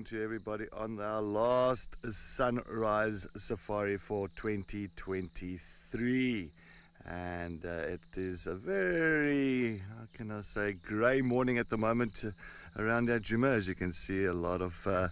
morning to everybody on our last sunrise safari for 2023. And uh, it is a very, how can I say, grey morning at the moment around Djuma. As you can see, a lot of. Uh,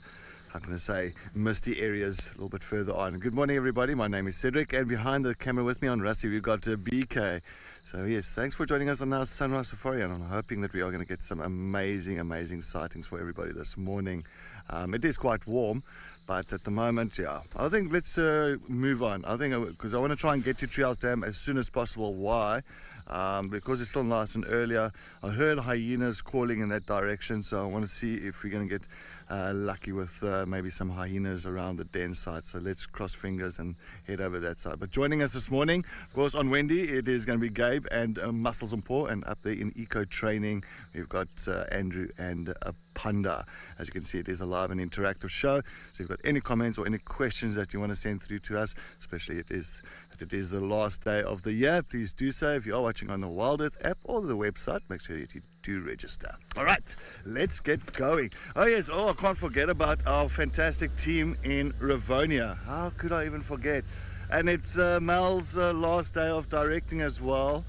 how can I say, misty areas a little bit further on. Good morning, everybody. My name is Cedric, and behind the camera with me on Rusty, we've got uh, BK. So, yes, thanks for joining us on our Sunrise Safari, and I'm hoping that we are going to get some amazing, amazing sightings for everybody this morning. Um, it is quite warm, but at the moment, yeah, I think let's uh, move on. I think because uh, I want to try and get to Treehouse Dam as soon as possible. Why? Um, because it's still nice and earlier. I heard hyenas calling in that direction, so I want to see if we're going to get uh, lucky with uh, maybe some hyenas around the den site. So let's cross fingers and head over that side. But joining us this morning, of course, on Wendy, it is going to be Gabe and uh, Muscles and Paw. And up there in eco training, we've got uh, Andrew and uh, Panda. As you can see, it is a live and interactive show. So you've got any comments or any questions that you want to send through to us, especially it is that it is the last day of the year, please do so. If you are watching on the Wild Earth app or the website, make sure that you do register. All right, let's get going. Oh yes, oh I can't forget about our fantastic team in Ravonia. How could I even forget? And it's uh, Mel's uh, last day of directing as well.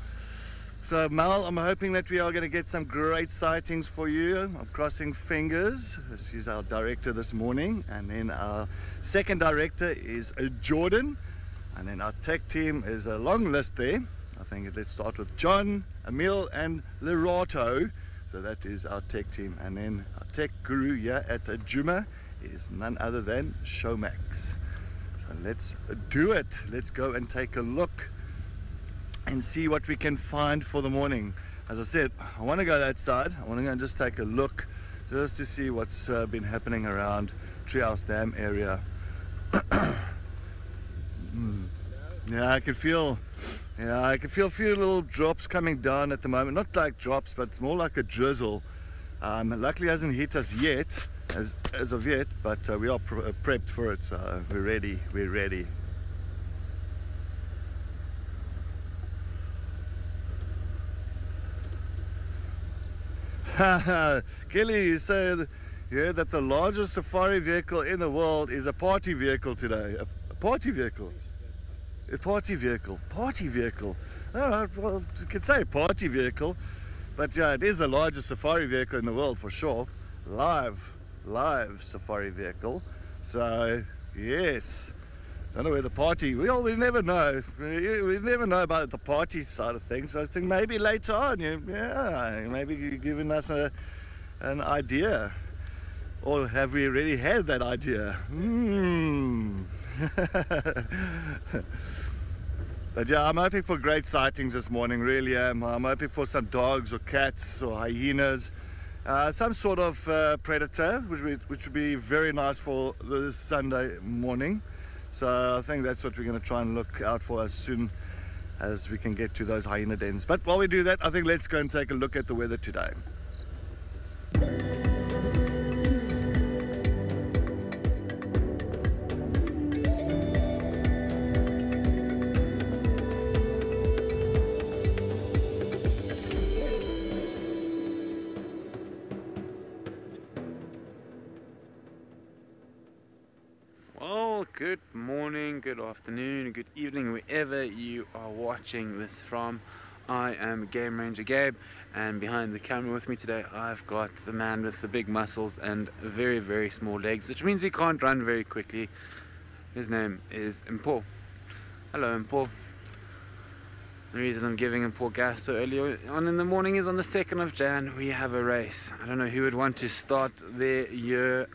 So Mel, I'm hoping that we are going to get some great sightings for you. I'm crossing fingers. She's our director this morning. And then our second director is Jordan. And then our tech team is a long list there. I think let's start with John, Emil and Lerato. So that is our tech team. And then our tech guru here at Djuma is none other than Showmax. So let's do it. Let's go and take a look and see what we can find for the morning. As I said, I want to go that side. I want to go and just take a look just to see what's uh, been happening around Treehouse Dam area. mm. Yeah, I can feel, yeah, I can feel a few little drops coming down at the moment. Not like drops, but it's more like a drizzle. Um, luckily, hasn't hit us yet, as as of yet, but uh, we are pre prepped for it. So we're ready. We're ready. Kelly, you said yeah, that the largest safari vehicle in the world is a party vehicle today. A, a party vehicle. A party vehicle. Party vehicle. All right, well, you could say party vehicle, but yeah, it is the largest safari vehicle in the world for sure. Live, live safari vehicle. So, yes. Don't know where the party. We all we never know. We, we never know about the party side of things. So I think maybe later on, you, yeah, maybe you're giving us a an idea, or have we already had that idea? Hmm. but yeah, I'm hoping for great sightings this morning. Really am. I'm hoping for some dogs or cats or hyenas. Uh, some sort of uh, predator, which, would, which would be very nice for this Sunday morning. So I think that's what we're going to try and look out for as soon as we can get to those hyena dens. But while we do that, I think let's go and take a look at the weather today. Good morning, good afternoon, good evening, wherever you are watching this from. I am Game Ranger Gabe, and behind the camera with me today, I've got the man with the big muscles and very, very small legs, which means he can't run very quickly. His name is Impo. Hello, Impo. The reason I'm giving Impo gas so early on in the morning is on the 2nd of Jan, we have a race. I don't know who would want to start their year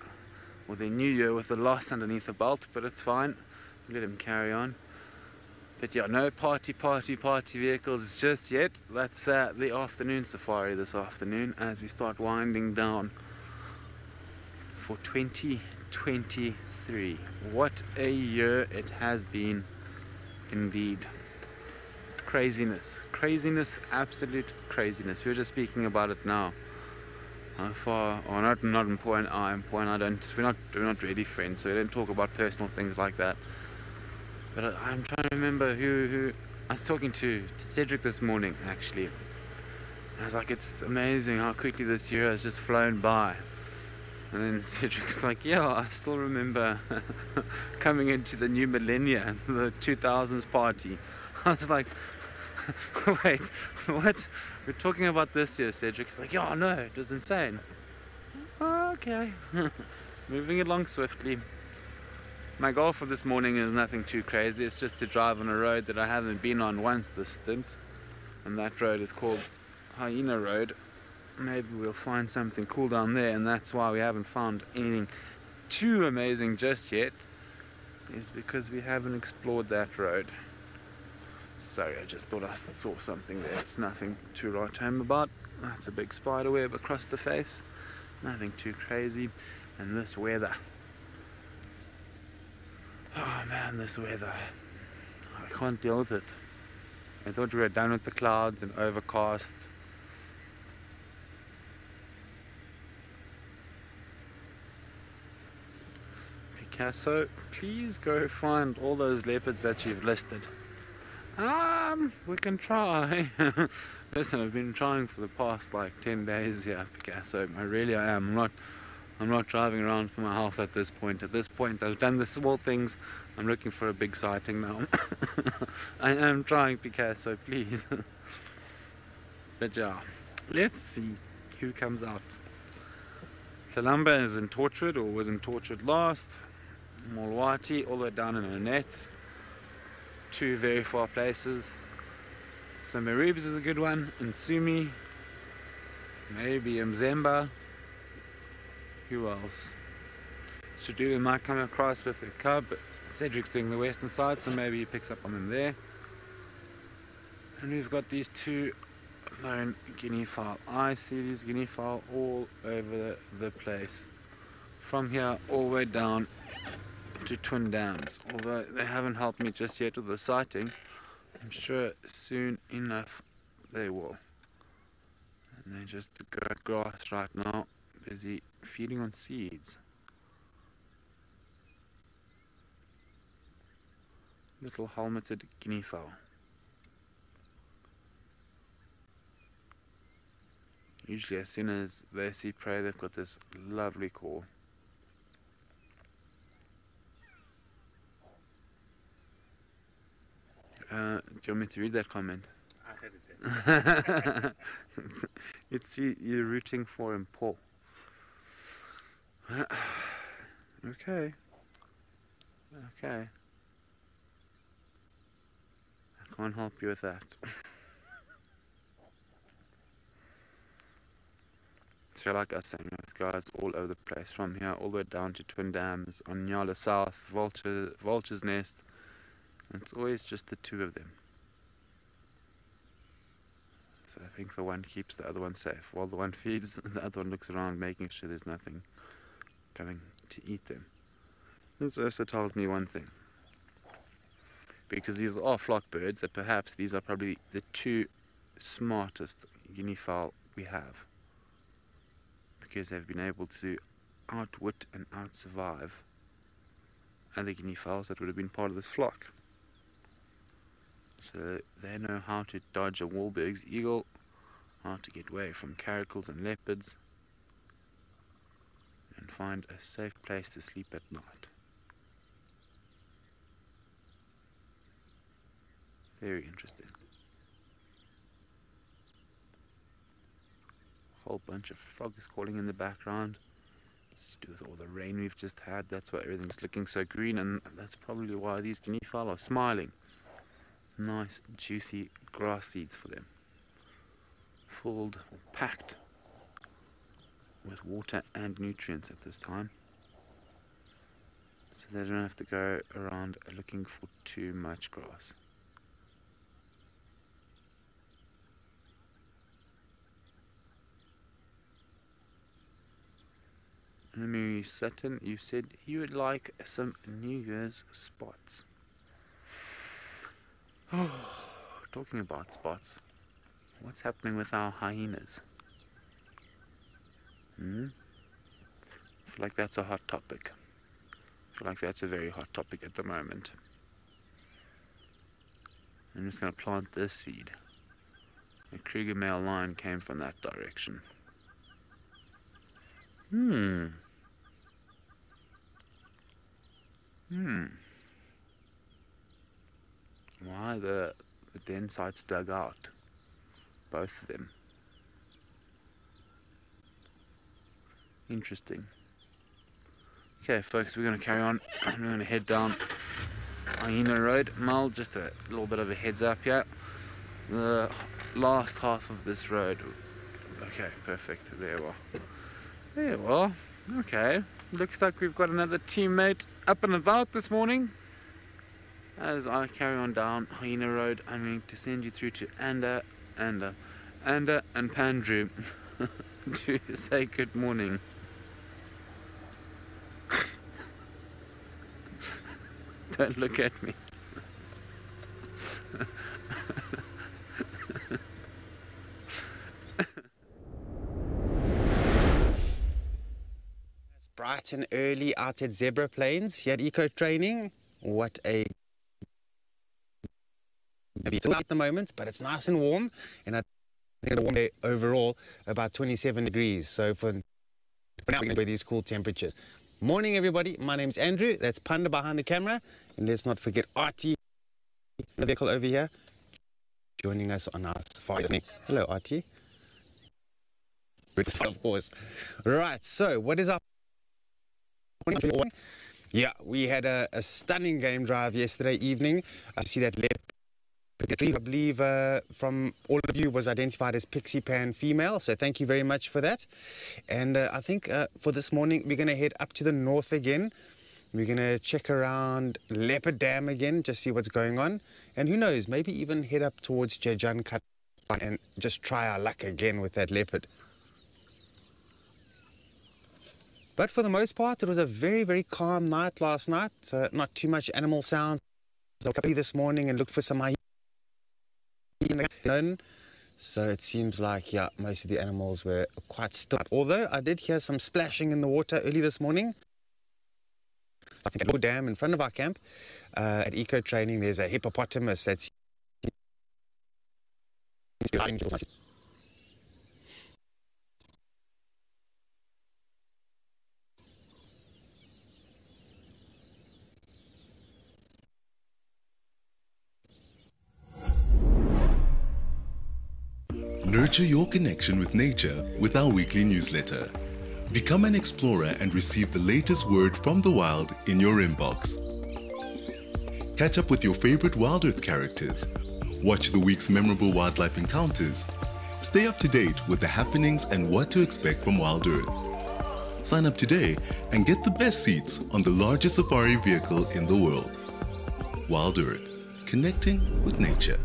or their new year with a loss underneath the belt, but it's fine. Let him carry on. But yeah, no party, party, party vehicles just yet. That's uh, the afternoon safari this afternoon as we start winding down for 2023. What a year it has been indeed. Craziness, craziness, absolute craziness. We are just speaking about it now how far or not not important I am important I don't we're not we're not really friends so we don't talk about personal things like that. But I, am trying to remember who who I was talking to, to Cedric this morning actually. I was like it's amazing how quickly this year has just flown by. And then Cedric's like, yeah, I still remember coming into the new millennia, the 2000s party. I was like, wait, what? We're talking about this here, Cedric. Cedric's like, yeah, no, it was insane. Okay. Moving along swiftly. My goal for this morning is nothing too crazy. It's just to drive on a road that I haven't been on once this stint. And that road is called Hyena Road. Maybe we'll find something cool down there, and that's why we haven't found anything too amazing just yet. Is because we haven't explored that road. Sorry, I just thought I saw something there. It's nothing to write home about. That's a big spider web across the face. Nothing too crazy. And this weather. Oh man, this weather. I can't deal with it. I thought we were done with the clouds and overcast. Picasso, please go find all those leopards that you've listed. Um, we can try. Listen, I've been trying for the past like 10 days here, Picasso. I really I am. I'm not I'm not driving around for my health at this point. At this point, I've done the small things. I'm looking for a big sighting now. I am trying, Picasso, please. but yeah, let's see who comes out. Lalamba is in Torchwood, or was in Torchwood last. Molwati, all the way down in Annette. Two very far places. So Maribs is a good one, and Sumi, maybe Mzemba. Who else? Shadula might come across with a cub. Cedric's doing the western side, so maybe he picks up on them there. And we've got these two lone guinea fowl. I see these guinea fowl all over the place. From here all the way down to Twin Dams. Although they haven't helped me just yet with the sighting, I'm sure soon enough they will. And they just got grass right now, busy feeding on seeds. Little helmeted guinea fowl. Usually as soon as they see prey they've got this lovely call. Uh, do you want me to read that comment? I heard it. it's you, you're rooting for him, Paul. okay. Okay. I can't help you with that. so like I was saying, there's guys all over the place, from here all the way down to Twin Dams, on Nyala South, Vulture, Vulture's Nest. It's always just the two of them. So I think the one keeps the other one safe. While the one feeds, the other one looks around making sure there's nothing coming to eat them. This also tells me one thing. Because these are flock birds, that perhaps these are probably the two smartest guinea fowl we have. Because they've been able to outwit and outsurvive other guinea fowls that would have been part of this flock. So they know how to dodge a Wahlberg's eagle, how to get away from caracals and leopards, and find a safe place to sleep at night. Very interesting. A whole bunch of frogs calling in the background. It's to do with all the rain we've just had. That's why everything's looking so green, and that's probably why these guinea fowl are smiling. Nice, juicy grass seeds for them. Filled, packed with water and nutrients at this time. So they don't have to go around looking for too much grass. Mary Sutton, you said you would like some New Year's spots. Talking about spots, what's happening with our hyenas? Hmm? I feel like that's a hot topic. I feel like that's a very hot topic at the moment. I'm just going to plant this seed. The Kruger male lion came from that direction. Hmm. Hmm. Why the the den sites dug out? Both of them. Interesting. Okay, folks, we're going to carry on. We're going to head down Hyena Road. Mal, just a little bit of a heads up here. The last half of this road. Okay, perfect. There we are. There we are. Okay. Looks like we've got another teammate up and about this morning. As I carry on down Hyena Road, I'm going to send you through to Anda, Anda, Anda and Pandrew to say good morning. Don't look at me. Bright and early out at Zebra Plains here at Eco Training. What a maybe it's at the moment, but it's nice and warm, and I think the warm day overall about 27 degrees. So for, for now, we're going to these cool temperatures. Morning, everybody. My name's Andrew. That's Panda behind the camera, and let's not forget Artie, the vehicle over here, joining us on our safari. Hello, Artie. Of course. Right. So, what is our yeah, we had a, a stunning game drive yesterday evening. I see that leopard I believe, uh, from all of you was identified as Pixie Pan female. So thank you very much for that. And uh, I think uh, for this morning, we're going to head up to the north again. We're going to check around Leopard Dam again, just see what's going on. And who knows, maybe even head up towards Jejan Cut and just try our luck again with that leopard. But for the most part, it was a very, very calm night last night. Uh, not too much animal sounds. I woke up this morning and looked for some the garden. So it seems like, yeah, most of the animals were quite still. Although I did hear some splashing in the water early this morning. I think at Low Dam in front of our camp uh, at Eco Training, there's a hippopotamus that's Nurture your connection with nature with our weekly newsletter. Become an explorer and receive the latest word from the wild in your inbox. Catch up with your favorite Wild Earth characters. Watch the week's memorable wildlife encounters. Stay up to date with the happenings and what to expect from Wild Earth. Sign up today and get the best seats on the largest safari vehicle in the world. Wild Earth, connecting with nature.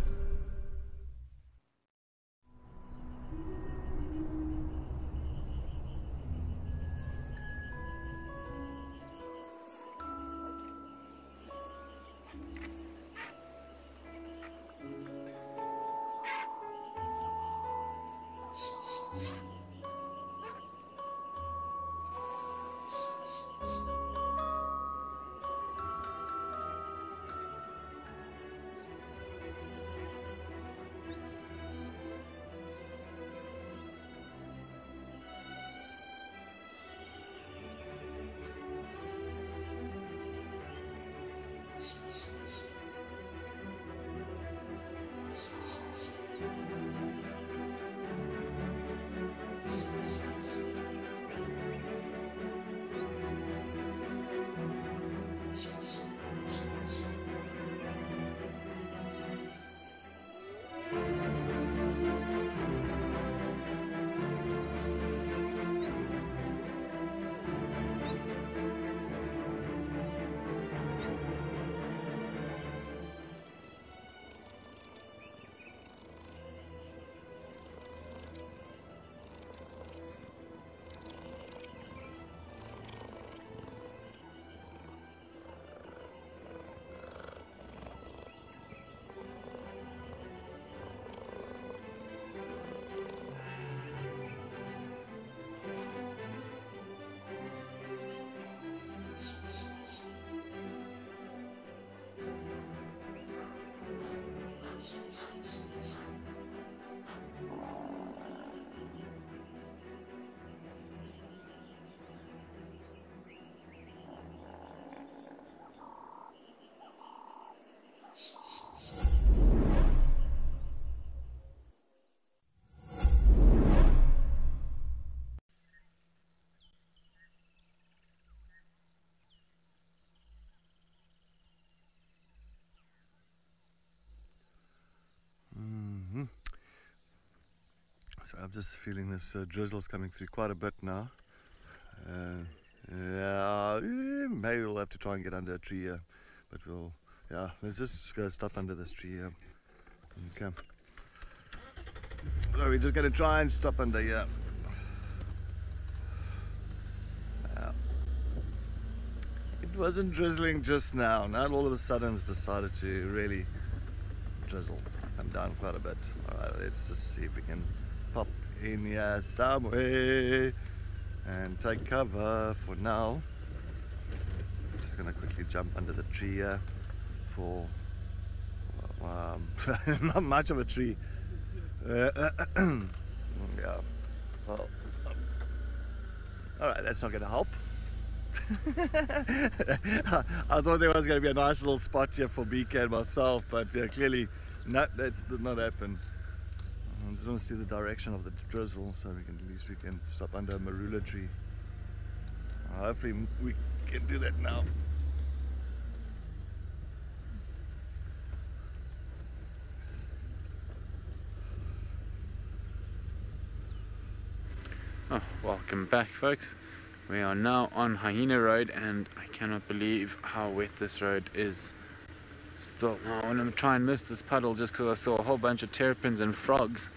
So I'm just feeling this uh, drizzle's coming through quite a bit now. Uh, yeah, maybe we'll have to try and get under a tree here, but we'll. Yeah, let's just go stop under this tree here. Okay. So we're just gonna try and stop under here. It wasn't drizzling just now. Now all of a sudden it's decided to really drizzle. Come down quite a bit. Alright, let's just see if we can in here somewhere and take cover for now. Just gonna quickly jump under the tree here for um, not much of a tree. Uh, yeah. Well. All right, that's not to help. I thought there was going to be a nice little spot here for BK and myself, but clearly, no, that's did not happen. I just want to see the direction of the drizzle, so we can at least we can stop under a marula tree. Uh, hopefully, we can do that now. Oh, welcome back, folks. We are now on Hyena Road, and I cannot believe how wet this road is. Still, I want to try and miss this puddle just because I saw a whole bunch of terrapins and frogs,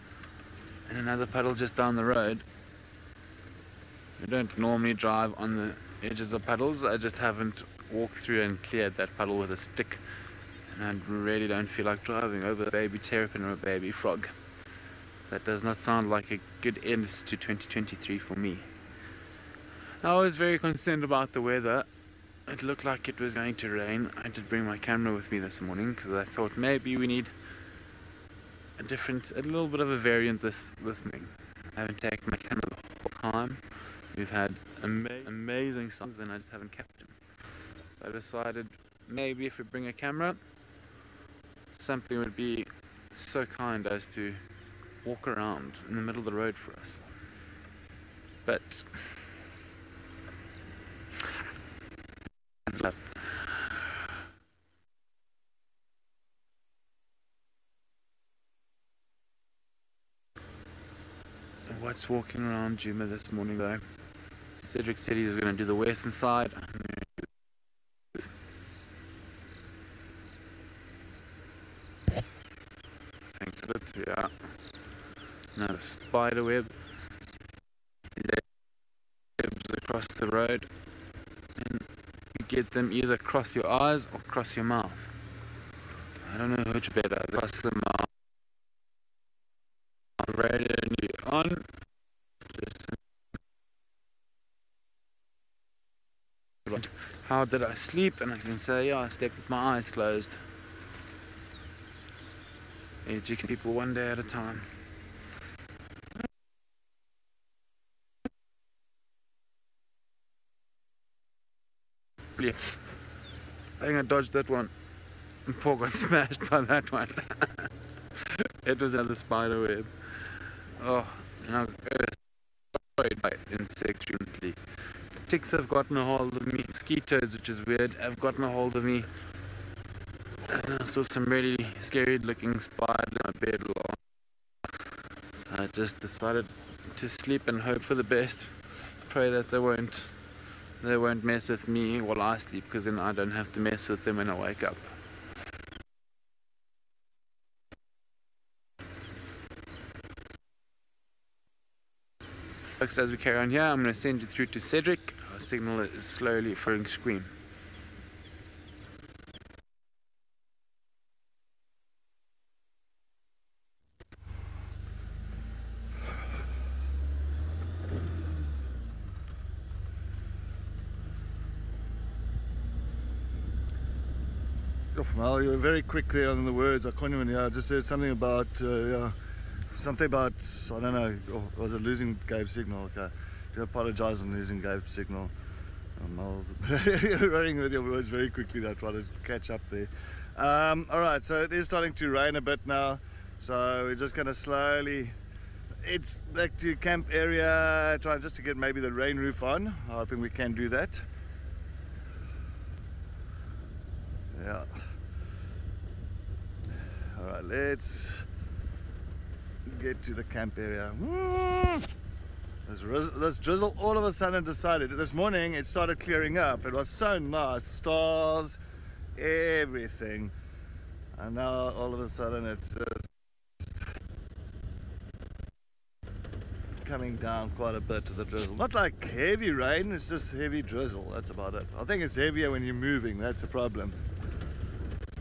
and another puddle just down the road. I don't normally drive on the edges of puddles. I just haven't walked through and cleared that puddle with a stick, and I really don't feel like driving over a baby terrapin or a baby frog. That does not sound like a good end to 2023 for me. I was very concerned about the weather. It looked like it was going to rain. I did bring my camera with me this morning because I thought maybe we need a different, a little bit of a variant this this morning. I haven't taken my camera the whole time. We've had ama- amazing songs and I just haven't kept them. So I decided maybe if we bring a camera, something would be so kind as to walk around in the middle of the road for us. But What's walking around Djuma this morning though? Cedric said he was going to do the western side. Of it, yeah. Now a spider web webs across the road get them either across your eyes or across your mouth. I don't know which better, across the mouth. Radio on. How did I sleep? And I can say, yeah, I slept with my eyes closed. Educate people one day at a time. I think I dodged that one. And got smashed by that one. it was another spider web. Oh, got destroyed by insects recently. Ticks have gotten a hold of me. Mosquitoes, which is weird, have gotten a hold of me. And I saw some really scary looking spider in my bed. So I just decided to sleep and hope for the best. Pray that they won't they won't mess with me while I sleep because then I don't have to mess with them when I wake up. Folks, as we carry on here, I'm going to send you through to Cedric. Our signal is slowly filling screen. Mal, you were very quick there on the words. I can't even hear. I just said something about, uh, yeah, something about, I don't know, oh, was it losing Gabe signal? Okay. Do apologise on losing Gabe signal. Um, I was running with your words very quickly there, trying to catch up there. Um, all right, so it is starting to rain a bit now. So we're just going to slowly, it's back to camp area, trying just to get maybe the rain roof on. Hoping we can do that. Yeah. Let's get to the camp area. Mm. This, this drizzle all of a sudden decided. This morning it started clearing up. It was so nice. Stars, everything. And now all of a sudden it's coming down quite a bit to the drizzle. Not like heavy rain, it's just heavy drizzle. That's about it. I think it's heavier when you're moving. That's the problem.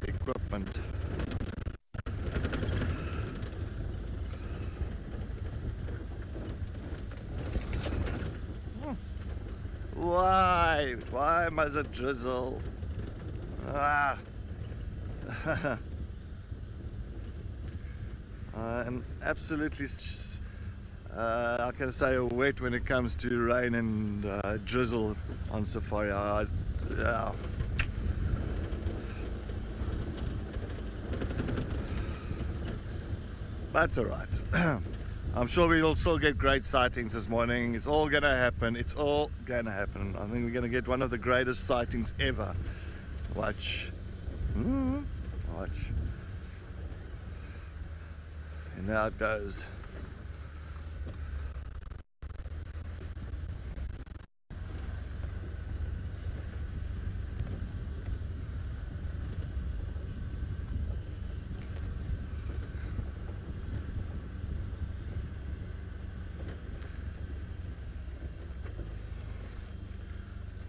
Equipment. Why? Why must it drizzle? Ah. I'm absolutely, uh, I can say, wet when it comes to rain and uh, drizzle on safari. I, yeah. That's all right. I'm sure we'll still get great sightings this morning. It's all going to happen. It's all going to happen. I think we're going to get one of the greatest sightings ever. Watch. Mm, watch. And now it goes.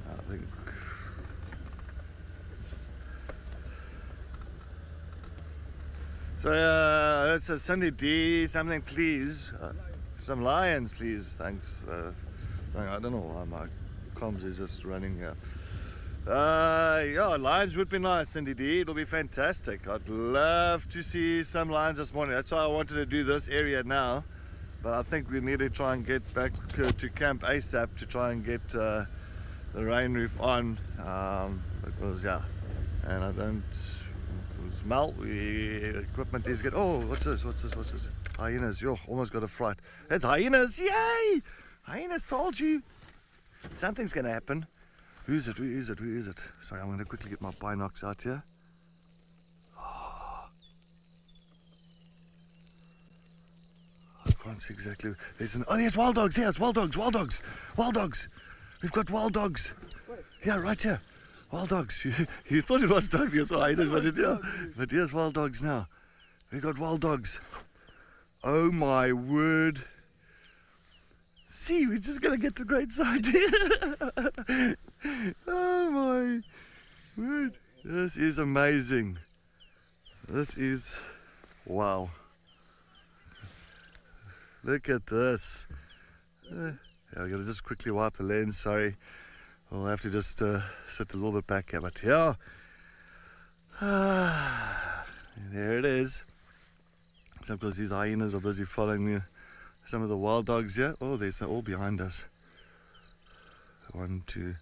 I think. So, uh, it's a Sunday D, something please. Uh, some lions, please. Thanks. Uh, I don't know why my comms is just running here. Uh, yeah, lions would be nice, Cindy D. It'll be fantastic. I'd love to see some lions this morning. That's why I wanted to do this area now. But I think we need to try and get back to, to camp ASAP to try and get uh, the rain roof on. Um, because, yeah, and I don't smell. The equipment is good. Oh, what's this? What's this? What's this? Hyenas. Yo, almost got a fright. That's hyenas. Yay! Hyenas told you. Something's to happen. Who is it? Who is it? Who is it? Sorry, I'm to quickly get my binocs out here. I can't see exactly. There's an. Oh, there's wild dogs. Yeah, it's wild dogs. Wild dogs. Wild dogs. We've got wild dogs. Yeah, right here. Wild dogs. You, you thought it was dogs, yes, hyenas, but it, yeah. But here's wild dogs now. We've got wild dogs. Oh my word. See, we're just gonna get the great sight here. oh my word. This is amazing. This is wow. Look at this. Uh, yeah, I gotta just quickly wipe the lens, sorry. I'll have to just uh, sit a little bit back here, but yeah. Ah, there it is. So of course these hyenas are busy following the, some of the wild dogs here. Oh, they're all behind us. One, two,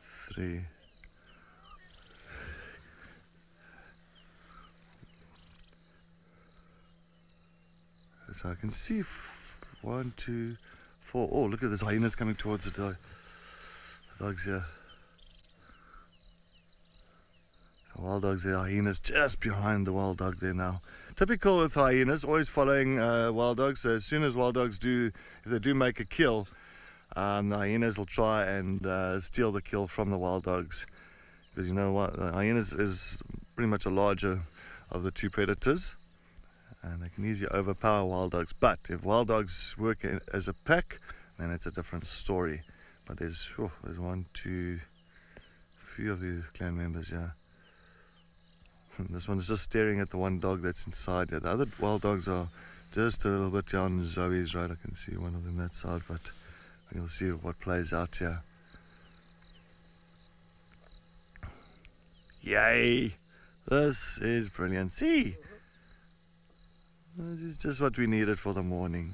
three. So I can see one, two, four. Oh, look at this hyenas coming towards the dog. The dogs here. The wild dogs there, hyenas just behind the wild dog there now. Typical with hyenas, always following uh, wild dogs. So as soon as wild dogs do, if they do make a kill, um, the hyenas will try and uh, steal the kill from the wild dogs. Because you know what, the hyenas is pretty much a larger of the two predators, and they can easily overpower wild dogs. But if wild dogs work in, as a pack, then it's a different story. But there's oh, there's one, two, few of the clan members, yeah. This one's just staring at the one dog that's inside. Yeah, the other wild dogs are just a little bit down Zoe's right. I can see one of them that side, but we'll see what plays out here. Yay! This is brilliant. See? This is just what we needed for the morning.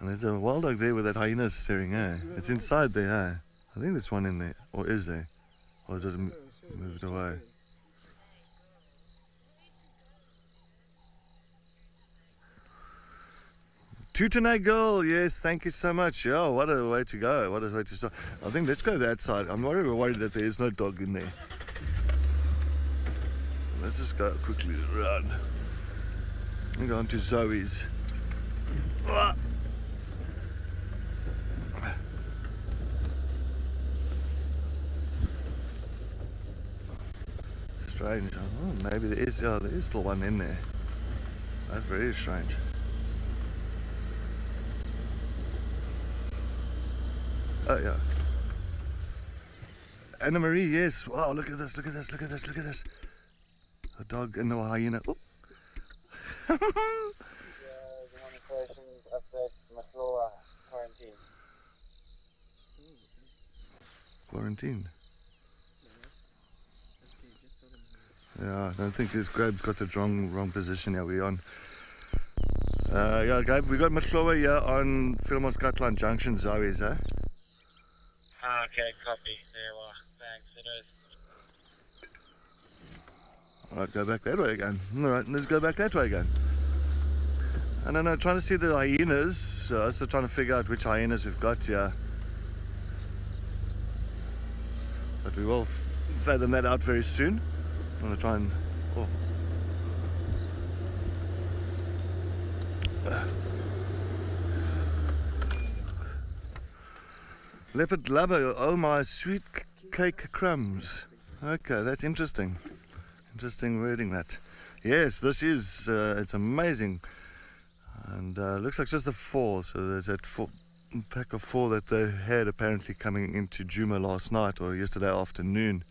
And there's a wild dog there with that hyena staring, eh? It's inside there, eh? I think there's one in there. Or is there? Or is it m- moved away? Tutanay girl, yes, thank you so much. Yeah, what a way to go. What a way to start. I think let's go that side. I'm worried, worried that there is no dog in there. Let's just go quickly and go going to Zoe's. Strange. Oh, maybe there is. Yeah, there is still one in there. That's very strange. Oh yeah. Anna Marie, yes. Wow, look at this, look at this, look at this, look at this. A dog and a hyena. Oh. the demonstrations update Maslawa quarantine. Quarantine. Yeah, I don't think this Gabe's got the wrong wrong position here. We're on. Uh, yeah, Gabe, we got Matlova here on Philmos Scotland Junction, Zoe's, eh? Ah, okay, copy. There you are. Thanks. It is. Alright, go back that way again. Alright, let's go back that way again. And then I'm trying to see the hyenas. So also trying to figure out which hyenas we've got here. But we will fathom that out very soon. I'm gonna try and. Oh. Leopard lover, oh my sweet cake crumbs. Okay, that's interesting. Interesting wording that. Yes, this is, uh, it's amazing. And uh, looks like just the four, so there's that four, pack of four that they had apparently coming into Djuma last night or yesterday afternoon.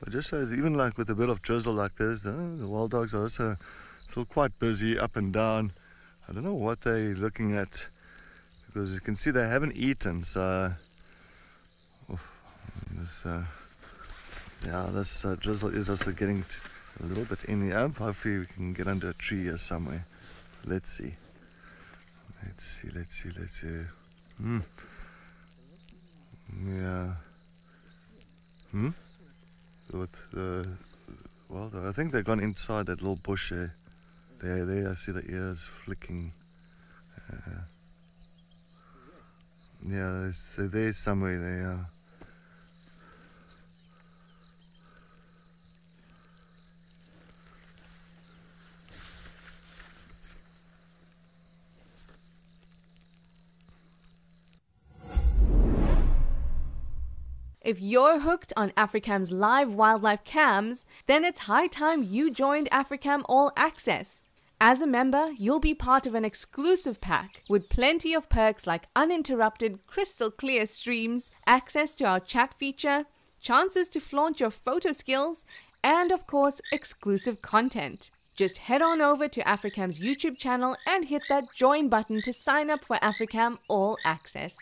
But just shows, even like with a bit of drizzle like this, the, the wild dogs are also still quite busy up and down. I don't know what they're looking at because you can see they haven't eaten. So, oof, this, uh, yeah, this uh, drizzle is also getting a little bit in here. Hopefully, we can get under a tree here somewhere. Let's see. Let's see. Let's see. Let's see. Hmm. Yeah. Hmm. What the? Well, I think they've gone inside that little bush there. There, there. I see the ears flicking. Uh, yeah, there's, so there's somewhere there. If you're hooked on Africam's live wildlife cams, then it's high time you joined Africam All Access. As a member, you'll be part of an exclusive pack with plenty of perks like uninterrupted, crystal clear streams, access to our chat feature, chances to flaunt your photo skills, and of course, exclusive content. Just head on over to Africam's YouTube channel and hit that join button to sign up for Africam All Access.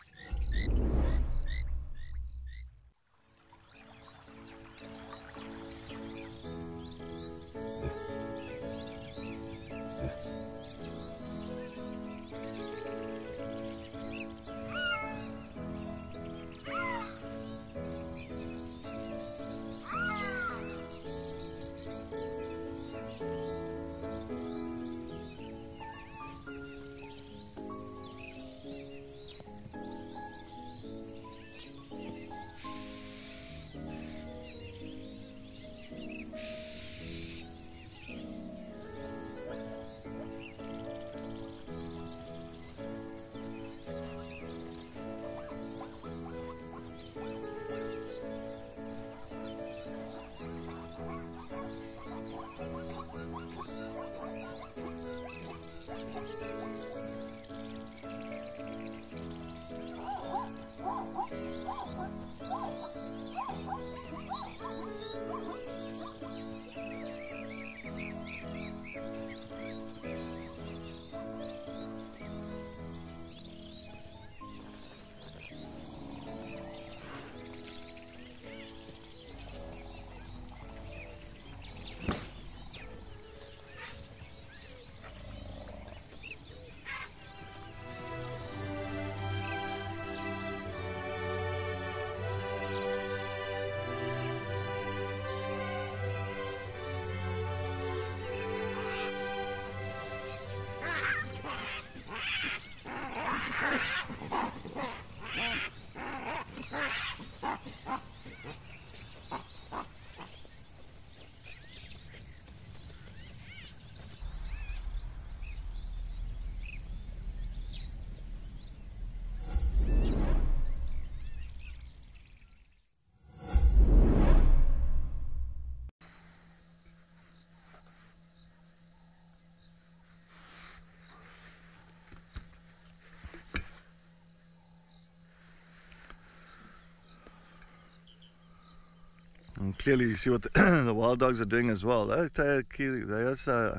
Clearly you see what the, the wild dogs are doing as well. They're, take, they're also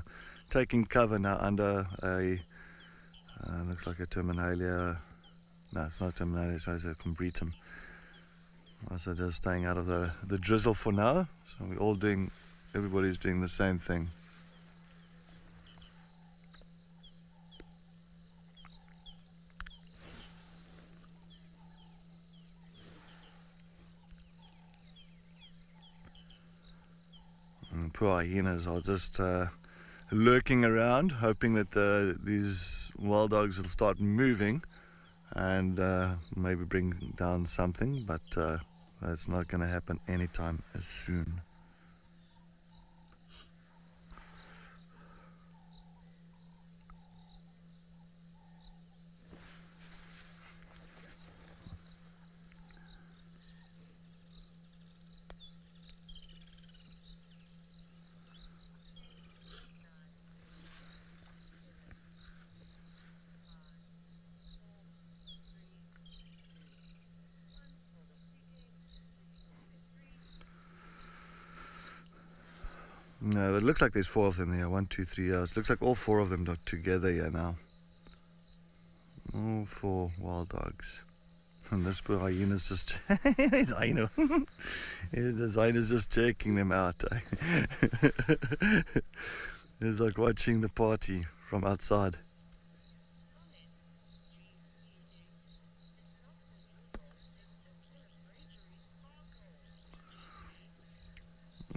taking cover now under a uh, looks like a terminalia. No, it's not terminalia. It's a combretum. Also, just staying out of the the drizzle for now. So we're all doing. Everybody's doing the same thing. Hyenas are just uh, lurking around, hoping that the, these wild dogs will start moving and uh, maybe bring down something, but uh, that's not going to happen anytime soon. No, it looks like there's four of them here. One, two, three. Yeah, it looks like all four of them are together here now. All four wild dogs. And this poor hyena's just. His hyena. His hyena's just checking them out. it's like watching the party from outside.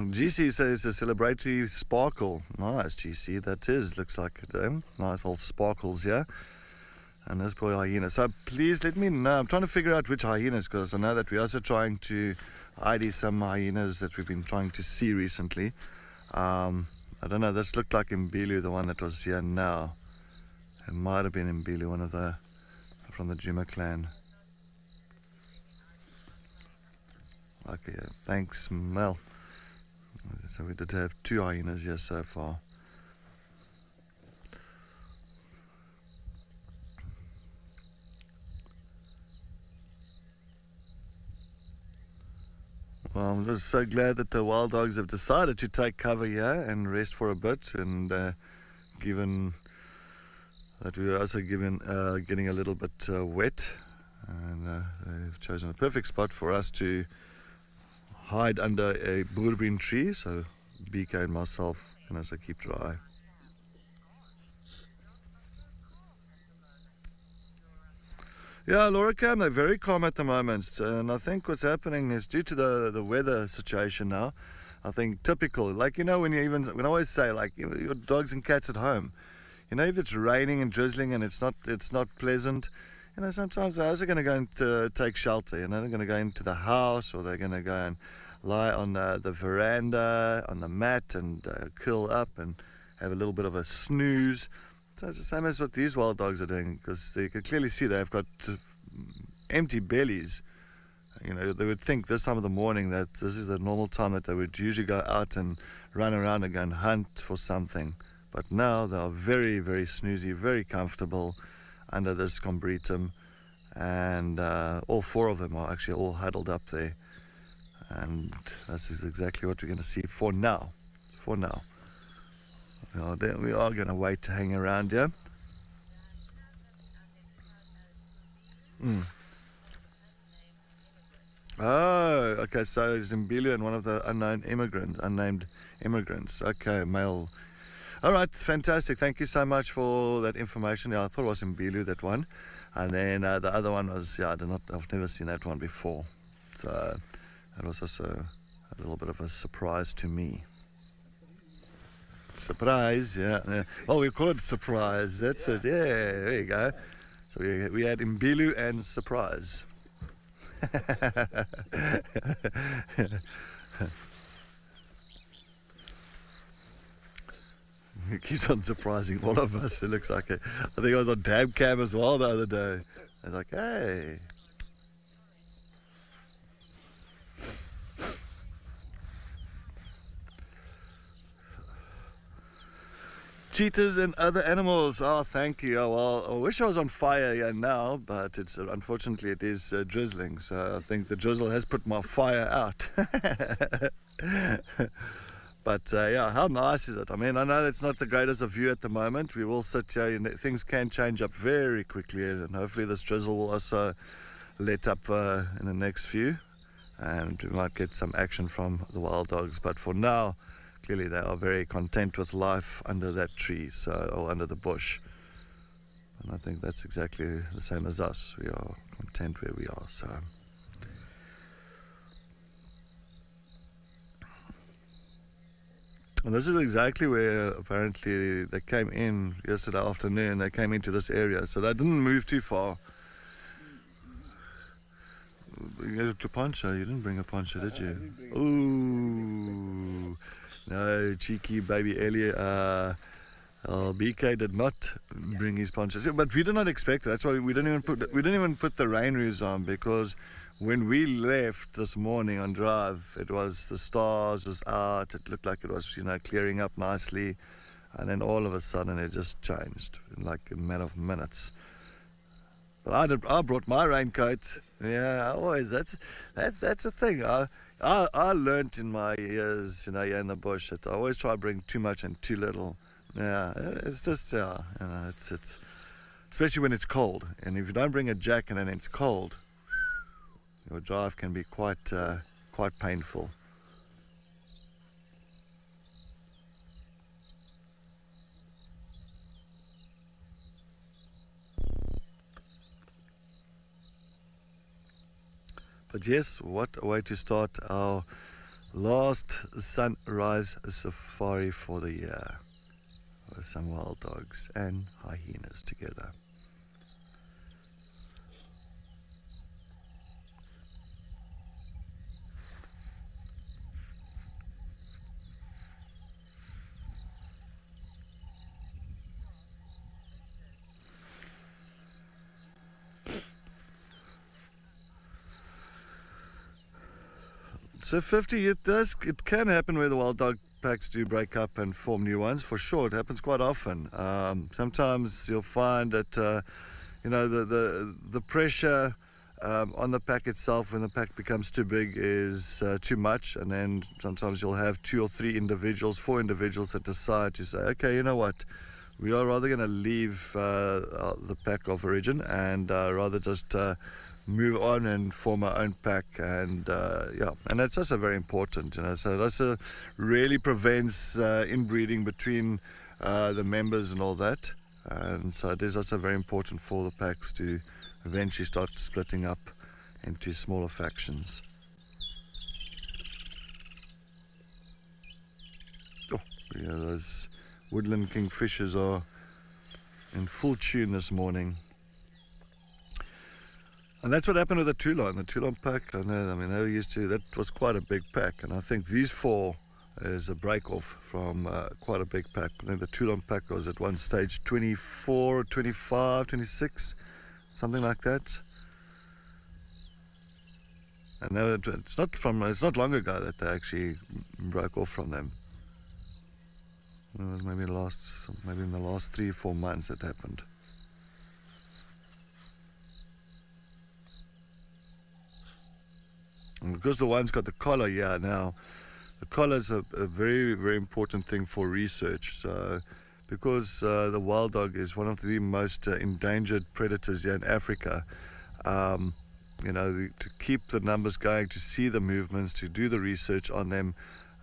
GC says a celebratory sparkle. Nice, GC. That is. Looks like it. Eh? Nice old sparkles, yeah? And this boy hyena. So please let me know. I'm trying to figure out which hyenas because I know that we're also trying to ID some hyenas that we've been trying to see recently. Um, I don't know. This looked like Imbilu, the one that was here now. It might have been Imbilu, one of the from the Djuma clan. Okay, thanks, Mel. So we did have two hyenas here so far. Well, I'm just so glad that the wild dogs have decided to take cover here and rest for a bit, and uh, given that we were also given uh, getting a little bit uh, wet, and uh, they've chosen a perfect spot for us to hide under a bourbon tree, so BK and myself can also keep dry. Yeah, Laura Cam, they're very calm at the moment, and I think what's happening is due to the the weather situation now. I think typical, like you know, when you even when I always say like your dogs and cats at home, you know, if it's raining and drizzling and it's not it's not pleasant, you know, sometimes they're also going to go and uh, take shelter. You know, they're going to go into the house or they're going to go and lie on uh, the veranda on the mat and uh, curl up and have a little bit of a snooze. So it's the same as what these wild dogs are doing because you can clearly see they've got uh, empty bellies. You know, they would think this time of the morning that this is the normal time that they would usually go out and run around and go and hunt for something. But now they are very, very snoozy, very comfortable under this combretum, and uh, all four of them are actually all huddled up there. And this is exactly what we're going to see for now. For now. We are, we are going to wait to hang around here. Mm. Oh, okay. So Zimbili and one of the unknown immigrants, unnamed immigrants. Okay, male. All right, fantastic. Thank you so much for that information. Yeah, I thought it was Imbilu, that one. And then uh, the other one was, yeah, I did not, I've never seen that one before. So that was also a little bit of a surprise to me. Surprise, yeah. yeah. Well, we call it surprise. That's it. Yeah, there you go. So we, we had Imbilu and surprise. He keeps on surprising all of us. It looks like it. I think I was on Dab Cam as well the other day. I was like, hey. Cheetahs and other animals. Oh, thank you. Oh, well, I wish I was on fire here now, but it's uh, unfortunately it is uh, drizzling. So I think the drizzle has put my fire out. but uh, yeah, how nice is it? I mean, I know it's not the greatest of view at the moment. We will sit here, and things can change up very quickly, and hopefully this drizzle will also let up uh, in the next few, and we might get some action from the wild dogs. But for now, clearly they are very content with life under that tree, so or under the bush. And I think that's exactly the same as us. We are content where we are. So. And this is exactly where apparently they came in yesterday afternoon. They came into this area, so they didn't move too far. You got poncho. You didn't bring a poncho, did you? Ooh, no, cheeky baby Elliot. Uh, uh, BK did not bring his poncho, but we did not expect it. That's why we didn't even put we didn't even put the rain roofs on because when we left this morning on drive, it was the stars was out. It looked like it was you know clearing up nicely, and then all of a sudden it just changed in like a matter of minutes. But I did. I brought my raincoat. Yeah, always. That's that's that's a thing. I I I learnt in my years, you know, in the bush that I always try to bring too much and too little. Yeah, it's just yeah, you know, it's it's especially when it's cold. And if you don't bring a jacket and it's cold, your drive can be quite uh, quite painful. But yes, what a way to start our last sunrise safari for the year with some wild dogs and hyenas together. So 50, it does, it can happen where the wild dog packs do break up and form new ones. For sure, it happens quite often. Um, sometimes you'll find that, uh, you know, the the the pressure um, on the pack itself when the pack becomes too big is uh, too much, and then sometimes you'll have two or three individuals, four individuals that decide to say, okay, you know what. We are rather going to leave uh, uh, the pack of origin and uh, rather just uh, move on and form our own pack and uh, yeah. And that's also very important you know. So that's a really prevents uh, inbreeding between uh, the members and all that. And so it is also very important for the packs to eventually start splitting up into smaller factions. Oh yeah those woodland kingfishers are in full tune this morning and that's what happened with the Toulon. The Toulon pack, I know, I mean, they used to, that was quite a big pack. And I think these four is a break off from uh, quite a big pack. I think the Toulon pack was at one stage 24, 25, 26, something like that. And now it- it's not from, it's not long ago that they actually broke off from them. It was maybe last, maybe in the last three, four months that happened. And because the one's got the collar yeah. now, the collar is a, a very, very important thing for research. So, because uh, the wild dog is one of the most uh, endangered predators here in Africa, um, you know, the, to keep the numbers going, to see the movements, to do the research on them,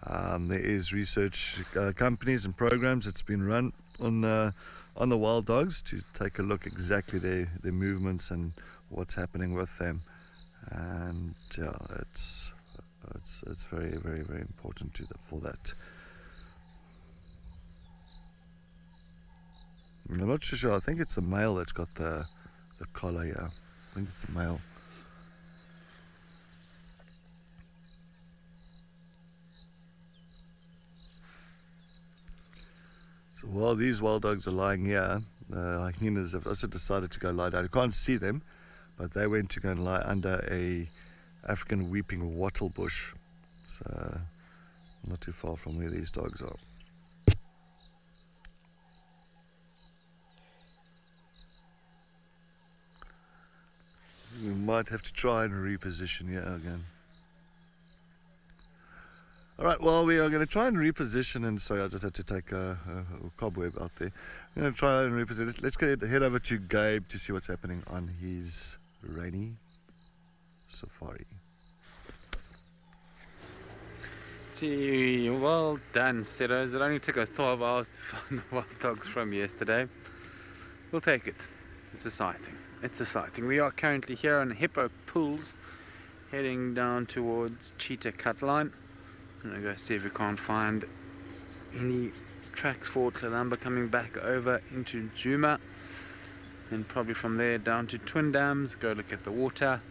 um, there is research uh, companies and programs that's been run on uh, on the wild dogs to take a look exactly their their movements and what's happening with them and yeah, it's it's it's very very very important to the, for that. I'm not too sure. I think it's the male that's got the the collar here. I think it's the male. So while these wild dogs are lying here, the hyenas have also decided to go lie down. You can't see them, but they went to go and lie under a African weeping wattle bush. So not too far from where these dogs are. We might have to try and reposition here again. All right, well, we are going to try and reposition, and sorry, I just had to take a, a, a cobweb out there. We're going to try and reposition. Let's, let's head over to Gabe to see what's happening on his rainy safari. Gee, well done, Setos. It only took us 12 hours to find the wild dogs from yesterday. We'll take it. It's a sighting. It's a sighting. We are currently here on Hippo Pools, heading down towards Cheetah Cut Line. I'm gonna go see if we can't find any tracks for Kalamba coming back over into Djuma. Then probably from there down to Twin Dams, go look at the water.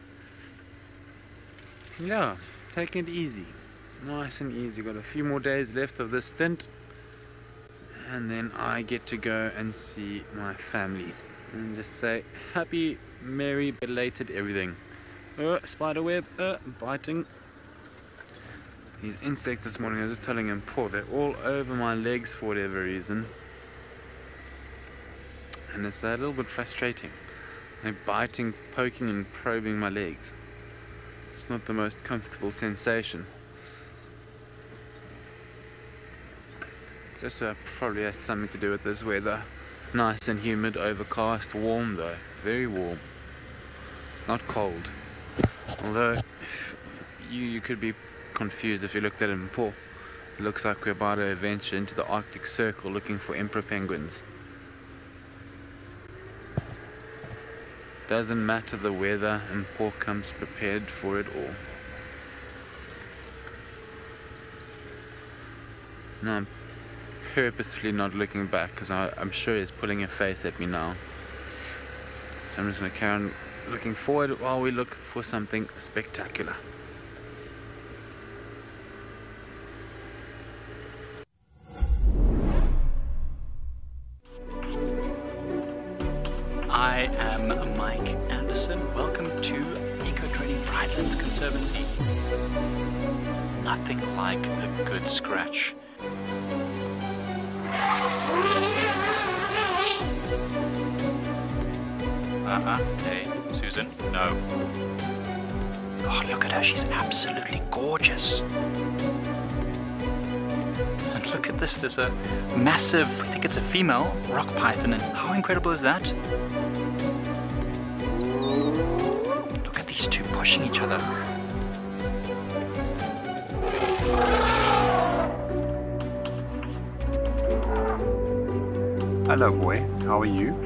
Yeah, taking it easy nice and easy. Got a few more days left of this stint, and then I get to go and see my family and just say happy, merry, belated everything. Uh, spider web, uh, biting. These insects this morning, I was just telling him, poor, they're all over my legs for whatever reason. And it's a little bit frustrating. They're biting, poking, and probing my legs. It's not the most comfortable sensation. It's just uh, probably has something to do with this weather. Nice and humid, overcast, warm though, very warm. It's not cold. Although, you, you could be confused if you looked at it in Paul. It looks like we're about to venture into the Arctic Circle looking for emperor penguins. Doesn't matter the weather, and Paul comes prepared for it all. No, I'm purposefully not looking back because I'm sure he's pulling a face at me now. So I'm just going to carry on looking forward while we look for something spectacular. I am Mike Anderson. Welcome to EcoTraining Pridelands Conservancy. Nothing like a good scratch. Uh-uh. Hey, Susan, no. Oh, look at her. She's absolutely gorgeous. Look at this. There's a massive, I think it's a female rock python. And how incredible is that? Look at these two pushing each other. Hello, boy. How are you?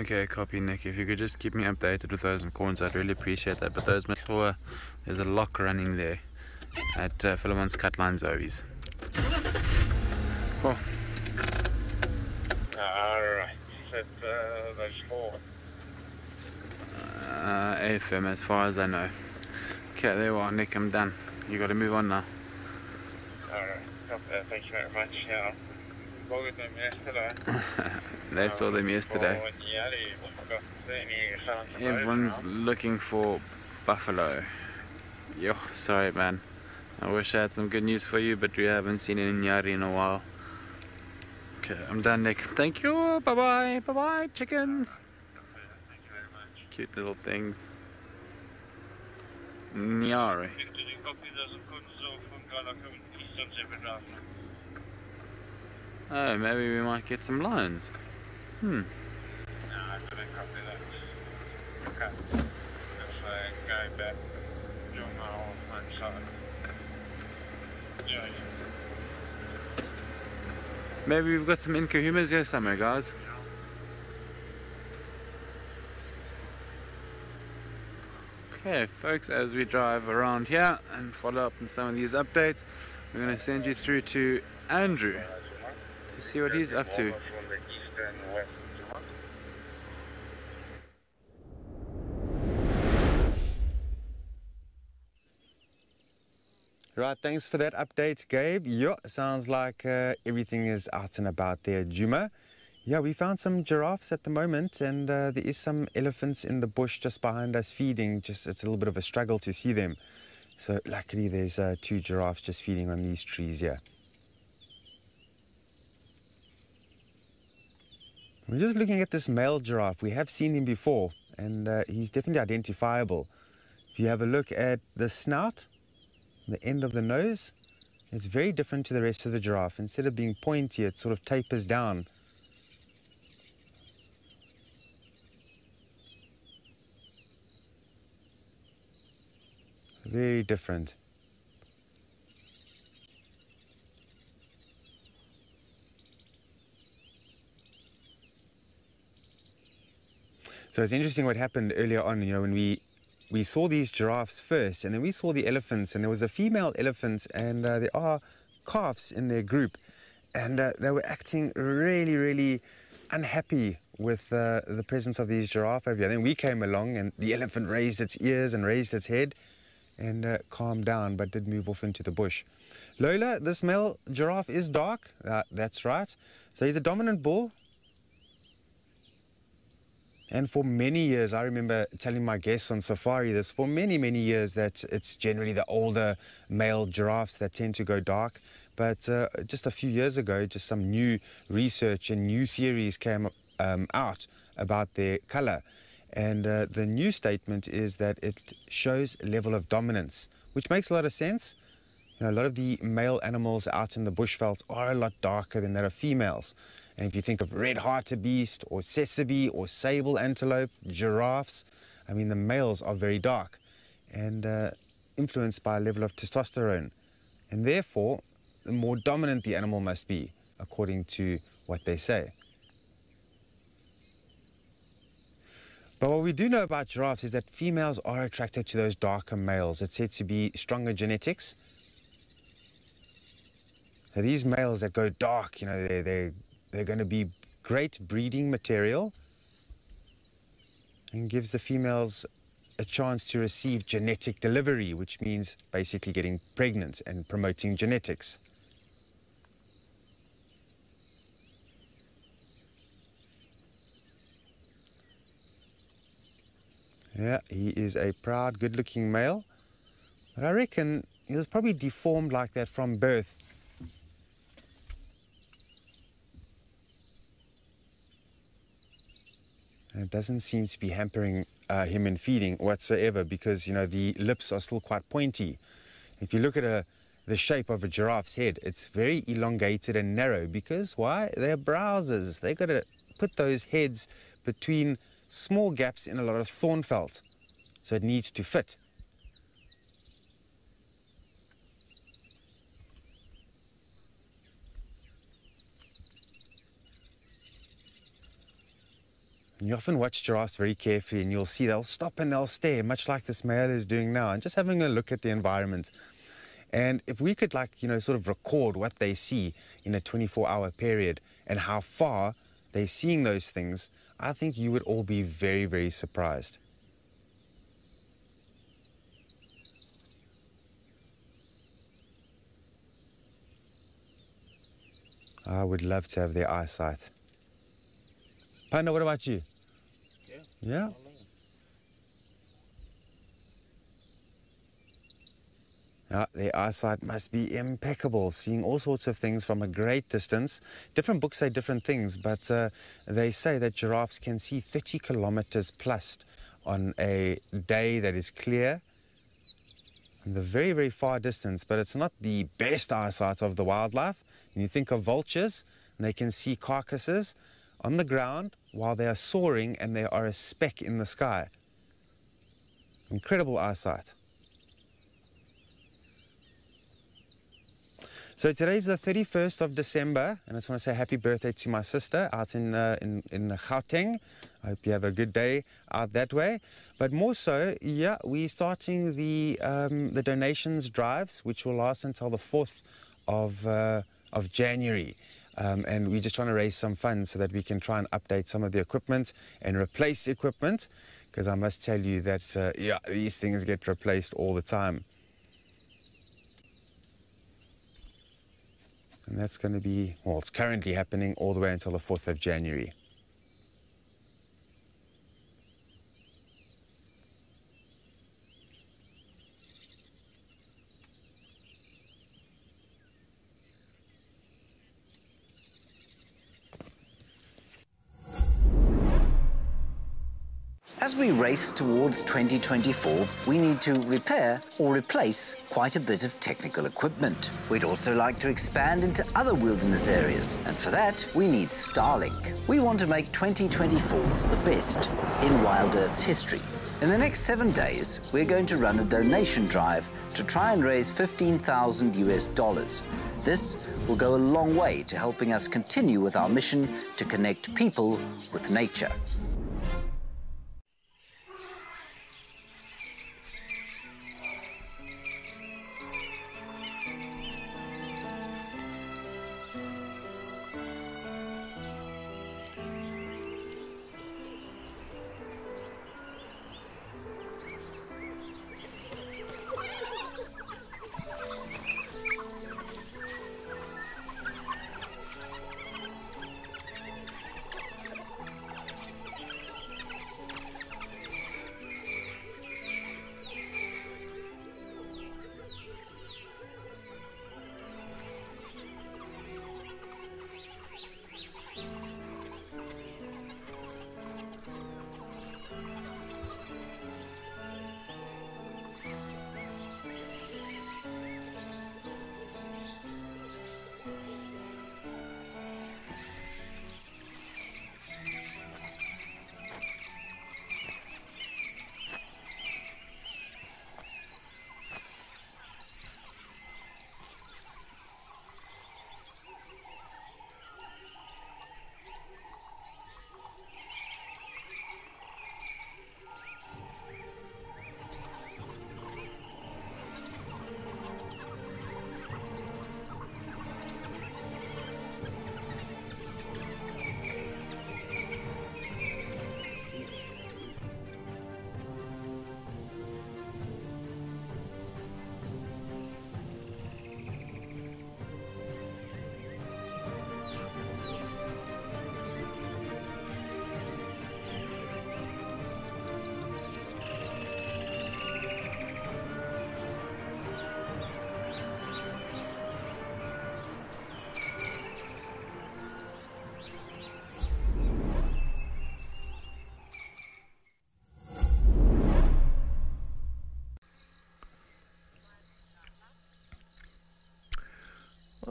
Okay, copy Nick. If you could just keep me updated with those corns, I'd really appreciate that. But those four, there's a lock running there at uh, Philemon's Cutline Zoe's. Cool. Alright, set uh, those four. Uh, AFM as far as I know. Okay, there we are, Nick, I'm done. You got to move on now. Alright, thank you very much. Yeah, I'll them yesterday. They saw them yesterday. Everyone's looking for buffalo. Yo, sorry, man. I wish I had some good news for you, but we haven't seen any Nyari in a while. Okay, I'm done, Nick. Thank you. Bye bye. Bye bye, chickens. Cute little things. Nyari. Oh, maybe we might get some lions. Hmm. No, I didn't copy that. Okay. There's a guy back. John Mao on my side. Yeah, Maybe we've got some Nkuhumas here somewhere, guys. Okay, folks, as we drive around here and follow up on some of these updates, we're going to send you through to Andrew to see what he's up to. From the east and west. Zuma. Right, thanks for that update, Gabe. Yeah, sounds like uh, everything is out and about there, Djuma. Yeah, we found some giraffes at the moment, and uh, there is some elephants in the bush just behind us feeding. Just it's a little bit of a struggle to see them. So luckily, there's uh, two giraffes just feeding on these trees here. We're just looking at this male giraffe. We have seen him before, and uh, he's definitely identifiable. If you have a look at the snout, the end of the nose, it's very different to the rest of the giraffe. Instead of being pointy, it sort of tapers down. Very different. So it's interesting what happened earlier on, you know, when we we saw these giraffes first, and then we saw the elephants, and there was a female elephant, and uh, there are calves in their group, and uh, they were acting really, really unhappy with uh, the presence of these giraffe over here. Then we came along, and the elephant raised its ears and raised its head, and uh, calmed down, but did move off into the bush. Lola, this male giraffe is dark. Uh, that's right. So he's a dominant bull. And for many years, I remember telling my guests on safari this for many, many years that it's generally the older male giraffes that tend to go dark. But uh, just a few years ago, just some new research and new theories came um, out about their color. And uh, the new statement is that it shows level of dominance, which makes a lot of sense. You know, a lot of the male animals out in the bushveld are a lot darker than that of females. And if you think of red-hearted hartebeest or tsessebe or sable antelope, giraffes, I mean, the males are very dark and uh, influenced by a level of testosterone. And therefore, the more dominant the animal must be, according to what they say. But what we do know about giraffes is that females are attracted to those darker males. It's said to be stronger genetics. So these males that go dark, you know, they're, they're, they're going to be great breeding material and gives the females a chance to receive genetic delivery, which means basically getting pregnant and promoting genetics. Yeah, he is a proud, good looking male. But I reckon he was probably deformed like that from birth. And it doesn't seem to be hampering uh, him in feeding whatsoever because, you know, the lips are still quite pointy. If you look at a, the shape of a giraffe's head, it's very elongated and narrow because why? They're browsers. They've got to put those heads between small gaps in a lot of thornveld. So it needs to fit. You often watch giraffes very carefully and you'll see they'll stop and they'll stare, much like this male is doing now, and just having a look at the environment. And if we could like, you know, sort of record what they see in a 24 hour period and how far they're seeing those things, I think you would all be very, very surprised. I would love to have their eyesight. Panda, what about you? Yeah. Yeah? Their eyesight must be impeccable, seeing all sorts of things from a great distance. Different books say different things, but uh, they say that giraffes can see 30 kilometers plus on a day that is clear from the very, very far distance. But it's not the best eyesight of the wildlife. When you think of vultures, and they can see carcasses on the ground while they are soaring and they are a speck in the sky. Incredible eyesight. So today's the 31st of December, and I just want to say happy birthday to my sister out in, uh, in, in Gauteng. I hope you have a good day out that way. But more so, yeah, we're starting the, um, the donations drives, which will last until the 4th of, uh, of January. Um, and we're just trying to raise some funds so that we can try and update some of the equipment and replace equipment. Because I must tell you that, uh, yeah, these things get replaced all the time. And that's going to be, well, it's currently happening all the way until the 4th of January. As we race towards 2024, we need to repair or replace quite a bit of technical equipment. We'd also like to expand into other wilderness areas, and for that, we need Starlink. We want to make 2024 the best in WildEarth's history. In the next seven days, we're going to run a donation drive to try and raise 15,000 US dollars. This will go a long way to helping us continue with our mission to connect people with nature.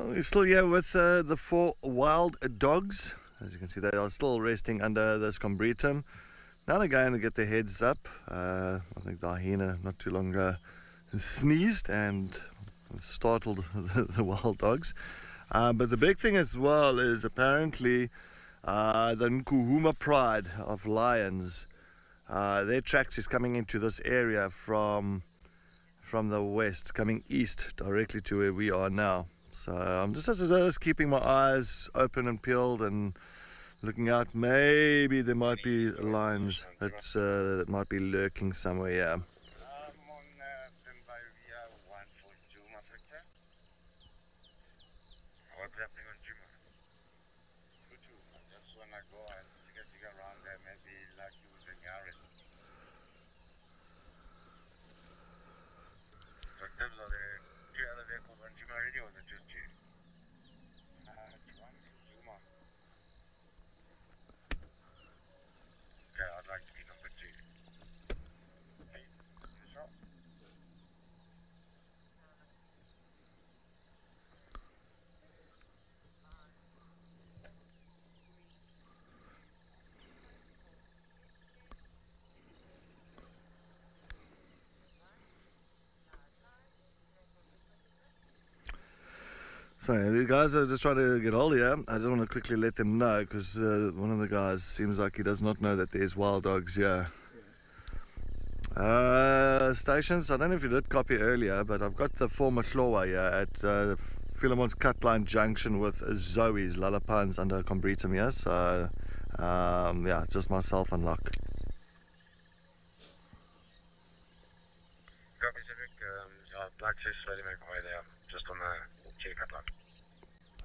We're still here with uh, the four wild dogs. As you can see, they are still resting under this combretum. Now they're going to get their heads up. Uh, I think the hyena not too long ago sneezed and startled the, the wild dogs. Uh, but the big thing as well is apparently uh, the Nkuhuma Pride of lions. Uh, their tracks is coming into this area from from the west, coming east directly to where we are now. So I'm just as it is, keeping my eyes open and peeled and looking out. Maybe there might be lions that uh, that might be lurking somewhere. Yeah. I'm on uh, standby via 1 for Djuma Africa. What's happening on Djuma? Sorry, the guys are just trying to get hold of you. I just want to quickly let them know because uh, one of the guys seems like he does not know that there's wild dogs here. Uh, stations, I don't know if you did copy earlier, but I've got the former Clowa here at uh, Philemon's Cutline Junction with Zoe's Lullapans under Combretum here. So, um, yeah, just myself and Locke. Copy, Civic. Um, yeah, Black 6 slowly make my way there, just on the Q cut line.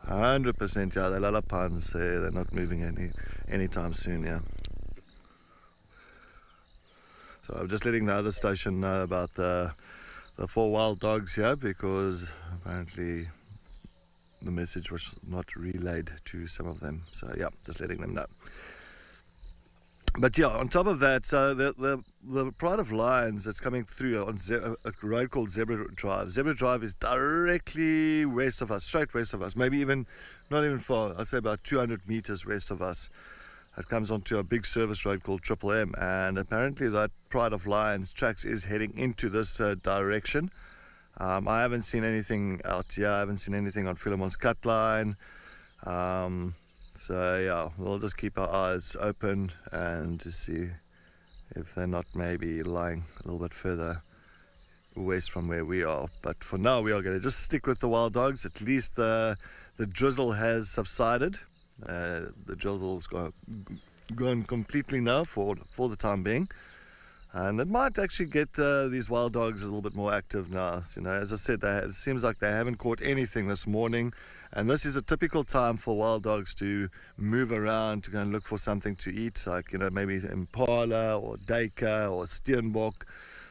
Hundred percent, yeah. The Lullapans, uh, they're not moving any anytime soon, yeah. So I'm just letting the other station know about the the four wild dogs here because apparently the message was not relayed to some of them. So yeah, just letting them know. But yeah, on top of that, so the the the Pride of Lions that's coming through on Ze- a road called Zebra Drive. Zebra Drive is directly west of us, straight west of us, maybe even not even far. I'd say about 200 meters west of us. It comes onto a big service road called Triple M, and apparently that Pride of Lions tracks is heading into this uh, direction. Um, I haven't seen anything out here. I haven't seen anything on Philemon's cut line. Um, so yeah, we'll just keep our eyes open and to see if they're not maybe lying a little bit further west from where we are. But for now, we are going to just stick with the wild dogs. At least the the drizzle has subsided. Uh, the drizzle's gone, gone completely now for for the time being. And it might actually get uh, these wild dogs a little bit more active now. You know, as I said, they, it seems like they haven't caught anything this morning, and this is a typical time for wild dogs to move around to go and look for something to eat, like you know maybe impala or duiker or steenbok,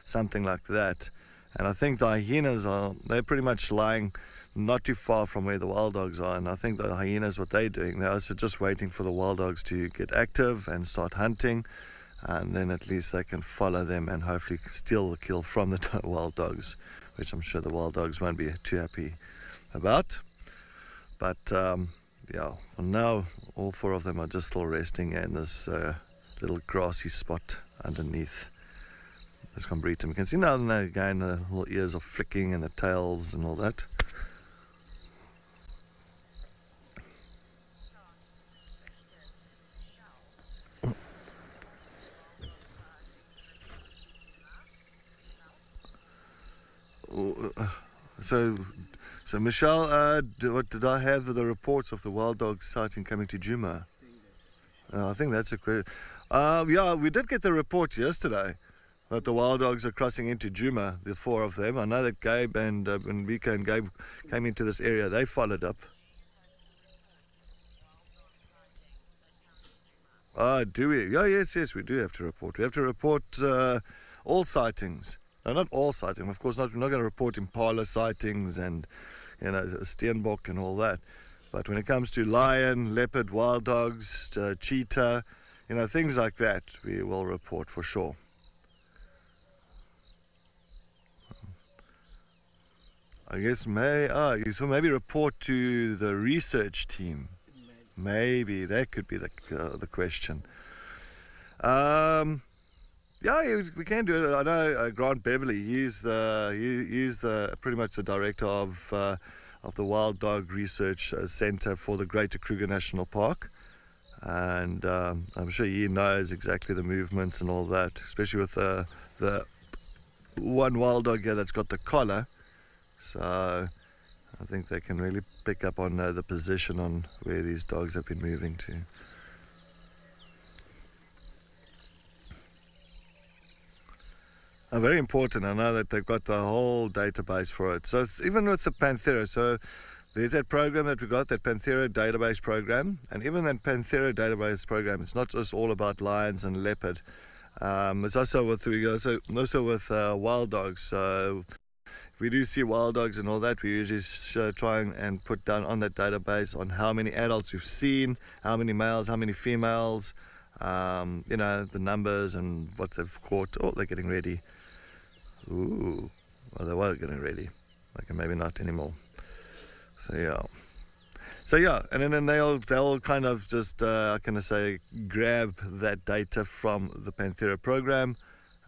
something like that. And I think the hyenas are they're pretty much lying not too far from where the wild dogs are. And I think the hyenas what they're doing they're also just waiting for the wild dogs to get active and start hunting and then at least they can follow them and hopefully steal the kill from the wild dogs, which I'm sure the wild dogs won't be too happy about. But um, yeah, for now, all four of them are just still resting in this uh, little grassy spot underneath this combretum. You can see now and again the little ears are flicking and the tails and all that. So, so Michelle, uh, d- what did I have the reports of the wild dog sighting coming to Djuma? Uh, I think that's a question. Uh, yeah, we did get the report yesterday that the wild dogs are crossing into Djuma, the four of them. I know that Gabe and uh, Vika and Gabe came into this area, they followed up. Ah, do we? Yeah, yes, yes, we do have to report. We have to report uh, all sightings. No, not all sightings. Of course, not, we're not going to report impala sightings and, you know, steenbok and all that. But when it comes to lion, leopard, wild dogs, uh, cheetah, you know, things like that, we will report for sure. I guess may ah you so maybe report to the research team. Maybe that could be the uh, the question. Um, yeah, we can do it. I know uh, Grant Beverley. He's the he, he's the pretty much the director of uh, of the Wild Dog Research uh, Center for the Greater Kruger National Park, and um, I'm sure he knows exactly the movements and all that, especially with the the one wild dog here that's got the collar. So I think they can really pick up on uh, the position on where these dogs have been moving to. Uh, very important. I know that they've got the whole database for it. So even with the Panthera, so there's that program that we got, that Panthera database program, and even that Panthera database program, it's not just all about lions and leopard. Um, it's also with we also also with uh, wild dogs. So if we do see wild dogs and all that, we usually try and, put down on that database on how many adults we've seen, how many males, how many females, um, you know, the numbers and what they've caught. Oh, they're getting ready. Ooh, well, they were getting ready. Okay, maybe not anymore. So yeah. So yeah, and then, they'll they'll kind of just uh, can I say grab that data from the Panthera program,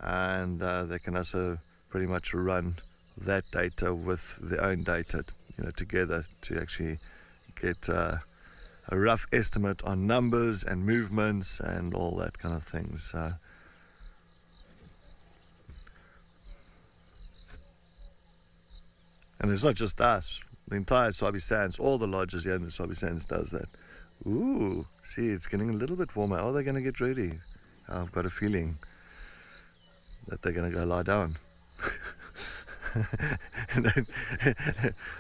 and uh, they can also pretty much run that data with their own data you know, together to actually get uh, a rough estimate on numbers and movements and all that kind of things. So. And it's not just us. The entire Sabi Sands, all the lodges here in the Sabi Sands does that. Ooh, see, it's getting a little bit warmer. Are they're going to get ready? I've got a feeling that they're going to go lie down.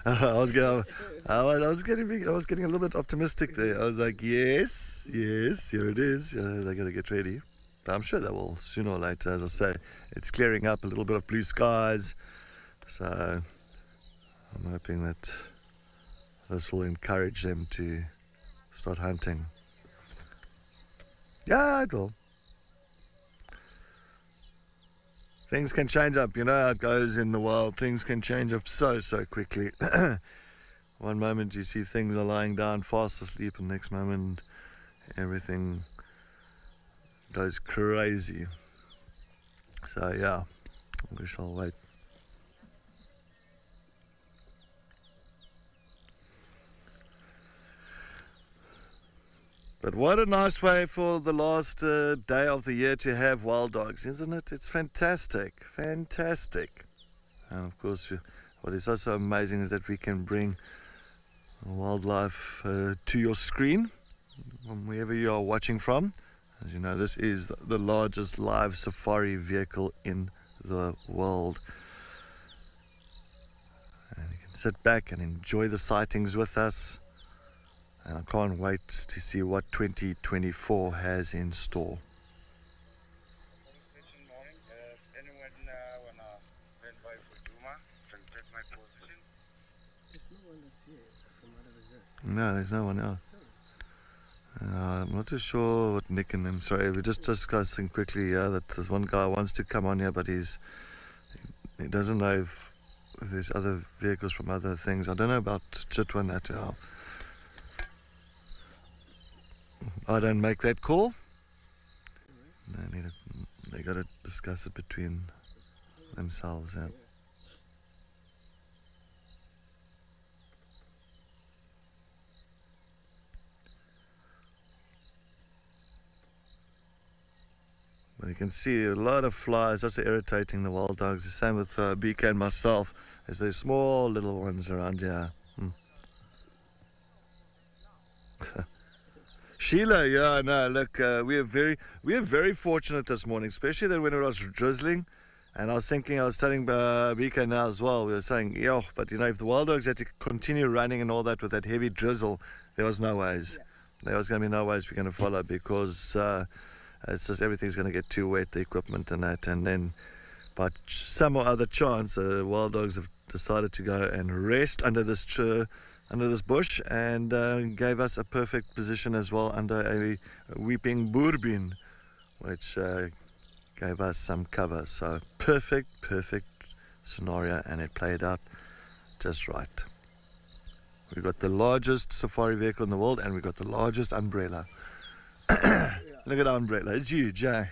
I was getting, I was, I was getting, I was getting a little bit optimistic there. I was like, yes, yes, here it is. Uh, they're going to get ready. But I'm sure they will sooner or later. As I say, it's clearing up a little bit of blue skies. So I'm hoping that this will encourage them to start hunting. Yeah, it will. Things can change up, you know how it goes in the world. Things can change up so, so quickly. One moment you see things are lying down fast asleep, and next moment everything goes crazy. So, yeah, we shall wait. But what a nice way for the last uh, day of the year to have wild dogs, isn't it? It's fantastic, fantastic. And of course, what is also amazing is that we can bring wildlife uh, to your screen from wherever you are watching from. As you know, this is the largest live safari vehicle in the world. And you can sit back and enjoy the sightings with us and I can't wait to see what 2024 has in store. No, there's no one else. Uh, I'm not too sure what Nick and them. Sorry, we're just discussing quickly yeah, that there's one guy wants to come on here, but he's he doesn't know if, there's other vehicles from other things. I don't know about Chitwa and that. Yeah. I don't make that call. They need to, they got to discuss it between themselves. Yeah. But you can see a lot of flies that's irritating the wild dogs. The same with uh, BK and myself. There's small little ones around here. Hmm. Sheila, yeah, no, look, uh, we are very, we are very fortunate this morning, especially that when it was drizzling, and I was thinking, I was telling uh, BK now as well. We were saying, yo, but you know, if the wild dogs had to continue running and all that with that heavy drizzle, there was no ways. Yeah. There was going to be no ways we're going to follow because uh, it's just everything's going to get too wet, the equipment and that, and then, but some or other chance, the wild dogs have decided to go and rest under this tree under this bush and uh, gave us a perfect position as well under a, weeping boer-bean, which uh, gave us some cover. So perfect, perfect scenario, and it played out just right. We've got the largest safari vehicle in the world, and we've got the largest umbrella. Look at the umbrella; it's huge, eh?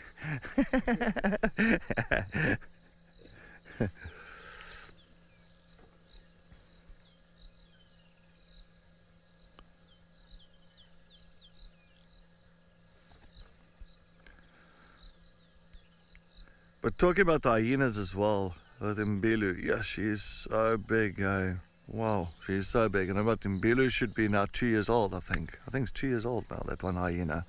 But talking about the hyenas as well, with Imbilu, yeah, she's so big, eh? Wow, she's so big. And about Imbilu should be now two years old, I think. I think it's two years old now, that one hyena.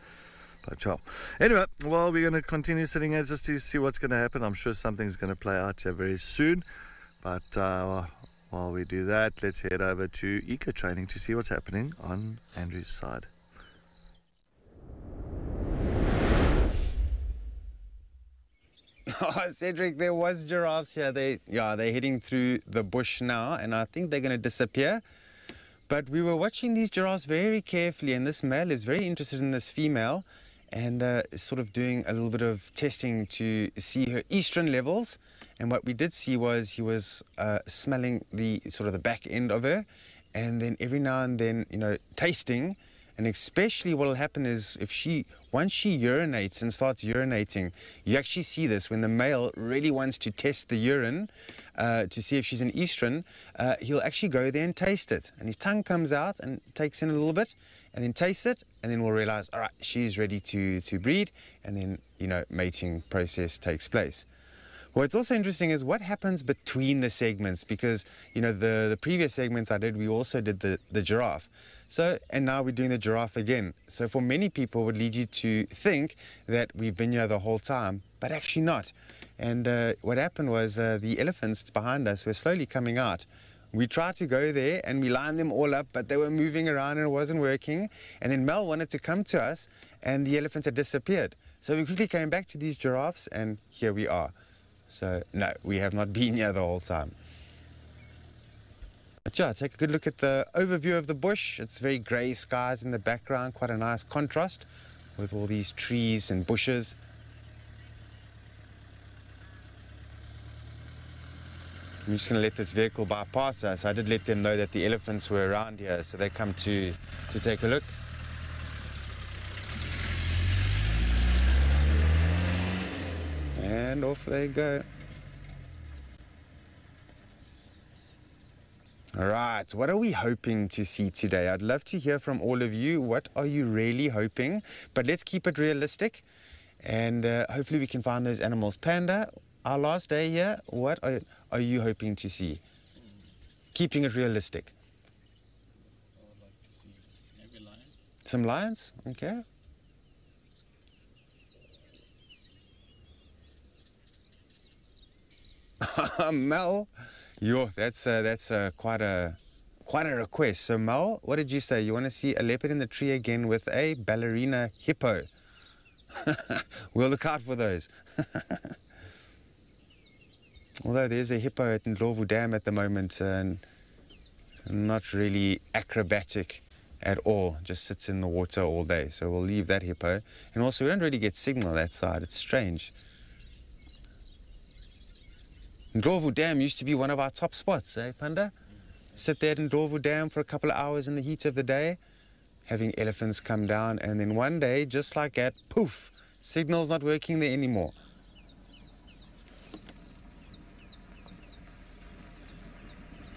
But well, anyway, well, we're going to continue sitting here just to see what's going to happen. I'm sure something's going to play out here very soon. But uh, while we do that, let's head over to EcoTraining to see what's happening on Andrew's side. Oh, Cedric, there was giraffes here. They, yeah, they're heading through the bush now, and I think they're going to disappear. But we were watching these giraffes very carefully, and this male is very interested in this female, and uh, sort of doing a little bit of testing to see her estrogen levels. And what we did see was he was uh, smelling the sort of the back end of her, and then every now and then, you know, tasting And especially what will happen is if she, once she urinates and starts urinating, you actually see this when the male really wants to test the urine uh, to see if she's an estrus, uh, he'll actually go there and taste it. And his tongue comes out and takes in a little bit and then tastes it. And then we'll realize, all right, she's ready to, to breed. And then, you know, mating process takes place. What's also interesting is what happens between the segments because, you know, the, the previous segments I did, we also did the, the giraffe. So, and now we're doing the giraffe again. So for many people would lead you to think that we've been here the whole time, but actually not. And uh, what happened was uh, the elephants behind us were slowly coming out. We tried to go there and we lined them all up, but they were moving around and it wasn't working. And then Mel wanted to come to us and the elephants had disappeared. So we quickly came back to these giraffes and here we are. So no, we have not been here the whole time. Yeah, take a good look at the overview of the bush. It's very grey skies in the background, quite a nice contrast with all these trees and bushes. I'm just going to let this vehicle bypass us. I did let them know that the elephants were around here, so they come to, to take a look. And off they go. All right, what are we hoping to see today? I'd love to hear from all of you. What are you really hoping? But let's keep it realistic and uh, hopefully we can find those animals. Panda, our last day here, what are, are you hoping to see? Keeping it realistic. Some lions? Okay. Mel, yo, that's uh, that's uh, quite a quite a request. So Mel, what did you say? You want to see a leopard in the tree again with a ballerina hippo? we'll look out for those. Although there's a hippo at Ndlovu Dam at the moment, and not really acrobatic at all. Just sits in the water all day. So we'll leave that hippo. And also, we don't really get signal that side. It's strange. Ndlovu Dam used to be one of our top spots, eh, Panda? Sit there at Ndlovu Dam for a couple of hours in the heat of the day, having elephants come down, and then one day, just like that, poof, signal's not working there anymore.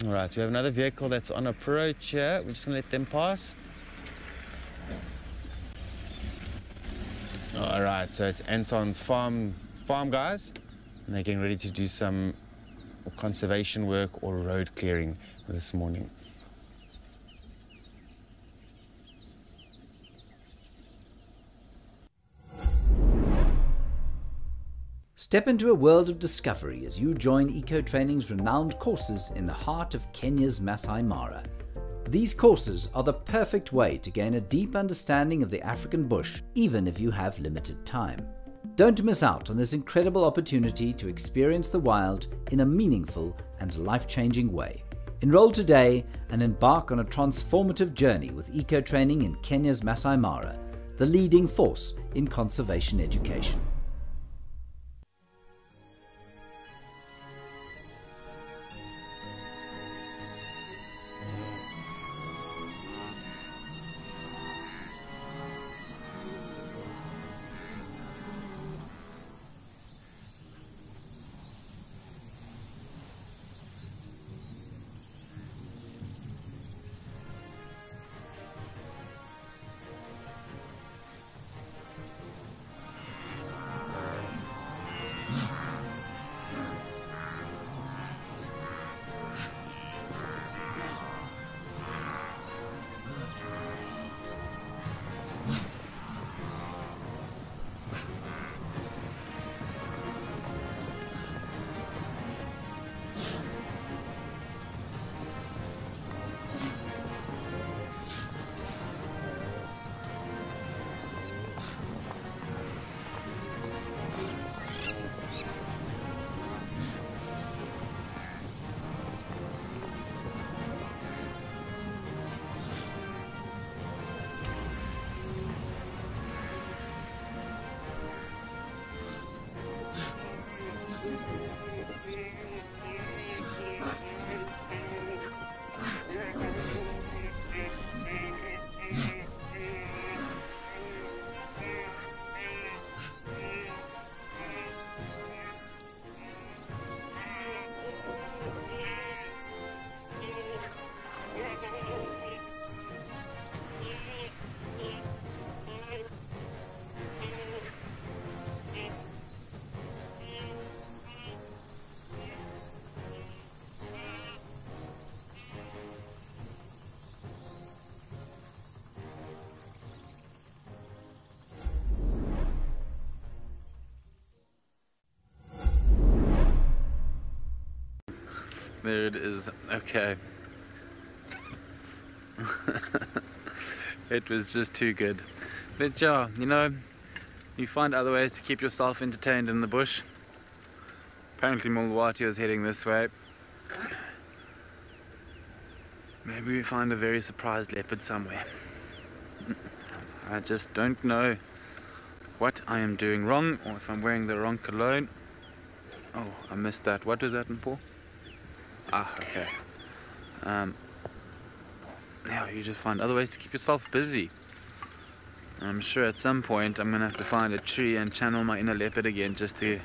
All right, we have another vehicle that's on approach here. We're just gonna let them pass. All right, so it's Anton's farm farm guys, and they're getting ready to do some conservation work or road clearing this morning. Step into a world of discovery as you join EcoTraining's renowned courses in the heart of Kenya's Masai Mara. These courses are the perfect way to gain a deep understanding of the African bush, even if you have limited time. Don't miss out on this incredible opportunity to experience the wild in a meaningful and life changing way. Enroll today and embark on a transformative journey with EcoTraining in Kenya's Masai Mara, the leading force in conservation education. It is. Okay. it was just too good. But yeah, you know, you find other ways to keep yourself entertained in the bush. Apparently Mulwati is heading this way. Maybe we find a very surprised leopard somewhere. I just don't know what I am doing wrong or if I'm wearing the wrong cologne. Oh, I missed that. What was that in Paul? Ah, okay. Um, yeah, you just find other ways to keep yourself busy. I'm sure at some point I'm gonna have to find a tree and channel my inner leopard again just to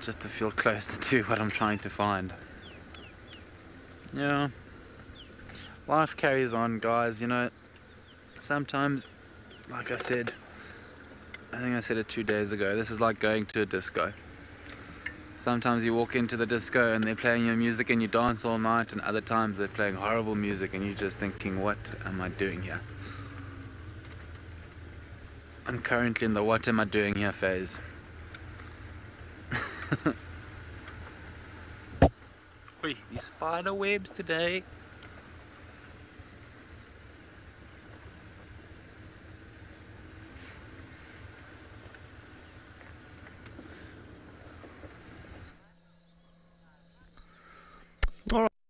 just to feel closer to what I'm trying to find. Yeah. Life carries on, guys, you know. Sometimes, like I said, I think I said it two days ago, this is like going to a disco. Sometimes you walk into the disco and they're playing your music and you dance all night, and other times they're playing horrible music and you're just thinking, what am I doing here? I'm currently in the what am I doing here phase. Wait, these spider webs today.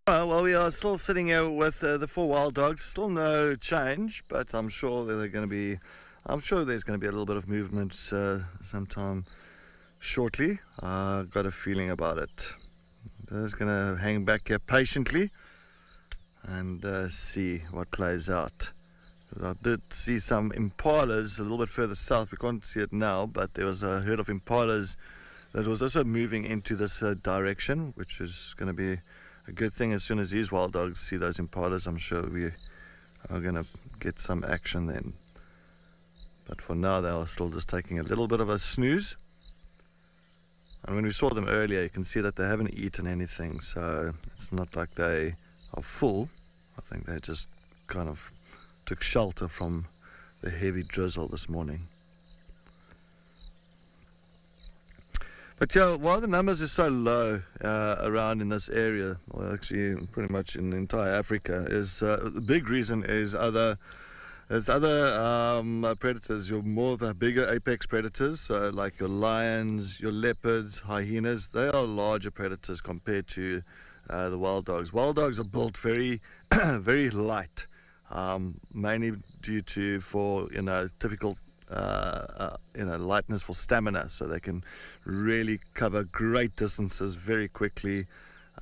Uh, well, we are still sitting here with uh, the four wild dogs. Still no change, but I'm sure they're going to be. I'm sure there's going to be a little bit of movement uh, sometime shortly. I have got a feeling about it. Just going to hang back here patiently and uh, see what plays out. I did see some impalas a little bit further south. We can't see it now, but there was a herd of impalas that was also moving into this uh, direction, which is going to be a good thing. As soon as these wild dogs see those impalas, I'm sure we are going to get some action then. But for now, they are still just taking a little bit of a snooze. And when we saw them earlier, you can see that they haven't eaten anything, so it's not like they are full. I think they just kind of took shelter from the heavy drizzle this morning. But yeah, why the numbers are so low uh, around in this area, or actually pretty much in the entire Africa, is uh, the big reason is other there's other um, predators. Your more the bigger apex predators, so like your lions, your leopards, hyenas. They are larger predators compared to uh, the wild dogs. Wild dogs are built very, very light, um, mainly due to for you know typical uh, uh, you know lightness for stamina, so they can really cover great distances very quickly.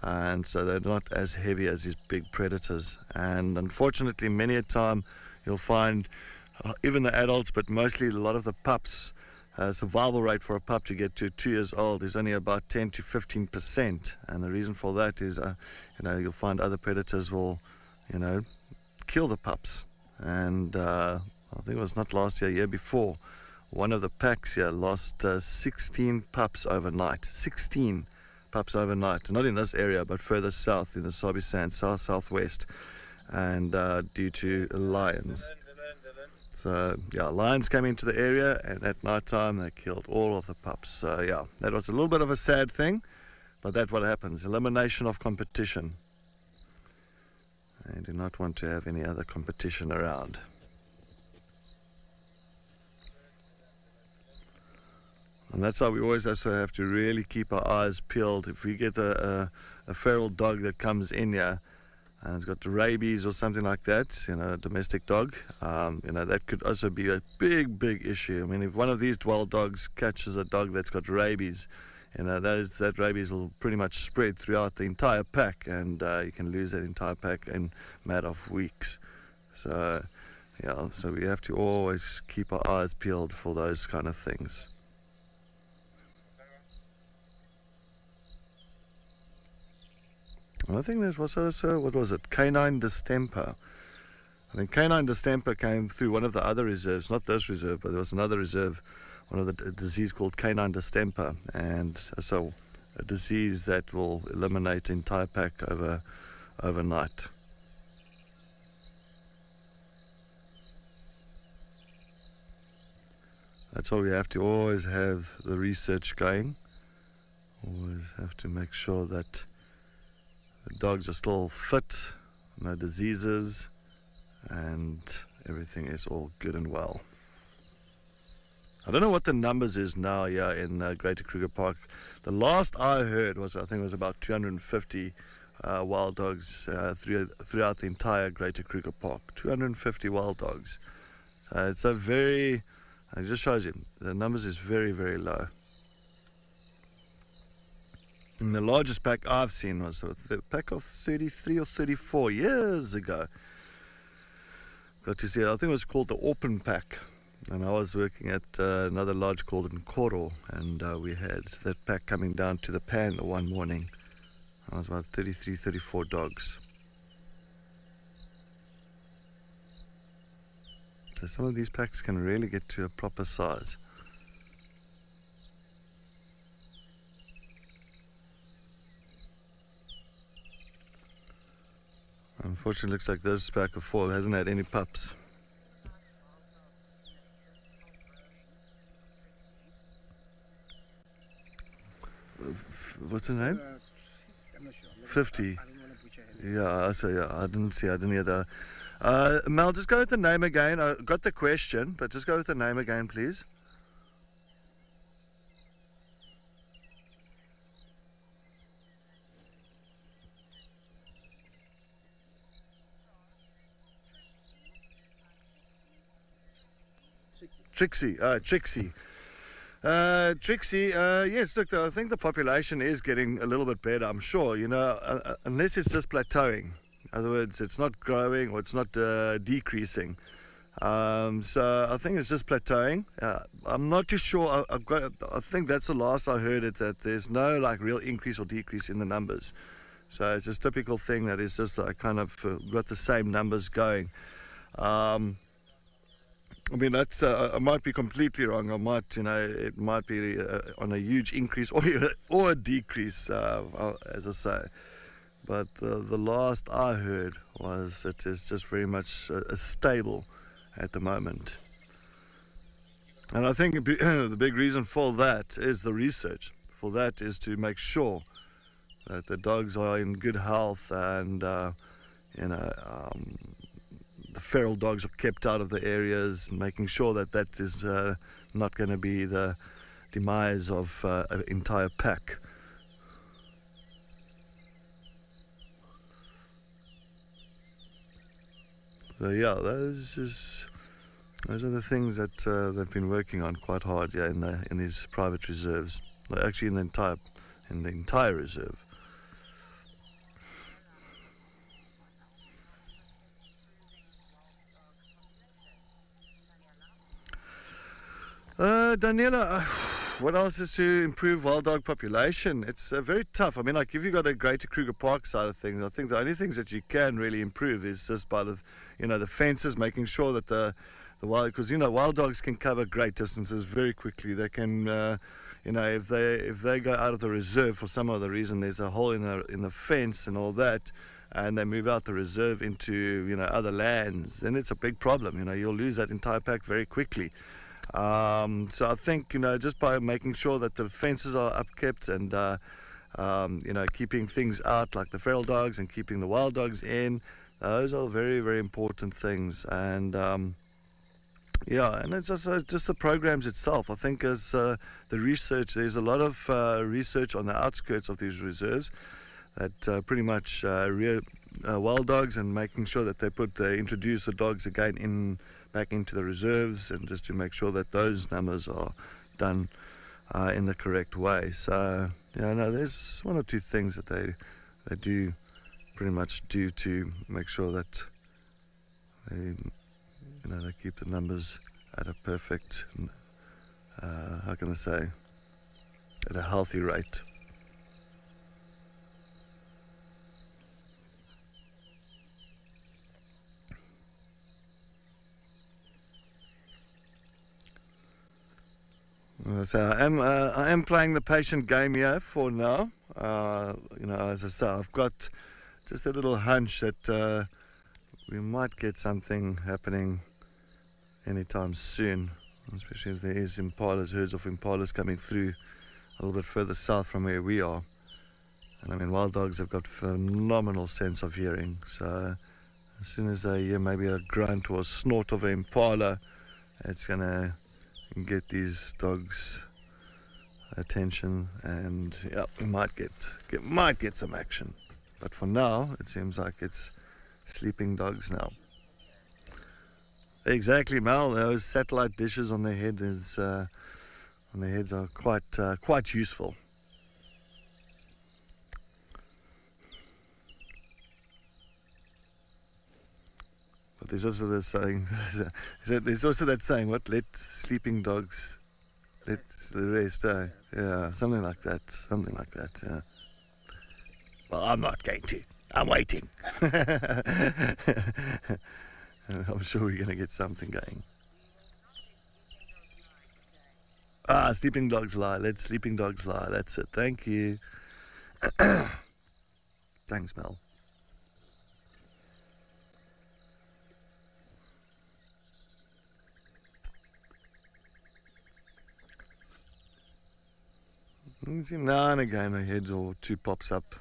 And so they're not as heavy as these big predators. And unfortunately, many a time you'll find uh, even the adults, but mostly a lot of the pups, uh, survival rate for a pup to get to two years old is only about 10 to 15 percent. And the reason for that is, uh, you know, you'll find other predators will, you know, kill the pups. And uh, I think it was not last year, year before, one of the packs here lost uh, 16 pups overnight. 16 pups overnight. Not in this area, but further south in the Sabi Sand, south southwest and uh, due to lions. So yeah, lions came into the area, and at night time they killed all of the pups. So yeah, that was a little bit of a sad thing, but that's what happens: elimination of competition. I do not want to have any other competition around. And that's why we always also have to really keep our eyes peeled. If we get a, a, a feral dog that comes in here, and it's got rabies or something like that, you know, a domestic dog, um, you know, that could also be a big, big issue. I mean, if one of these wild dogs catches a dog that's got rabies, you know, that rabies will pretty much spread throughout the entire pack, and uh, you can lose that entire pack in a matter of weeks. So, yeah, so we have to always keep our eyes peeled for those kind of things. I think that was uh, also, what was it, canine distemper. I think canine distemper came through one of the other reserves, not this reserve, but there was another reserve, one of the disease called canine distemper, and uh, so a disease that will eliminate entire pack over overnight. That's why we have to always have the research going. Always have to make sure that The dogs are still fit, no diseases, and everything is all good and well. I don't know what the numbers is now yeah in uh, Greater Kruger Park. The last I heard was I think it was about 250 uh, wild dogs uh, through, throughout the entire Greater Kruger Park. 250 wild dogs. So it's a very it just shows you the numbers is very very low. And the largest pack I've seen was a pack of 33 or 34 years ago. Got to see, I think it was called the Open Pack. And I was working at uh, another lodge called Nkorho, and uh, we had that pack coming down to the pan the one morning. I was about 33, 34 dogs. So some of these packs can really get to a proper size. Unfortunately, looks like this pack of four hasn't had any pups. What's the name? 50. Yeah, I so yeah, I didn't see, I didn't hear the. Uh, Mel, just go with the name again. I got the question, but just go with the name again, please. Trixie. Uh, Trixie. Uh, Trixie, uh, yes, look, I think the population is getting a little bit better, I'm sure, you know, uh, uh, unless it's just plateauing. In other words, it's not growing or it's not uh, decreasing. Um, so I think it's just plateauing. Uh, I'm not too sure. I, I've got. I think that's the last I heard it that there's no like real increase or decrease in the numbers. So it's just typical thing that is just I kind of got the same numbers going. Um, I mean, that's uh, I might be completely wrong. I might, you know, it might be uh, on a huge increase or or a decrease, uh, as I say. But the last I heard was it is just very much uh, stable at the moment. And I think the big reason for that is the research. For that is to make sure that the dogs are in good health and, uh, you know, um, the feral dogs are kept out of the areas, making sure that that is uh, not going to be the demise of uh, an entire pack. So yeah, those is those are the things that uh, they've been working on quite hard, yeah, in the, in these private reserves, actually in the entire in the entire reserve. Uh, Daniela, uh, what else is to improve wild dog population? It's uh, very tough. I mean, like if you've got a Greater Kruger Park side of things, I think the only things that you can really improve is just by the, you know, the fences, making sure that the, the wild, because you know, wild dogs can cover great distances very quickly. They can, uh, you know, if they if they go out of the reserve for some other reason, there's a hole in the in the fence and all that. And they move out the reserve into you know other lands, and it's a big problem. You know you'll lose that entire pack very quickly. Um, so I think you know just by making sure that the fences are upkept and uh, um, you know keeping things out like the feral dogs and keeping the wild dogs in, those are very very important things. And um, yeah, and it's just uh, just the programs itself. I think as uh, the research, there's a lot of uh, research on the outskirts of these reserves that uh, pretty much uh, rear wild dogs and making sure that they put introduce the dogs again in back into the reserves and just to make sure that those numbers are done uh, in the correct way. So yeah, no, there's one or two things that they they do pretty much do to make sure that they you know they keep the numbers at a perfect uh, how can I say at a healthy rate. So I am uh, I am playing the patient game here for now. Uh, you know, as I say, I've got just a little hunch that uh, we might get something happening anytime soon, especially if there is impalas, herds of impalas coming through a little bit further south from where we are. And I mean, wild dogs have got phenomenal sense of hearing. So as soon as they hear maybe a grunt or a snort of an impala, it's gonna get these dogs attention and yeah we might get, get might get some action. But for now it seems like it's sleeping dogs now. Exactly Mal those satellite dishes on their head is uh, on their heads are quite uh, quite useful there's also the saying there's also that saying what let sleeping dogs let the rest die. Yeah, something like that. Something like that. Yeah. Well, I'm not going to. I'm waiting. I'm sure we're going to get something going. Ah, sleeping dogs lie. Let sleeping dogs lie. That's it. Thank you. Thanks, Mel. Now and again a head or two pops up.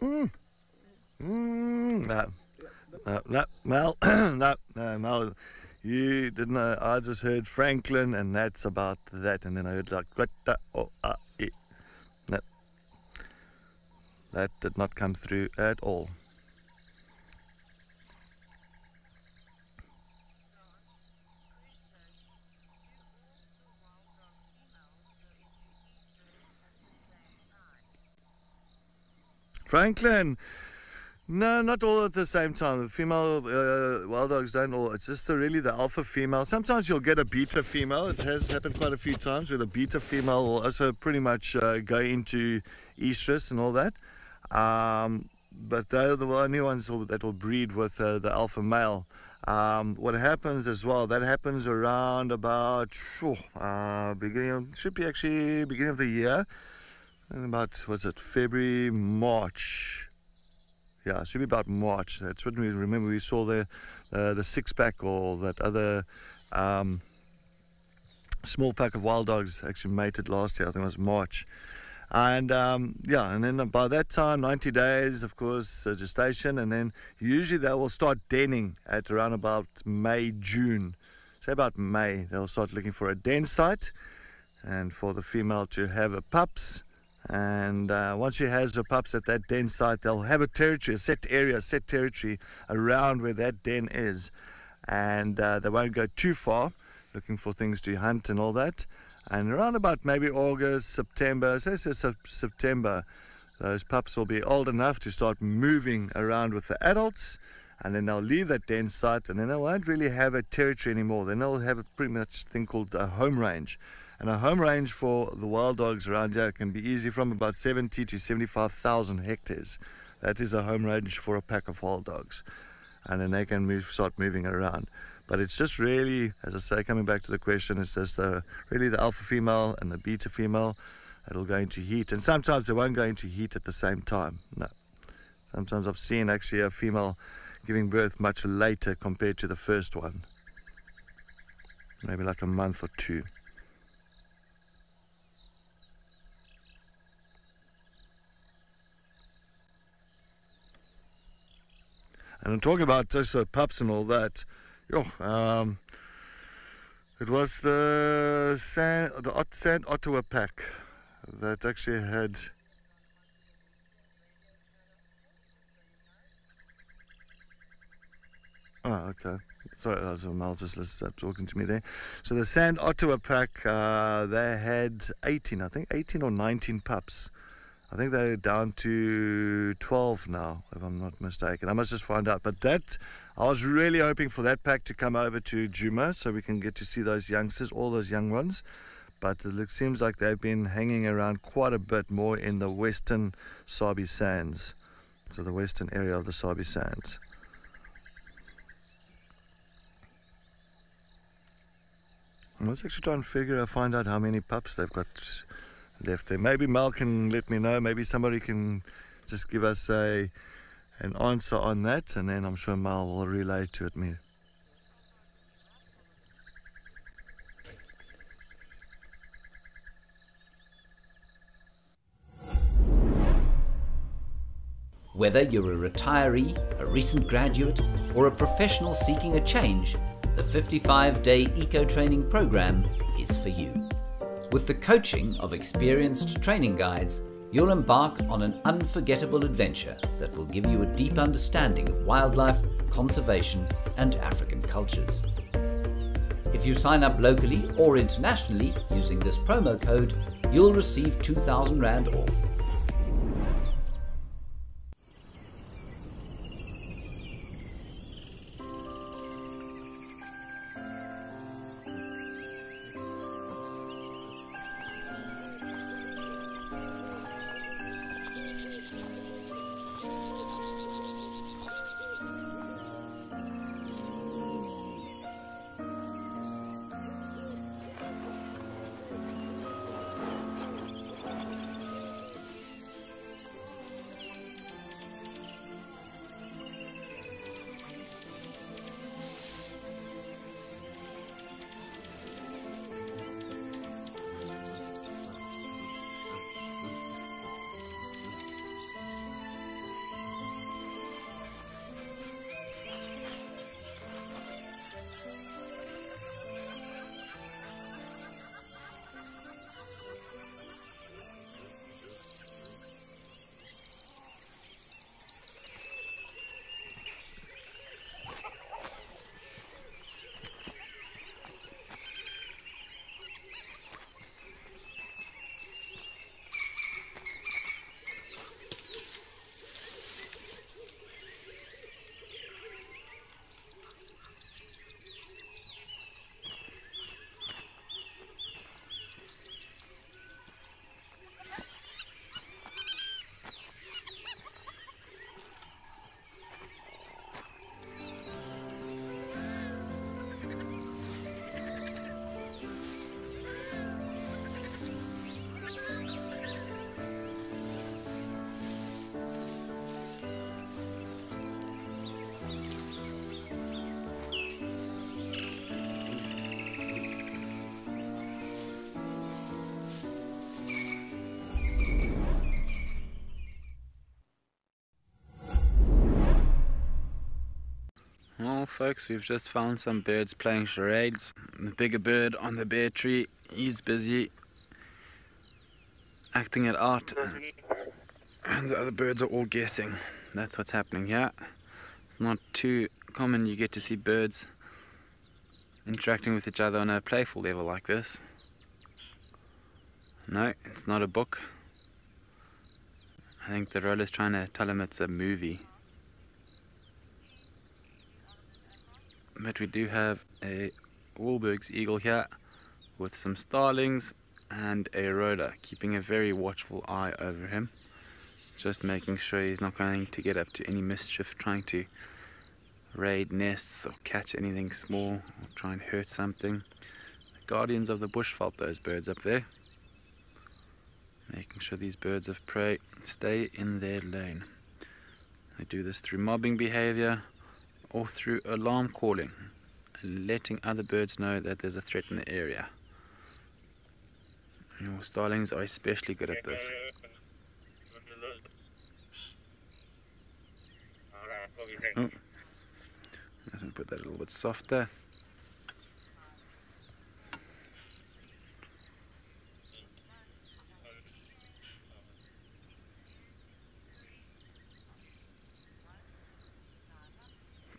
Mm. Mm. No. No, no, no, no, you didn't know. I just heard Franklin, and that's about that. And then I heard like, what the, oh, uh, it. No. That did not come through at all. Franklin. No, not all at the same time. The female uh, wild dogs don't all. It's just the, really the alpha female. Sometimes you'll get a beta female. It has happened quite a few times where the beta female will also pretty much uh, go into estrus and all that. Um, but they're the only ones that will breed with uh, the alpha male. Um, what happens as well, that happens around about uh, beginning, should be actually beginning of the year about was it February, March? Yeah, it should be about March. That's when we remember we saw the uh, the six pack or that other um, small pack of wild dogs actually mated last year. I think it was March. And um, yeah, and then by that time, 90 days, of course, uh, gestation, and then usually they will start denning at around about May, June. Say about May, they'll start looking for a den site and for the female to have a pups and uh, once she has her pups at that den site, they'll have a territory, a set area, a set territory around where that den is. And uh, they won't go too far looking for things to hunt and all that. And around about maybe August, September, say, say September, those pups will be old enough to start moving around with the adults. And then they'll leave that den site and then they won't really have a territory anymore. Then they'll have a pretty much thing called a home range. And a home range for the wild dogs around here can be easy from about 70 to 75,000 hectares. That is a home range for a pack of wild dogs. And then they can move, start moving around. But it's just really, as I say, coming back to the question, it's just the, really the alpha female and the beta female that'll go into heat. And sometimes they won't go into heat at the same time. No. Sometimes I've seen actually a female giving birth much later compared to the first one. Maybe like a month or two. And I'm talking about just uh, pups and all that. Yo, um, it was the San, the San Ottawa pack that actually had. Oh, okay. Sorry, I was, just talking to me there. So the San Ottawa pack, uh, they had 18, I think 18 or 19 pups. I think they're down to 12 now, if I'm not mistaken. I must just find out. But that, I was really hoping for that pack to come over to Djuma so we can get to see those youngsters, all those young ones. But it seems like they've been hanging around quite a bit more in the western Sabi Sands. So the western area of the Sabi Sands. Was actually trying to figure out, find out how many pups they've got left there. Maybe Mel can let me know. Maybe somebody can just give us a an answer on that, and then I'm sure Mel will relay to it me. Whether you're a retiree, a recent graduate, or a professional seeking a change, the 55 day EcoTraining program is for you. With the coaching of experienced training guides, you'll embark on an unforgettable adventure that will give you a deep understanding of wildlife, conservation, and African cultures. If you sign up locally or internationally using this promo code, you'll receive 2000 Rand off. Folks, we've just found some birds playing charades. The bigger bird on the bear tree, he's busy acting it out, and the other birds are all guessing. That's what's happening here. It's not too common you get to see birds interacting with each other on a playful level like this. No, it's not a book. I think the roller's trying to tell him it's a movie. But we do have a Wahlberg's eagle here with some starlings and a roller keeping a very watchful eye over him. Just making sure he's not going to get up to any mischief trying to raid nests or catch anything small or try and hurt something. The guardians of the bush felt those birds up there. Making sure these birds of prey stay in their lane. They do this through mobbing behavior or through alarm calling, letting other birds know that there's a threat in the area. Starlings are especially good at this. Oh. Let me put that a little bit softer.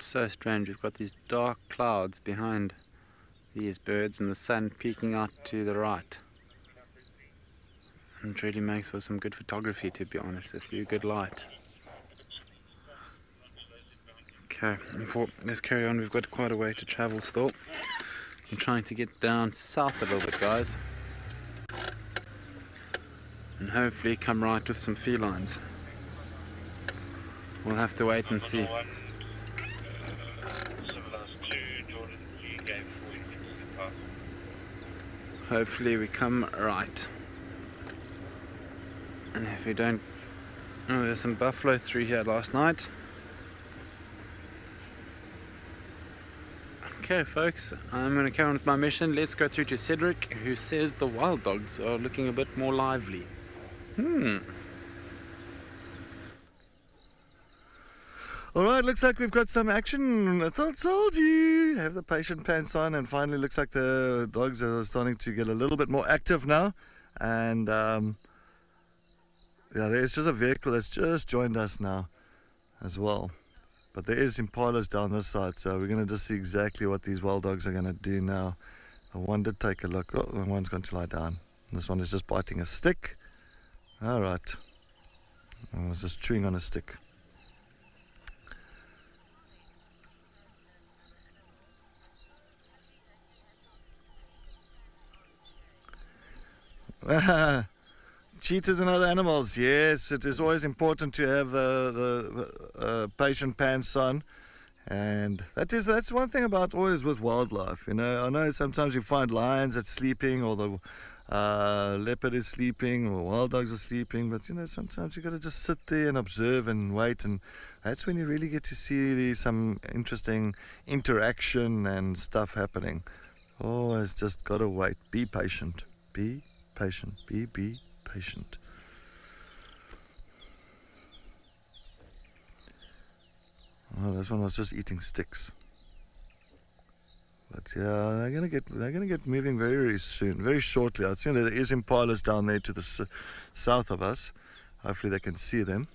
So strange. We've got these dark clouds behind these birds and the sun peeking out to the right. And it really makes for some good photography to be honest with you, good light. Okay, let's carry on. We've got quite a way to travel still. I'm trying to get down south a little bit, guys. And hopefully come right with some felines. We'll have to wait and see. Hopefully we come right. And if we don't oh there's some buffalo through here last night. Okay folks I'm going to carry on with my mission. Let's go through to Cedric who says the wild dogs are looking a bit more lively. Hmm All right, looks like we've got some action. I told, you. Have the patient pants on, and finally, looks like the dogs are starting to get a little bit more active now. And um, yeah, there's just a vehicle that's just joined us now as well. But there is impalas down this side, so we're going to just see exactly what these wild dogs are going to do now. The one did take a look. Oh, the one's going to lie down. This one is just biting a stick. All right. I was just chewing on a stick. Cheetahs and other animals, yes, it is always important to have the, the uh, patient pants on. And that is that's one thing about always with wildlife. You know, I know sometimes you find lions that's sleeping, or the uh, leopard is sleeping, or wild dogs are sleeping. But you know, sometimes you got to just sit there and observe and wait, and that's when you really get to see the, some interesting interaction and stuff happening. Always just got to wait. Be patient. Be patient. Be be patient. Oh, this one was just eating sticks. But yeah, they're gonna get they're gonna get moving very very soon, very shortly. I think there is impalas down there to the south of us. Hopefully they can see them.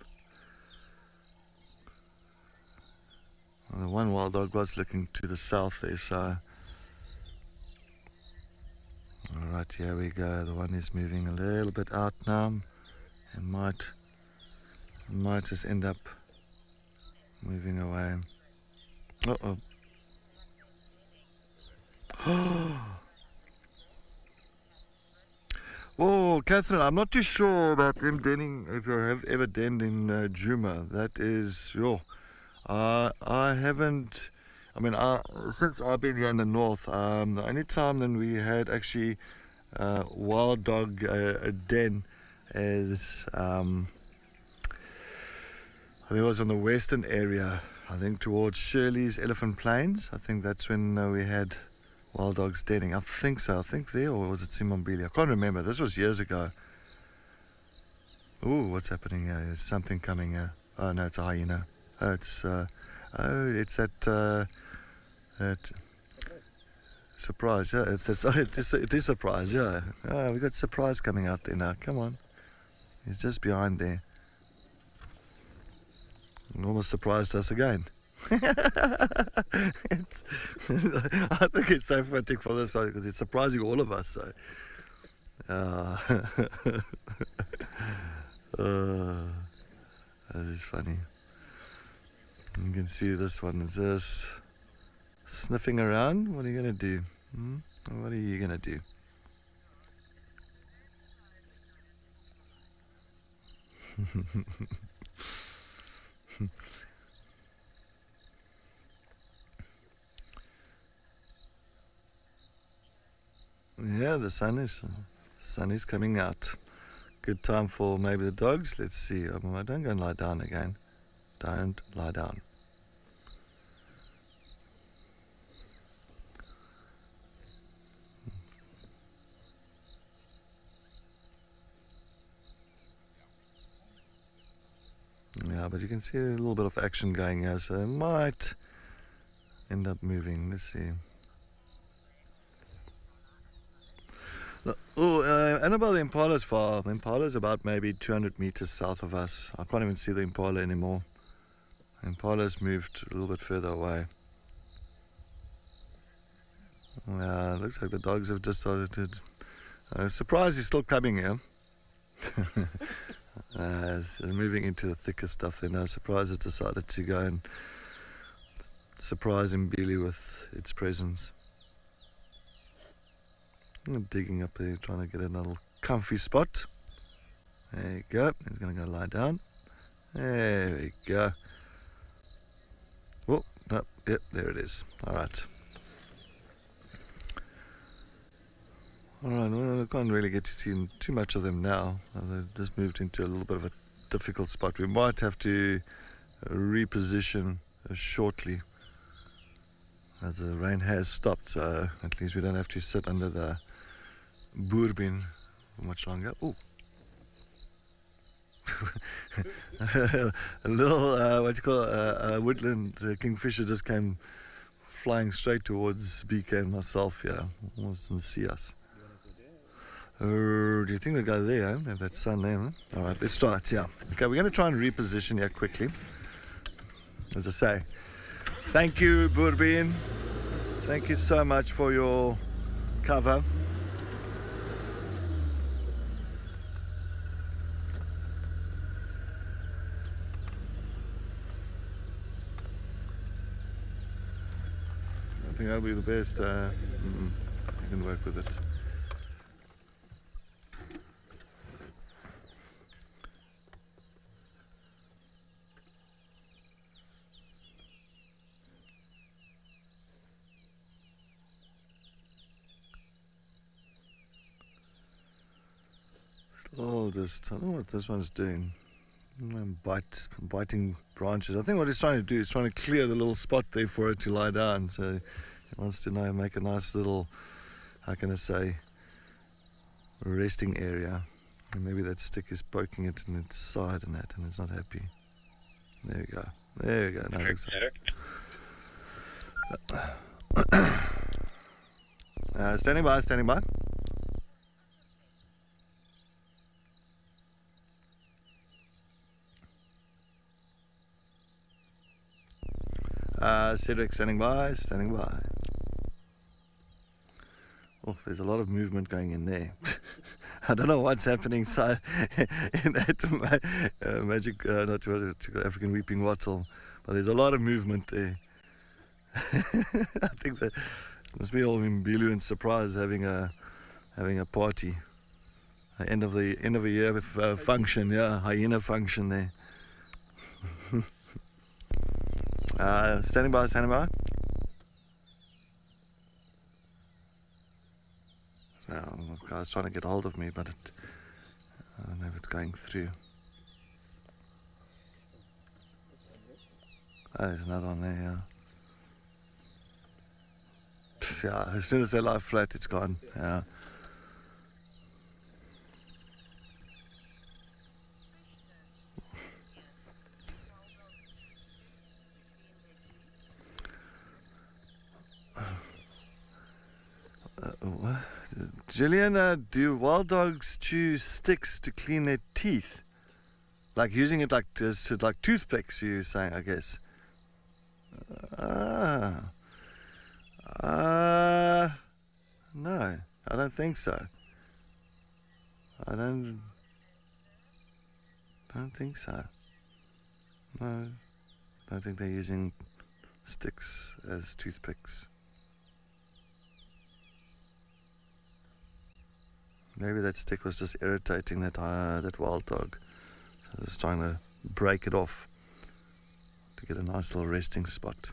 The one wild dog was looking to the south there, so. All right, here we go. The one is moving a little bit out now, and might might just end up moving away. Uh oh. Oh, Catherine, I'm not too sure about them denning, if they have ever denned in uh, Djuma. That is, yo, uh, I haven't, I mean, I, since I've been here in the north, um, the only time then we had actually uh, wild dog uh, a den is, um, I think it was on the western area, I think towards Shirley's Elephant Plains. I think that's when uh, we had wild dogs denning. I think so. I think there, or was it Simbambili? I can't remember. This was years ago. Ooh, what's happening here? There's something coming here. Oh no, it's a hyena. Oh, it's uh, oh, it's that uh, that surprise. Yeah, it's, it's it is it is surprise. Yeah, oh, we got surprise coming out there now. Come on, he's just behind there. Almost surprised us again. it's, I think it's so fitting for this one because it's surprising all of us. So, uh, that is funny. You can see this one is just sniffing around. What are you gonna do? Hmm? What are you gonna do? Yeah, the sun is sun is coming out. Good time for maybe the dogs. Let's see. Um, I don't go and lie down again. Don't lie down. Yeah, but you can see a little bit of action going here, so it might end up moving. Let's see. Oh, uh, Annabelle, the Impala is far. The Impala is about maybe 200 meters south of us. I can't even see the Impala anymore. The Impala's moved a little bit further away. Yeah, looks like the dogs have just started to. Uh, surprised he's still coming here. uh, moving into the thicker stuff there now. Surprised it's decided to go and surprise Mbili with its presence. I'm digging up there, trying to get a little comfy spot. There you go. He's going to go lie down. There we go. Oh, no, yep, there it is. All right. All right, well, I can't really get to see too much of them now. Uh, They've just moved into a little bit of a difficult spot. We might have to reposition uh, shortly as the rain has stopped, so at least we don't have to sit under the boer-bean for much longer. Oh. a little uh, what you call it, uh, a woodland uh, kingfisher just came flying straight towards BK and myself. Yeah, wants to see us. Uh, do you think we go there? Eh? Have that sun there? Huh? All right, let's start. Yeah. Okay, we're going to try and reposition here quickly. As I say, thank you, boer-bean. Thank you so much for your cover. I think that'll be the best. Uh, mm, I can work with it. Oh, this, I don't know what this one's doing. Mm, Bite, biting branches. I think what he's trying to do is trying to clear the little spot there for it to lie down. So he wants to now make a nice little, how can I say, resting area. And maybe that stick is poking it in its side and that, and it's not happy. There we go. There we go. Now it looks uh, standing by, standing by. Uh, Cedric standing by, standing by. Oh, there's a lot of movement going in there. I don't know what's happening side in that uh, magic, uh, not African weeping wattle, but there's a lot of movement there. I think that must be all Mbilu and surprise having a having a party, end of the end of the year uh, function, yeah, hyena function there. Uh, standing by, standing by. So this guy's trying to get hold of me, but it, I don't know if it's going through. Oh, there's another one there, yeah. Yeah, as soon as they lie flat, it's gone. Yeah. Uh? Uh, do wild dogs chew sticks to clean their teeth? Like using it like to, to like toothpicks? You're saying, I guess. Ah. Uh, no, I don't think so. I don't. Don't think so. No, I don't think they're using sticks as toothpicks. Maybe that stick was just irritating that uh, that wild dog. So I was trying to break it off to get a nice little resting spot.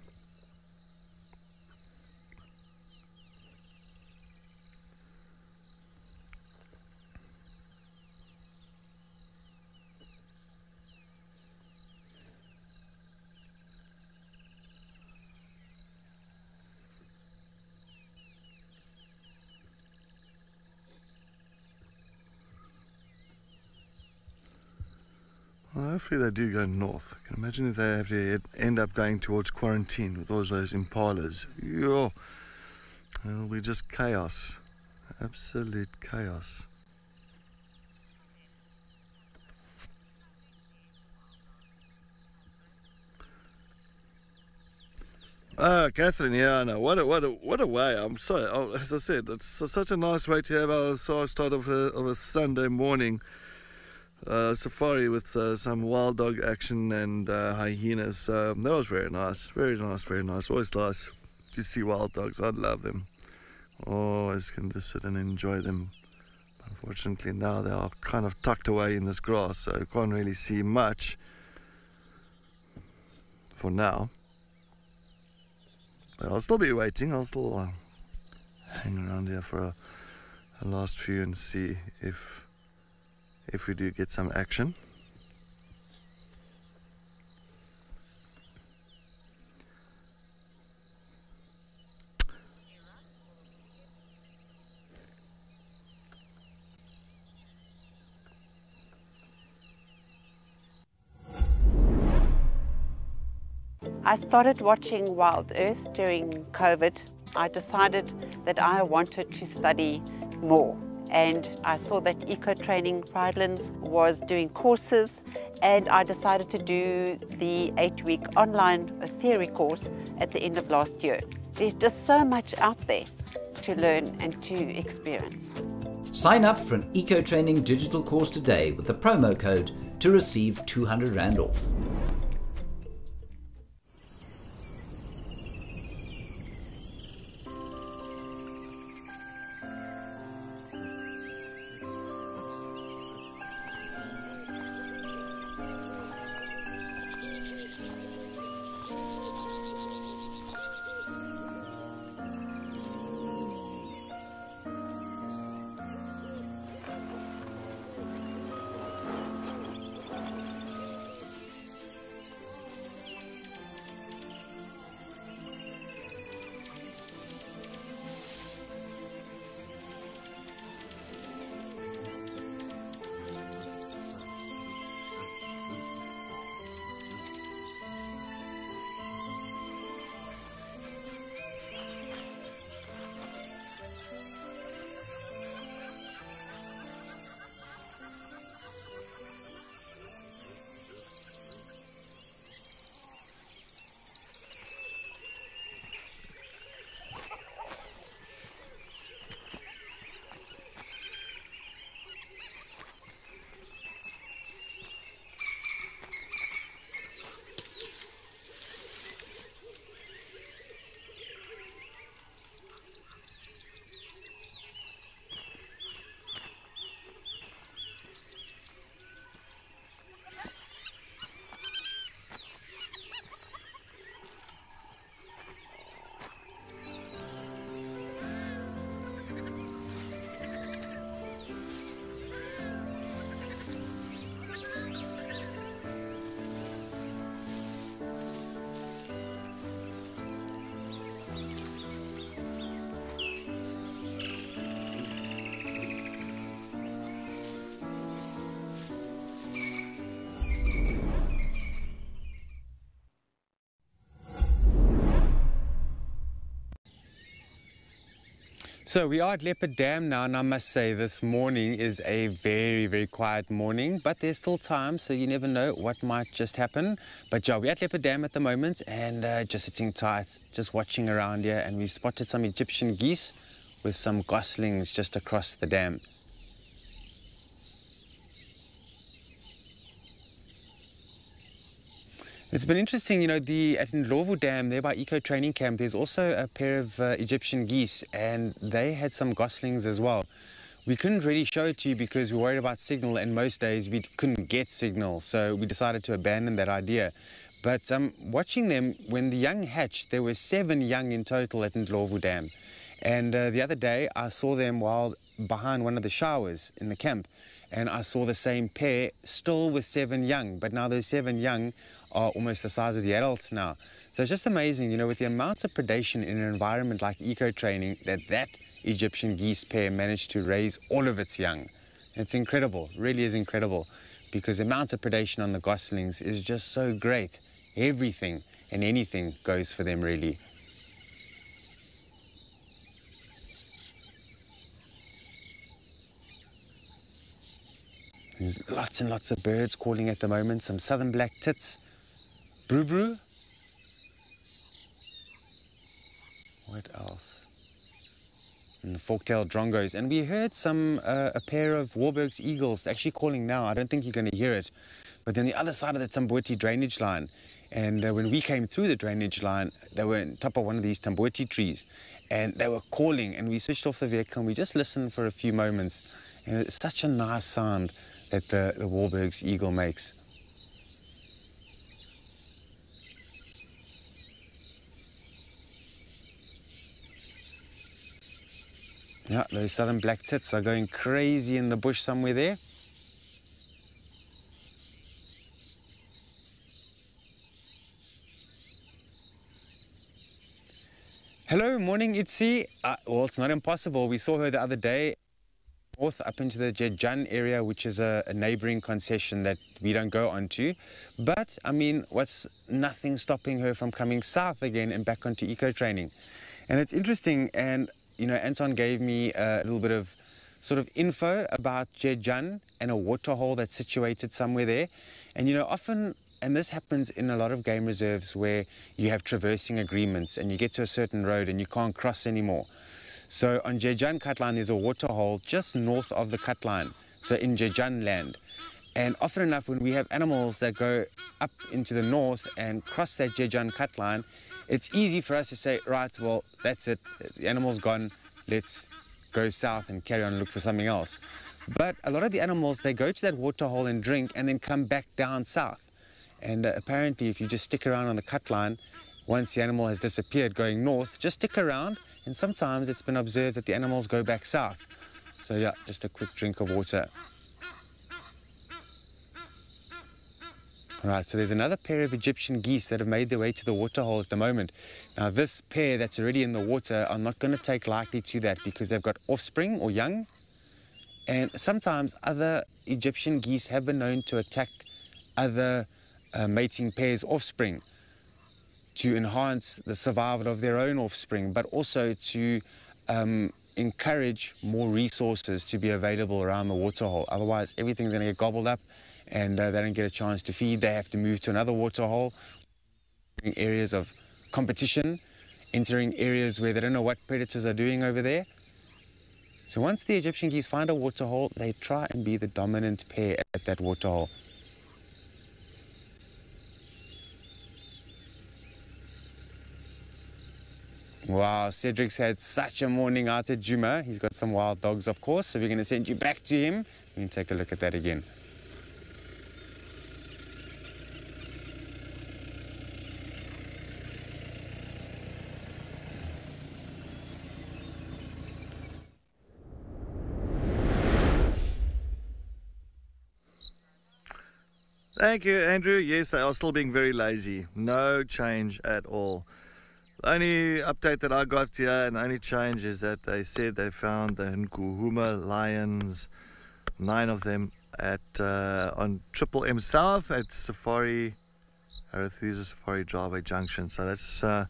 Well, hopefully they do go north. I can imagine if they have to end up going towards quarantine with all those impalas. Yo, it'll be just chaos. Absolute chaos. Ah, Catherine, yeah, I know. What a what a what a way! I'm sorry. Oh, as I said, it's such a nice way to have our start of a of a Sunday morning uh, safari with uh, some wild dog action and uh, hyenas. Um, that was very nice, very nice, very nice. Always nice to see wild dogs. I love them. Always can just sit and enjoy them. Unfortunately, now they are kind of tucked away in this grass, so you can't really see much for now. But I'll still be waiting. I'll still uh, hang around here for a, a last few and see if if we do get some action. I started watching WildEarth during COVID. I decided that I wanted to study more and I saw that EcoTraining Pridelands was doing courses and I decided to do the eight-week online theory course at the end of last year. There's just so much out there to learn and to experience. Sign up for an EcoTraining digital course today with the promo code to receive 200 Rand off. So we are at Leopard Dam now, and I must say this morning is a very, very quiet morning, but there's still time, so you never know what might just happen. But yeah, we're at Leopard Dam at the moment, and uh, just sitting tight, just watching around here, and we spotted some Egyptian geese with some goslings just across the dam. It's been interesting, you know, the at Ndlovu Dam there by EcoTraining Camp, there's also a pair of uh, Egyptian geese and they had some goslings as well. We couldn't really show it to you because we worried about signal and most days we couldn't get signal, so we decided to abandon that idea. But um, watching them, when the young hatched, there were seven young in total at Ndlovu Dam. And uh, the other day I saw them while behind one of the showers in the camp and I saw the same pair still with seven young, but now those seven young are almost the size of the adults now. So it's just amazing, you know, with the amount of predation in an environment like EcoTraining, that that Egyptian geese pair managed to raise all of its young. It's incredible, really is incredible, because the amount of predation on the goslings is just so great. Everything and anything goes for them, really. There's lots and lots of birds calling at the moment, some southern black tits, Brew brew. What else? And the fork-tailed drongos. And we heard some, uh, a pair of Wahlberg's eagles actually calling now. I don't think you're going to hear it. But then the other side of the Tamboti drainage line. And uh, when we came through the drainage line, they were on top of one of these Tamboti trees. And they were calling. And we switched off the vehicle and we just listened for a few moments. And it's such a nice sound that the, the Wahlberg's eagle makes. Yeah, those southern black tits are going crazy in the bush somewhere there. Hello, morning Itzi. Uh, well, it's not impossible. We saw her the other day north up into the Jejan area, which is a, a neighboring concession that we don't go onto. But I mean, what's nothing stopping her from coming south again and back onto EcoTraining? And it's interesting, and you know, Anton gave me a little bit of sort of info about Jejan and a waterhole that's situated somewhere there. And you know, often, and this happens in a lot of game reserves where you have traversing agreements and you get to a certain road and you can't cross anymore. So on Jejan cut line, there's a waterhole just north of the cut line, so in Jejan land. And often enough, when we have animals that go up into the north and cross that Jejan cut line, it's easy for us to say, right, well, that's it, the animal's gone, let's go south and carry on and look for something else. But a lot of the animals, they go to that waterhole and drink and then come back down south. And uh, apparently, if you just stick around on the cut line, once the animal has disappeared going north, just stick around and sometimes it's been observed that the animals go back south. So yeah, just a quick drink of water. Right, so there's another pair of Egyptian geese that have made their way to the waterhole at the moment. Now this pair that's already in the water are not going to take lightly to that because they've got offspring or young. And sometimes other Egyptian geese have been known to attack other uh, mating pairs' offspring to enhance the survival of their own offspring, but also to um, encourage more resources to be available around the waterhole. Otherwise, everything's going to get gobbled up and uh, they don't get a chance to feed. They have to move to another waterhole, areas of competition, entering areas where they don't know what predators are doing over there. So once the Egyptian geese find a waterhole, they try and be the dominant pair at that waterhole. Wow, Cedric's had such a morning out at Djuma. He's got some wild dogs, of course, so we're going to send you back to him. We can take a look at that again. Thank you, Andrew. Yes, they are still being very lazy. No change at all. The only update that I got here and the only change is that they said they found the Nkuhuma lions, nine of them, at uh, on Triple M South at Safari, Arethusa Safari Driveway Junction. So that's, uh,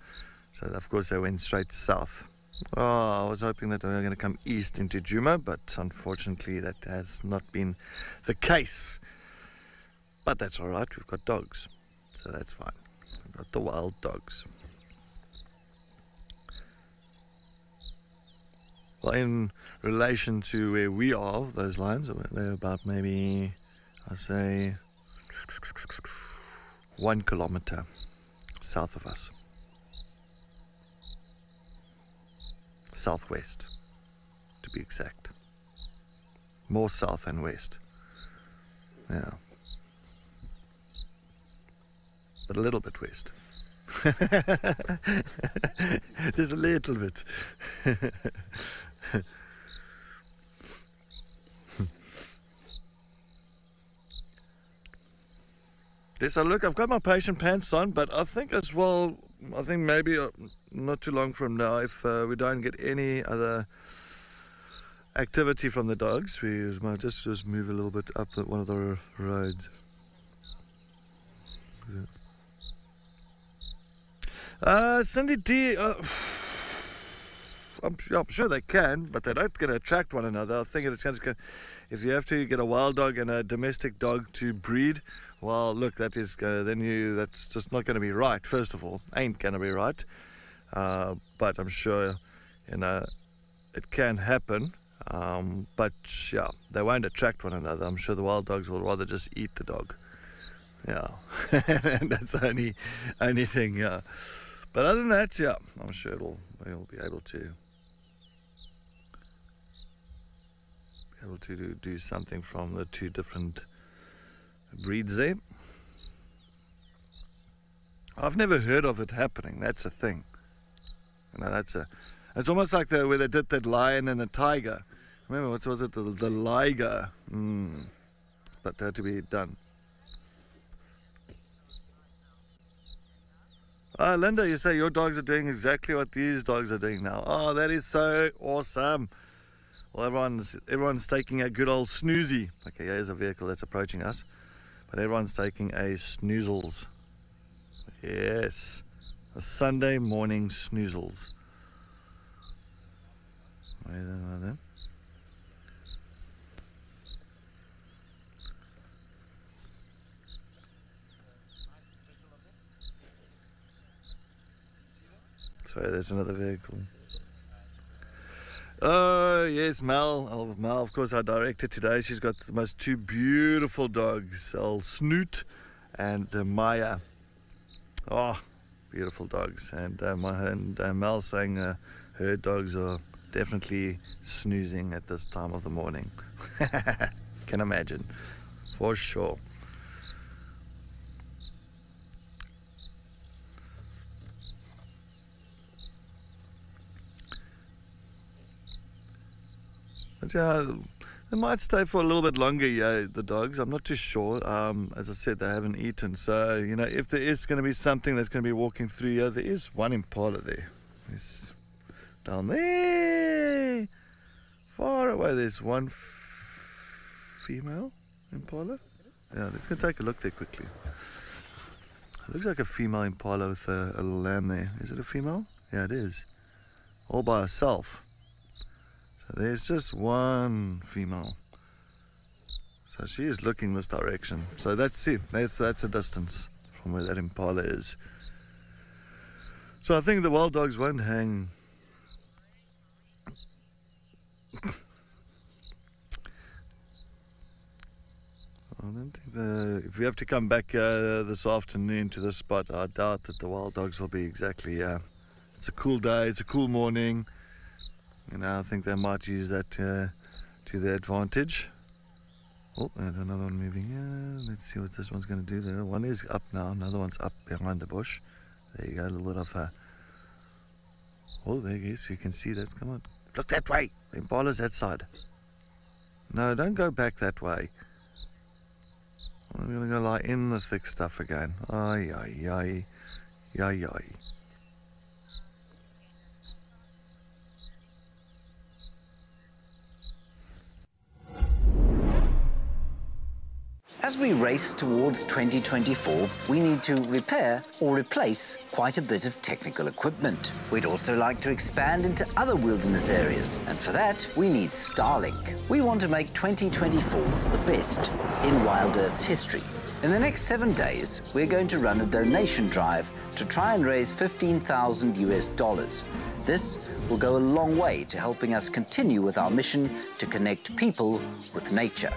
so of course they went straight south. Oh, I was hoping that they were going to come east into Djuma, but unfortunately that has not been the case. But that's all right, we've got dogs, so that's fine. We've got the wild dogs. Well, in relation to where we are, those lines, they're about maybe, I say, one kilometer south of us. Southwest, to be exact. More south than west. Yeah. But a little bit west. Just a little bit. Yes, I look, I've got my patient pants on, but I think as well, I think maybe uh, not too long from now, if uh, we don't get any other activity from the dogs, we might just, just move a little bit up one of the roads. Uh, Cindy D, uh, I'm, I'm, sure they can, but they're not going to attract one another. I think it's going to, if you have to get a wild dog and a domestic dog to breed, well, look, that is uh, then you that's just not going to be right. First of all, ain't going to be right. Uh, but I'm sure, you know, it can happen. Um, but yeah, they won't attract one another. I'm sure the wild dogs will rather just eat the dog. Yeah, that's only only thing. Yeah, but other than that, yeah, I'm sure it'll we'll be able to be able to do, do something from the two different breeds there. I've never heard of it happening. That's a thing. You know, that's a. It's almost like the where they did that lion and the tiger. Remember what was it? The, the liger. Mm. But that had to be done. Ah, Linda, you say your dogs are doing exactly what these dogs are doing now. Oh, that is so awesome. Well, everyone's everyone's taking a good old snoozy. Okay, here's a vehicle that's approaching us, but everyone's taking a snoozles. Yes, a Sunday morning snoozles. Wait a minute. Sorry, there's another vehicle. Oh, yes, Mal. Oh, Mel, of course, our director today. She's got the most two beautiful dogs, old Snoot and uh, Maya. Oh, beautiful dogs. And, uh, my, and uh, Mel saying uh, her dogs are definitely snoozing at this time of the morning. Can imagine, for sure. Yeah, they might stay for a little bit longer, yeah, the dogs. I'm not too sure. Um, as I said, they haven't eaten. So, you know, if there is going to be something that's going to be walking through here, there is one impala there. It's down there. Far away, there's one female impala. Yeah, let's go take a look there quickly. It looks like a female impala with a, a lamb there. Is it a female? Yeah, it is. All by herself. There's just one female. So she is looking this direction. So that's it. That's that's a distance from where that impala is. So I think the wild dogs won't hang. I don't think the. If we have to come back uh, this afternoon to this spot, I doubt that the wild dogs will be exactly. Uh, it's a cool day. It's a cool morning. Know, I think they might use that uh, to their advantage. Oh, and another one moving. Yeah, let's see what this one's going to do there. One is up now, another one's up behind the bush. There you go, a little bit of a. Oh, there you go, so you can see that. Come on, look that way. The impala's that side. No, don't go back that way. I'm going to go lie in the thick stuff again. Ay, ay, ay. Ay, ay. As we race towards 2024, we need to repair or replace quite a bit of technical equipment. We'd also like to expand into other wilderness areas, and for that, we need Starlink. We want to make 2024 the best in WildEarth's history. In the next seven days, we're going to run a donation drive to try and raise 15,000 US dollars. This will go a long way to helping us continue with our mission to connect people with nature.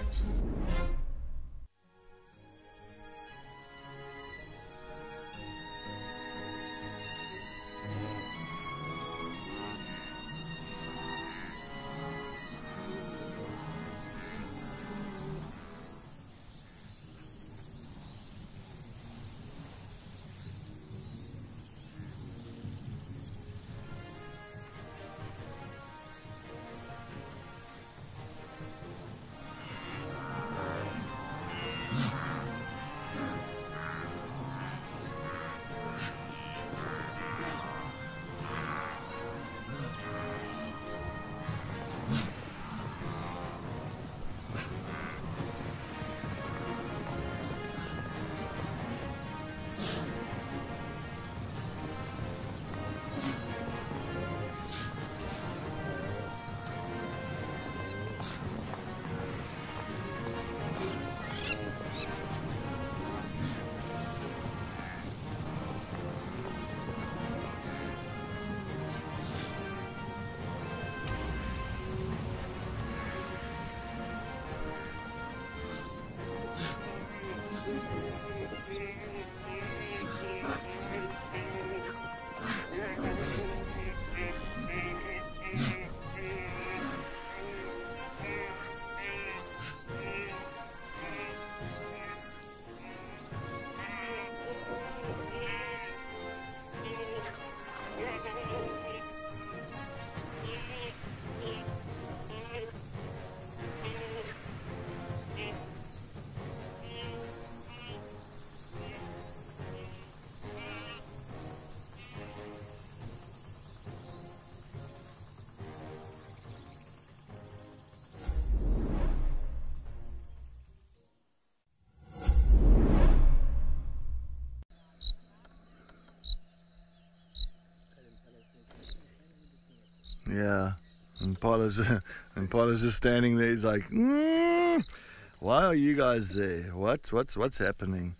Paula's and Paula's just standing there. He's like, mm, "Why are you guys there? What? What's what's happening?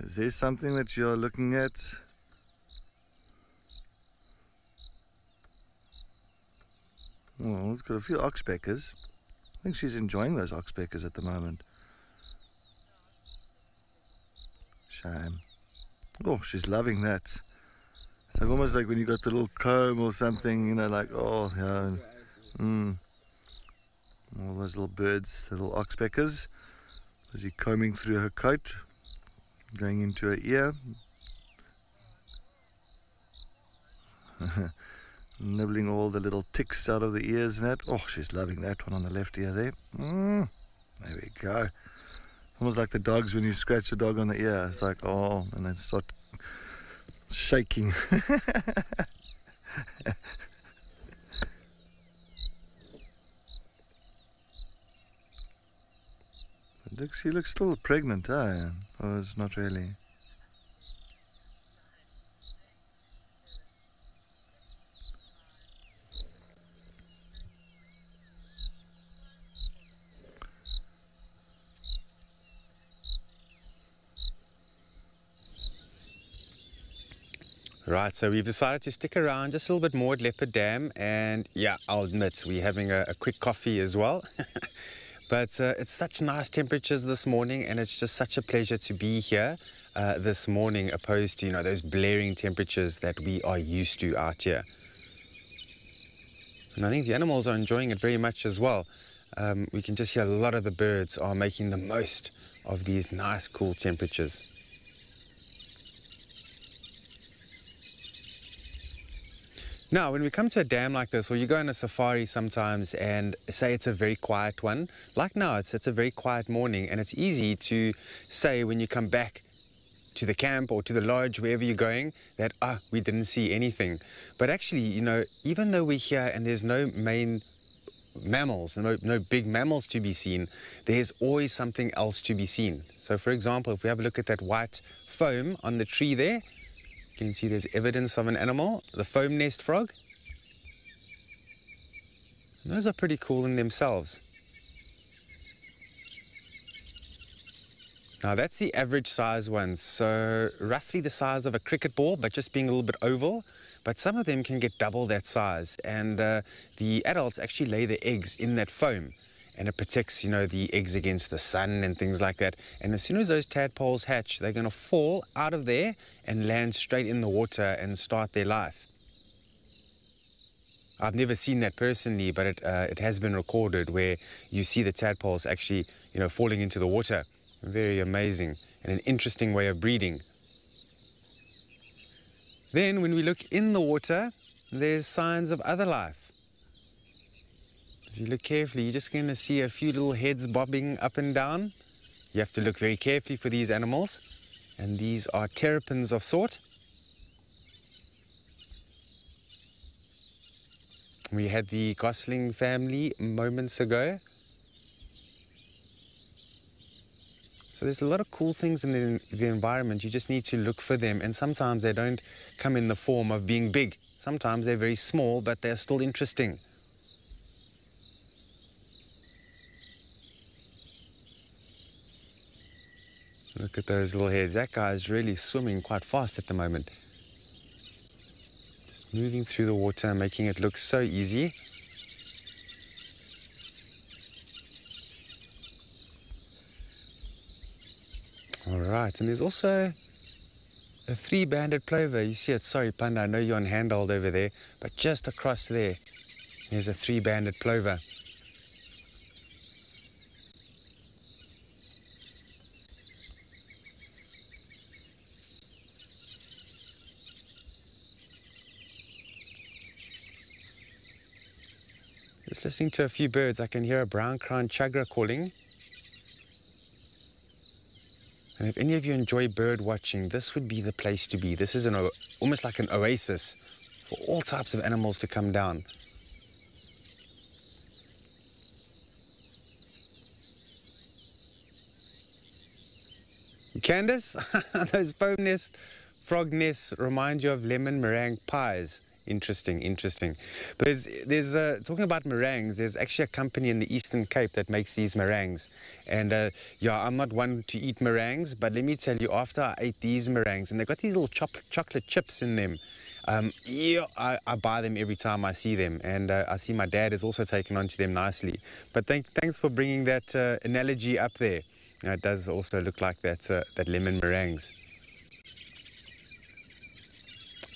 Is there something that you're looking at?" Well, it's got a few oxpeckers. I think she's enjoying those oxpeckers at the moment. Shame. Oh, she's loving that. It's like almost like when you got the little comb or something, you know, like, oh, yeah. Mm. All those little birds, little oxpeckers. He combing through her coat, going into her ear. Nibbling all the little ticks out of the ears and that. Oh, she's loving that one on the left ear there. Mm. There we go. Almost like the dogs when you scratch a dog on the ear. It's like, oh, and then start shaking. looks, she looks still pregnant, eh? Oh, it's not really. Right, so we've decided to stick around just a little bit more at Leopard Dam, and yeah, I'll admit we're having a, a quick coffee as well. but uh, it's such nice temperatures this morning, and it's just such a pleasure to be here uh, this morning, opposed to you know those blaring temperatures that we are used to out here. And I think the animals are enjoying it very much as well. Um, we can just hear a lot of the birds are making the most of these nice, cool temperatures. Now, when we come to a dam like this, or you go on a safari sometimes and say it's a very quiet one, like now, it's, it's a very quiet morning, and it's easy to say when you come back to the camp or to the lodge, wherever you're going, that, ah, we didn't see anything. But actually, you know, even though we're here and there's no main mammals, no, no big mammals to be seen, there's always something else to be seen. So, for example, if we have a look at that white foam on the tree there, you can see there's evidence of an animal, the foam nest frog. And those are pretty cool in themselves. Now that's the average size one, so roughly the size of a cricket ball, but just being a little bit oval. But some of them can get double that size, and uh, the adults actually lay their eggs in that foam and it protects, you know, the eggs against the sun and things like that. And as soon as those tadpoles hatch, they're going to fall out of there and land straight in the water and start their life. I've never seen that personally, but it, uh, it has been recorded where you see the tadpoles actually, you know, falling into the water. Very amazing and an interesting way of breeding. Then when we look in the water, there's signs of other life. If you look carefully, you're just going to see a few little heads bobbing up and down. You have to look very carefully for these animals. And these are terrapins of sort. We had the Gosling family moments ago. So there's a lot of cool things in the, the, environment. You just need to look for them. And sometimes they don't come in the form of being big. Sometimes they're very small, but they're still interesting. Look at those little heads. That guy is really swimming quite fast at the moment. Just moving through the water, making it look so easy. All right, and there's also a three-banded plover. You see it, sorry Panda, I know you're on handhold over there, but just across there, there's a three-banded plover. Just listening to a few birds, I can hear a brown-crowned tchagra calling. And if any of you enjoy bird watching, this would be the place to be. This is an almost like an oasis for all types of animals to come down. Candace, those foam nests, frog nests remind you of lemon meringue pies Interesting, interesting. But there's, there's uh, talking about meringues. There's actually a company in the Eastern Cape that makes these meringues, and uh, yeah, I'm not one to eat meringues, but let me tell you, after I ate these meringues, and they've got these little chop- chocolate chips in them. Um, yeah, I, I, buy them every time I see them, and uh, I see my dad has also taken on to them nicely. But thank, thanks for bringing that uh, analogy up there. it does also look like that, uh, that lemon meringues.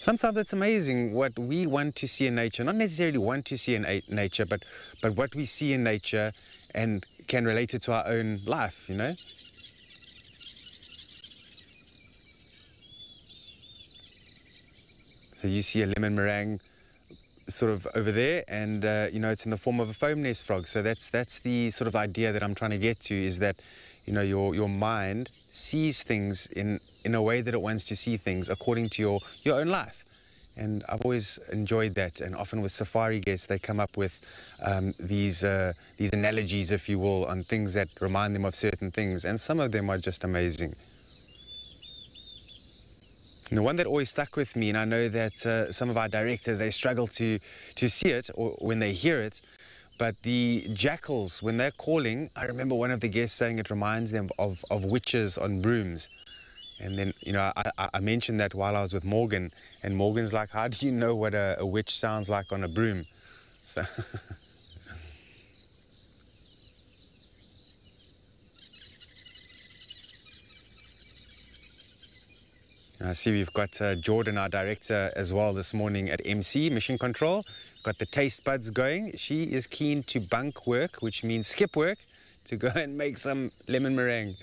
Sometimes it's amazing what we want to see in nature, not necessarily want to see in nature, but, but what we see in nature and can relate it to our own life, you know? So you see a lemon meringue sort of over there and uh, you know it's in the form of a foam nest frog so that's that's the sort of idea that I'm trying to get to is that you know your your mind sees things in in a way that it wants to see things according to your your own life. And I've always enjoyed that. And often with safari guests they come up with um, these uh, these analogies if you will on things that remind them of certain things. And some of them are just amazing. And the one that always stuck with me, and I know that uh, some of our directors, they struggle to, to see it or when they hear it, but the jackals, when they're calling, I remember one of the guests saying it reminds them of, of witches on brooms. And then, you know, I, I mentioned that while I was with Morgan, and Morgan's like, how do you know what a, a witch sounds like on a broom? So I see we've got uh, Jordan, our director, as well this morning at MC, Mission Control. Got the taste buds going. She is keen to bunk work, which means skip work, to go and make some lemon meringue.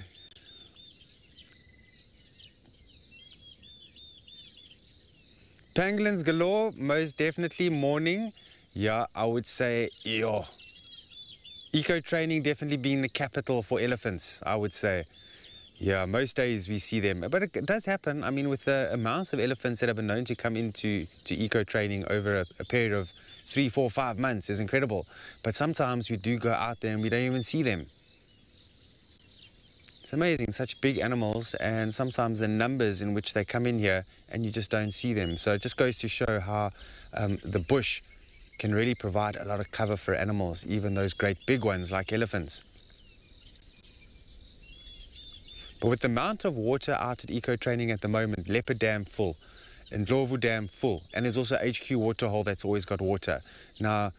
Pangolins galore, most definitely morning. Yeah, I would say, yo. EcoTraining definitely being the capital for elephants, I would say. Yeah, most days we see them, but it does happen. I mean, with the amounts of elephants that have been known to come into to EcoTraining over a, a period of three, four, five months is incredible. But sometimes we do go out there and we don't even see them. Amazing, such big animals, and sometimes the numbers in which they come in here and you just don't see them. So it just goes to show how um, the bush can really provide a lot of cover for animals, even those great big ones like elephants. But with the amount of water out at EcoTraining at the moment, Leopard Dam full, and Ndlovu Dam full, and there's also HQ Waterhole that's always got water. Now,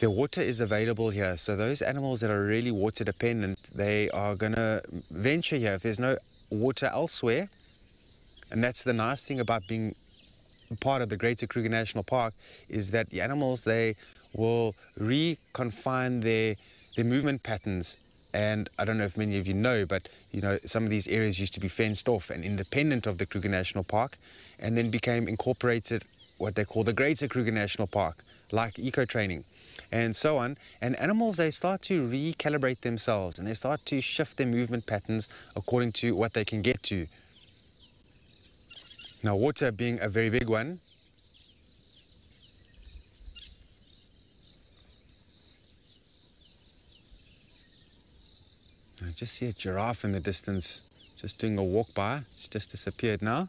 the water is available here, so those animals that are really water dependent, they are going to venture here. If there's no water elsewhere, and that's the nice thing about being part of the Greater Kruger National Park, is that the animals, they will reconfine their, their movement patterns and I don't know if many of you know, but you know some of these areas used to be fenced off and independent of the Kruger National Park, and then became incorporated what they call the Greater Kruger National Park, like EcoTraining, and so on. And animals they start to recalibrate themselves and they start to shift their movement patterns according to what they can get to. Now, water being a very big one, I just see a giraffe in the distance, just doing a walk by. It's just disappeared now.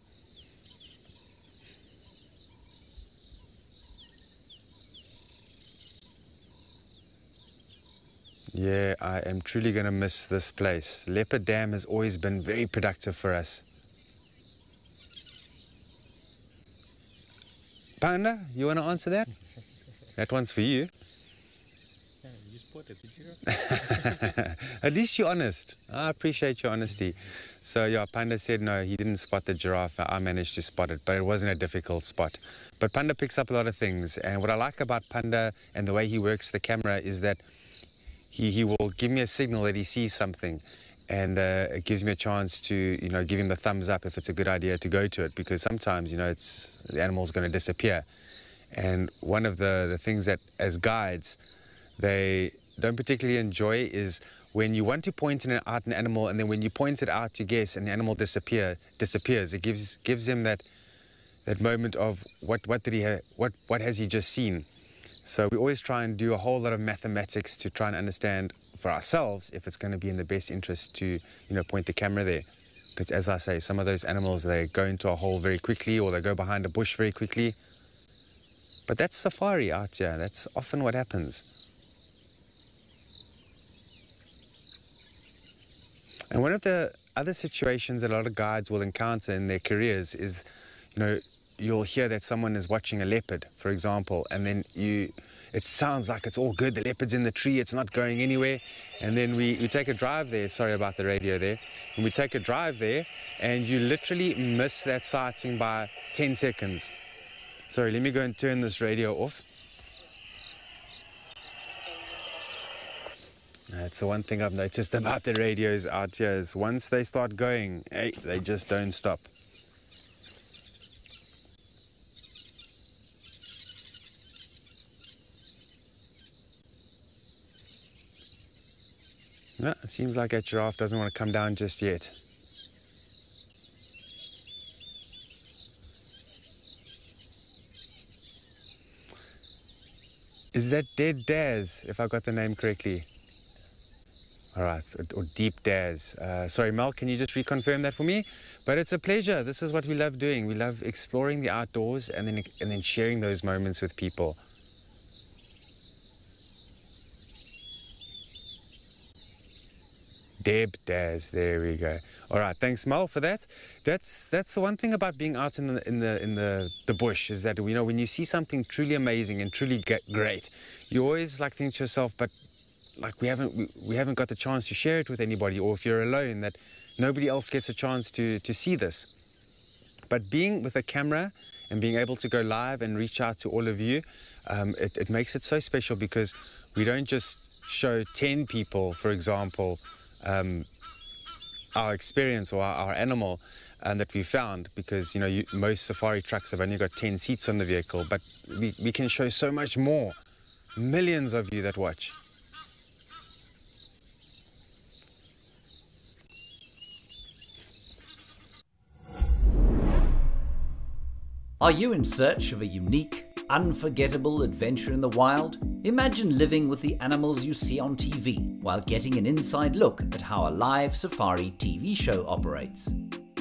Yeah, I am truly going to miss this place. Leopard Dam has always been very productive for us. Panda, you want to answer that? that one's for you. You spotted, did you? At least you're honest. I appreciate your honesty. So yeah, Panda said no, he didn't spot the giraffe. I managed to spot it, but it wasn't a difficult spot. But Panda picks up a lot of things, and what I like about Panda and the way he works the camera is that he, he will give me a signal that he sees something and uh, it gives me a chance to you know give him the thumbs up if it's a good idea to go to it because sometimes you know it's the animal's going to disappear. And one of the the things that as guides they don't particularly enjoy is when you want to point an, out an animal and then when you point it out to guess and the animal disappear disappears it gives gives him that that moment of what what did he ha- what what has he just seen so we always try and do a whole lot of mathematics to try and understand for ourselves if it's going to be in the best interest to you know point the camera there because as I say some of those animals they go into a hole very quickly or they go behind a bush very quickly But that's safari out here. That's often what happens. And one of the other situations that a lot of guides will encounter in their careers is, you know, you'll hear that someone is watching a leopard, for example, and then you, it sounds like it's all good. The leopard's in the tree, it's not going anywhere. And then we, we take a drive there, sorry about the radio there, and we take a drive there, and you literally miss that sighting by 10 seconds. Sorry, let me go and turn this radio off. That's the one thing I've noticed about the radios out here is once they start going, hey, they just don't stop. No, it seems like that giraffe doesn't want to come down just yet. Is that Dead Daz, if I got the name correctly? All right, or Deep Daz. Uh, sorry, Mel, can you just reconfirm that for me? But it's a pleasure. This is what we love doing. We love exploring the outdoors and then, and then sharing those moments with people. Deb Daz, there we go. All right, thanks Mel for that. That's that's the one thing about being out in the in the in the, the bush is that you know when you see something truly amazing and truly great, you always like think to yourself, but like we haven't we, we haven't got the chance to share it with anybody, or if you're alone, that nobody else gets a chance to to see this. But being with a camera and being able to go live and reach out to all of you, um, it, it makes it so special because we don't just show 10 people, for example, um, our experience or our, our animal and uh, that we found because you know you, most safari trucks have only got 10 seats on the vehicle but we, we can show so much more. Millions of you that watch. Are you in search of a unique, unforgettable adventure in the wild? Imagine living with the animals you see on TV while getting an inside look at how a live safari TV show operates.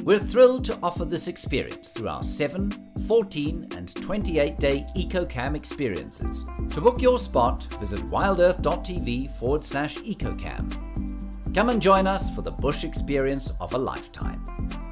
We're thrilled to offer this experience through our 7, 14, and 28 day EcoCam experiences. To book your spot, visit wildearth.tv forward slash EcoCam. Come and join us for the bush experience of a lifetime.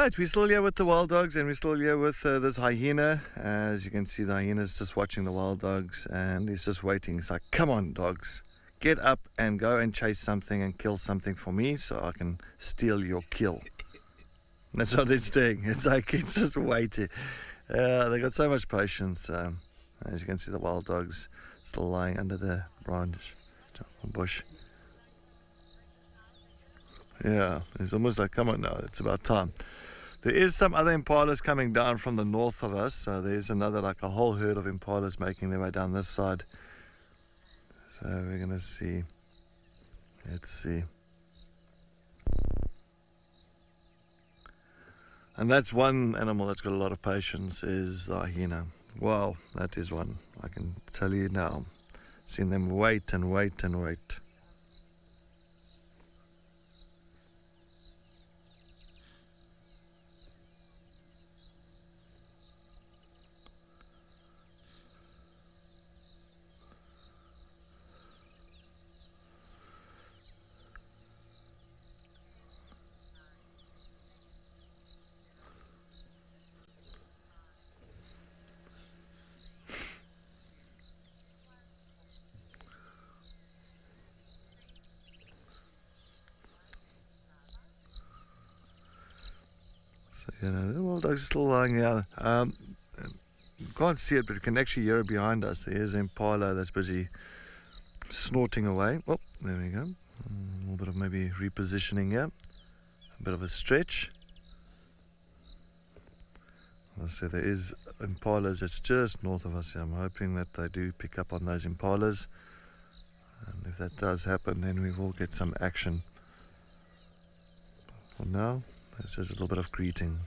Right, we're still here with the wild dogs and we're still here with uh, this hyena. As you can see, the hyena is just watching the wild dogs and he's just waiting. He's like, come on, dogs, get up and go and chase something and kill something for me so I can steal your kill. That's what it's doing. It's like it's just waiting. Uh, they got so much patience. Um, as you can see, the wild dogs still lying under the branch bush. Yeah, it's almost like, come on now, it's about time. There is some other impalas coming down from the north of us, so there's another, like a whole herd of impalas making their way down this side. So we're gonna see. Let's see. And that's one animal that's got a lot of patience is the hyena. Wow, that is one. I can tell you now. Seen them wait and wait and wait. So, dog's still lying there. Um, can't see it, but you can actually hear it behind us. There's an impala that's busy snorting away. Oh, there we go. A little bit of maybe repositioning here. A bit of a stretch. So there is impalas that's just north of us here. I'm hoping that they do pick up on those impalas. And if that does happen, then we will get some action. For now, it's just a little bit of greeting.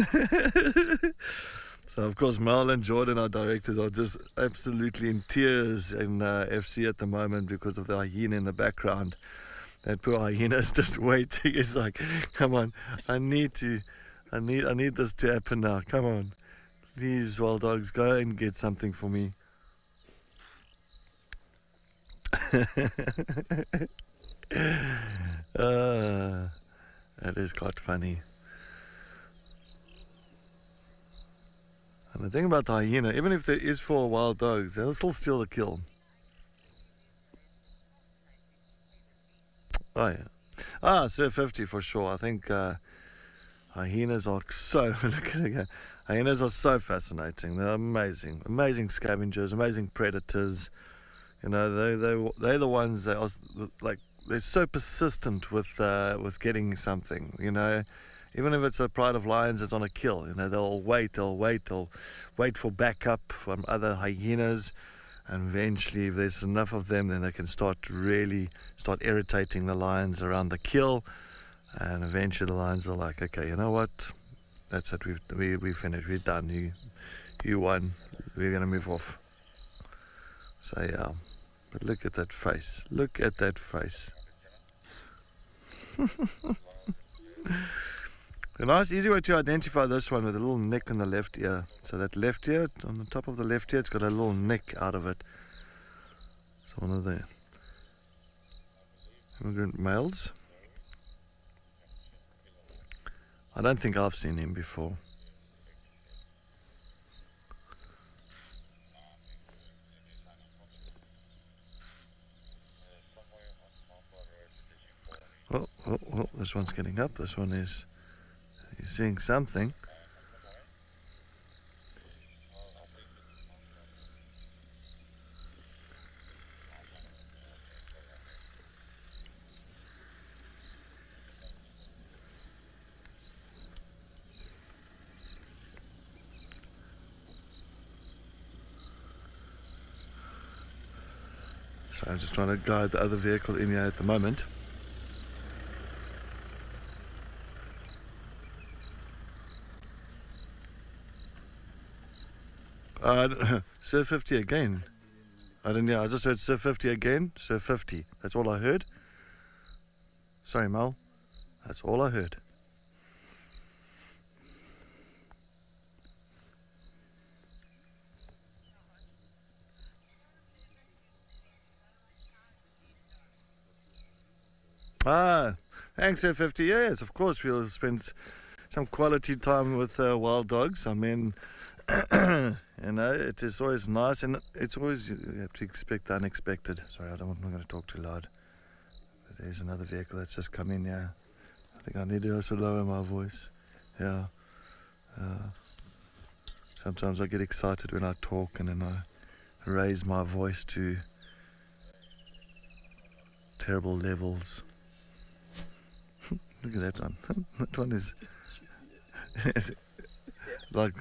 so of course Mal and Jordan, our directors, are just absolutely in tears in uh, FC at the moment because of the hyena in the background. That poor hyena is just waiting. It's like, come on, I need to, I need, I need this to happen now. Come on. Please, wild dogs, go and get something for me. uh, that is quite funny. And the thing about the hyena, even if there is four wild dogs, they'll still steal the kill. Oh yeah. Ah, Sir 50 for sure. I think uh, hyenas are so, look at it again. Hyenas are so fascinating. They're amazing, amazing scavengers, amazing predators. You know, they they they're the ones that are like they're so persistent with uh, with getting something. You know, even if it's a pride of lions that's on a kill, you know, they'll wait, they'll wait, they'll wait for backup from other hyenas, and eventually, if there's enough of them, then they can start really start irritating the lions around the kill, and eventually the lions are like, okay, you know what? That's it. We've we we finished. We're done. You you won. We're gonna move off. So yeah, but look at that face. Look at that face. a nice, easy way to identify this one with a little nick on the left ear. So that left ear, on the top of the left ear, it's got a little nick out of it. So one of the immigrant males. I don't think I've seen him before. Oh, oh, oh, this one's getting up. This one is he's seeing something. So I'm just trying to guide the other vehicle in here at the moment. Uh, Sir 50 again. I didn't hear. I just heard Sir 50 again. Sir 50. That's all I heard. Sorry, Mel. That's all I heard. Ah, Thanks, F50. Yes, of course, we'll spend some quality time with uh, wild dogs. I mean, you know, it is always nice, and it's always you have to expect the unexpected. Sorry, I don't, I'm not going to talk too loud. But there's another vehicle that's just come in. Yeah, I think I need to also lower my voice. Yeah. Uh, sometimes I get excited when I talk, and then I raise my voice to terrible levels. Look at that one. that one is like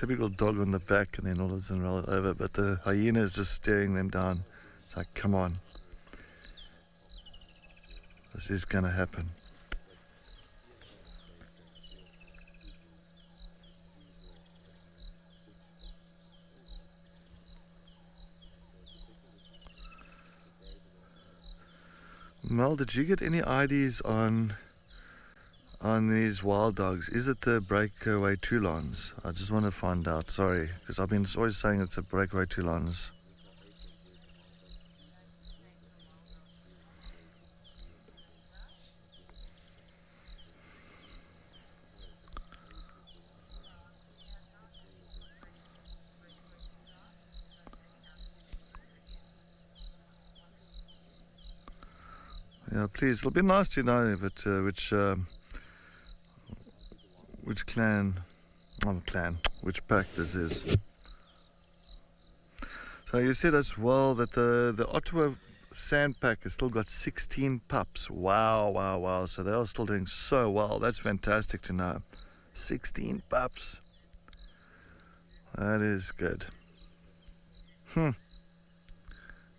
typical dog on the back and then all of a sudden roll it over, but the hyena is just staring them down. It's like, come on. This is going to happen. Mel, did you get any IDs on on these wild dogs? Is it the breakaway Toulons? I just want to find out. Sorry, because I've been always saying it's a breakaway Toulons. Yeah, please. It'll be nice to know, but uh, which um, which clan, not clan, which pack this is. So you said as well that the the Othawa Sand Pack has still got 16 pups. Wow, wow, wow. So they are still doing so well. That's fantastic to know. 16 pups. That is good. Hmm.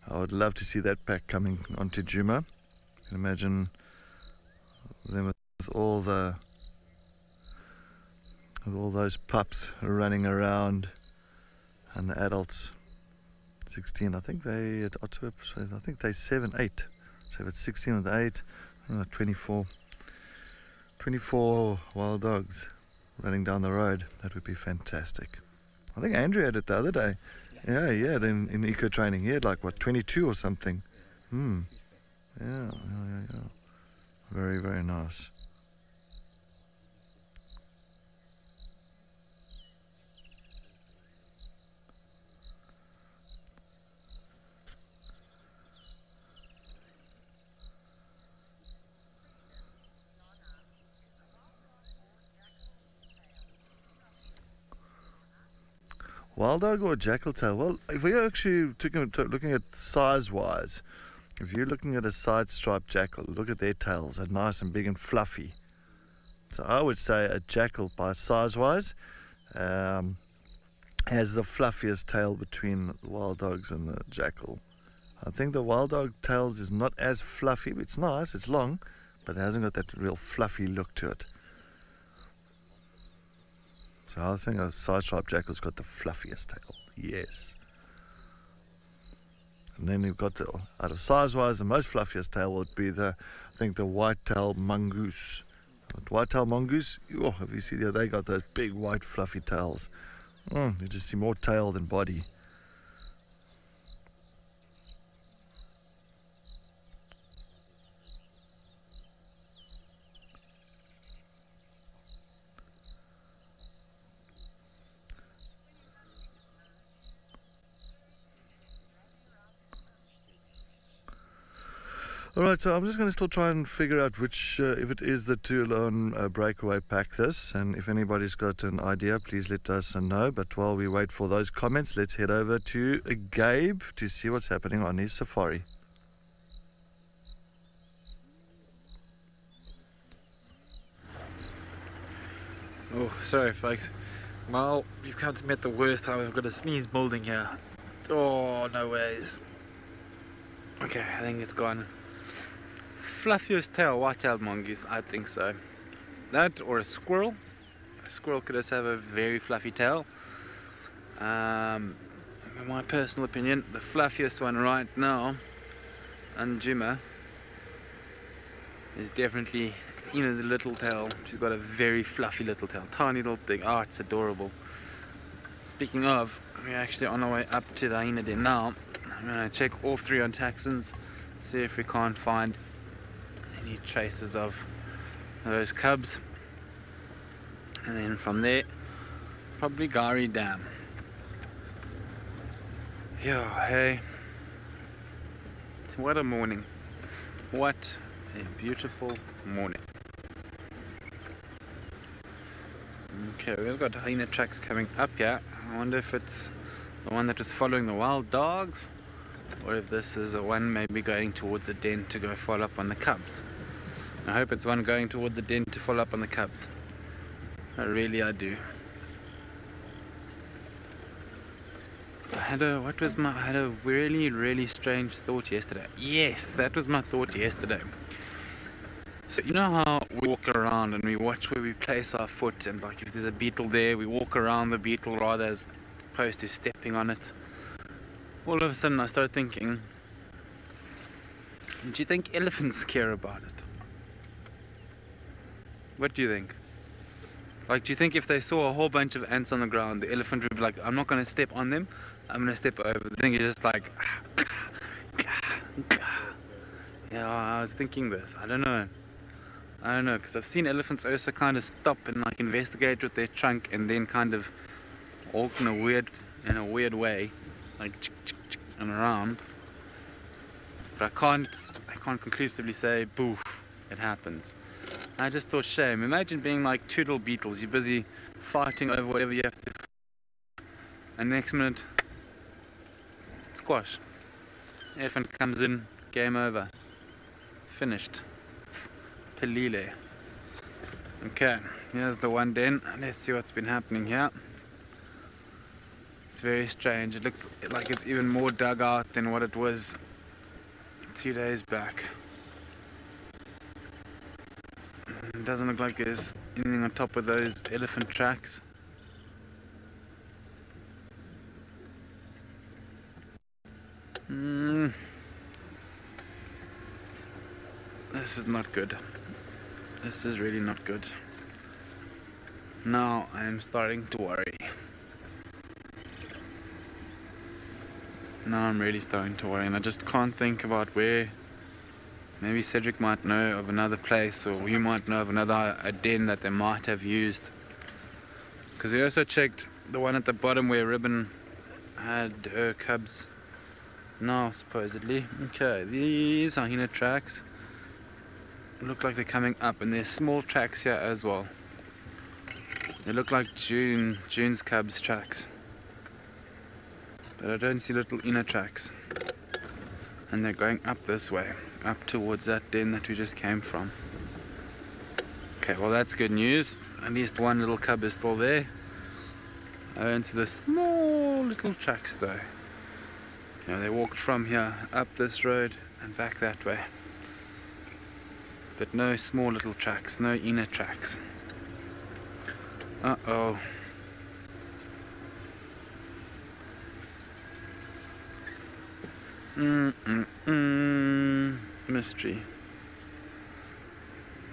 I would love to see that pack coming onto Djuma can imagine them with all the with all those pups running around and the adults 16 I think they at Othawa I think they 7 8 so if it's 16 with 8 uh, 24 24 wild dogs running down the road. That would be fantastic. I think Andrew had it the other day. Yeah. Yeah in, in EcoTraining. He had like what 22 or something. Hmm. Yeah, yeah, yeah, yeah. Very, very nice. Wild dog or jackal tail? Well, if we're actually looking at size wise, if you're looking at a side striped jackal, look at their tails, they're nice and big and fluffy. So I would say a jackal, by size wise, um, has the fluffiest tail between the wild dogs and the jackal. I think the wild dog tails is not as fluffy, it's nice, it's long, but it hasn't got that real fluffy look to it. So I think a side striped jackal's got the fluffiest tail. Yes. And then you've got the, out of size wise, the most fluffiest tail would be the, I think the white-tailed mongoose. White-tailed mongoose, oh, have you seen there? They got those big white fluffy tails. Mm, you just see more tail than body. All right, so I'm just going to still try and figure out which, uh, if it is the Toulon uh, breakaway pack this, and if anybody's got an idea, please let us know. But while we wait for those comments, let's head over to Gabe to see what's happening on his safari. Oh, sorry, folks. Well, you've come to me at the worst time. I've got a sneeze building here. Oh, no ways. Okay, I think it's gone fluffiest tail, white-tailed mongoose, I think so. That or a squirrel. A squirrel could also have a very fluffy tail. Um, in my personal opinion, the fluffiest one right now, on Djuma, is definitely Ina's little tail. She's got a very fluffy little tail, tiny little thing. Oh, it's adorable. Speaking of, we're actually on our way up to the Ina den now. I'm gonna check all three on taxons, see if we can't find any traces of those cubs. And then from there, probably Gowrie Dam. Yeah, hey. What a morning. What a beautiful morning. Okay, we've got hyena tracks coming up here. I wonder if it's the one that was following the wild dogs or if this is a one maybe going towards the den to go follow up on the cubs. I hope it's one going towards the den to follow up on the cubs. I really I do. I had a what was my I had a really really strange thought yesterday. Yes, that was my thought yesterday. So you know how we walk around and we watch where we place our foot and like if there's a beetle there we walk around the beetle rather as opposed to stepping on it. All of a sudden I started thinking do you think elephants care about it? What do you think? Like, do you think if they saw a whole bunch of ants on the ground, the elephant would be like, I'm not going to step on them, I'm going to step over. The thing is just like, yeah, I was thinking this. I don't know. I don't know, because I've seen elephants also kind of stop and like investigate with their trunk and then kind of walk in a weird, in a weird way, like and around. But I can't, I can't conclusively say, boof, it happens. I just thought, shame. Imagine being like two little beetles. You're busy fighting over whatever you have to. And next minute, squash. Elephant comes in, game over. Finished. Pelile. Okay, here's the one den. Let's see what's been happening here. It's very strange. It looks like it's even more dug out than what it was two days back. It doesn't look like there's anything on top of those elephant tracks. Mm. This is not good. This is really not good. Now I am starting to worry. Now I'm really starting to worry and I just can't think about where Maybe Cedric might know of another place or you might know of another a den that they might have used. Because we also checked the one at the bottom where Ribbon had her cubs now supposedly. Okay, these are hyena tracks. Look like they're coming up and there's small tracks here as well. They look like June June's cubs tracks. But I don't see little Ina tracks. And they're going up this way up towards that den that we just came from. Okay, well that's good news. At least one little cub is still there. Oh, into the small little tracks though. You know, they walked from here up this road and back that way. But no small little tracks, no Ina tracks. Uh-oh. Mm-mm-mm. Mystery.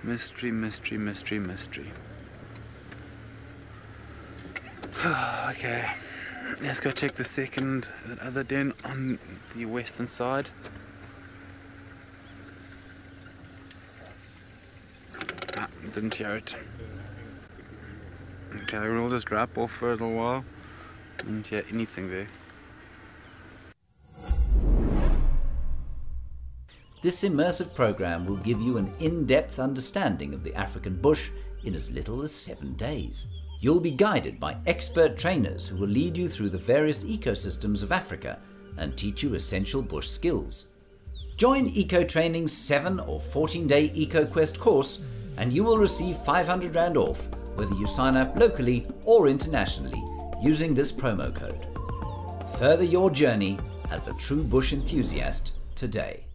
Mystery, mystery, mystery, mystery. okay. Let's go check the second, the other den on the western side. Ah, didn't hear it. Okay, we'll just drop off for a little while. Didn't hear anything there. This immersive program will give you an in-depth understanding of the African bush in as little as seven days. You'll be guided by expert trainers who will lead you through the various ecosystems of Africa and teach you essential bush skills. Join EcoTraining's 7 or 14 day EcoQuest course and you will receive 500 Rand off whether you sign up locally or internationally using this promo code. Further your journey as a true bush enthusiast today.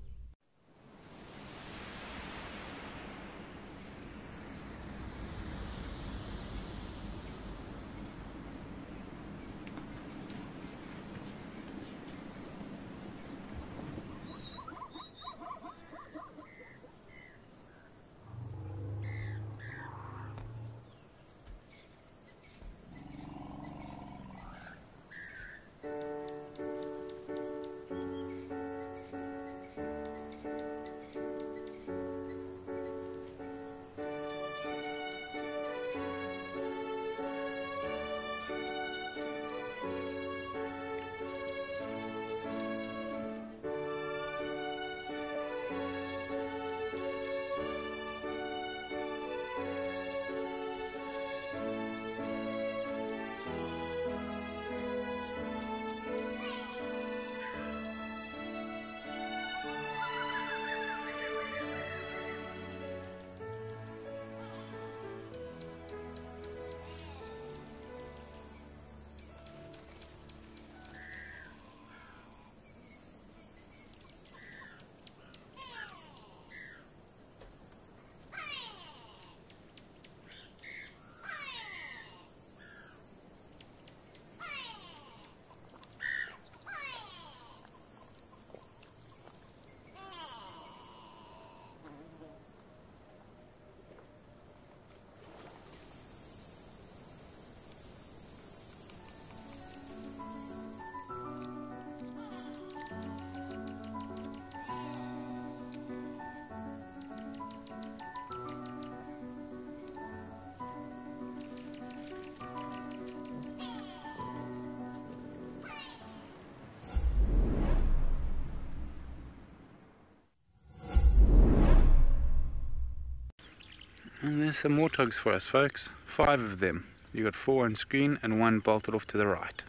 And there's some more warthogs for us, folks. Five of them. You got four on screen and one bolted off to the right.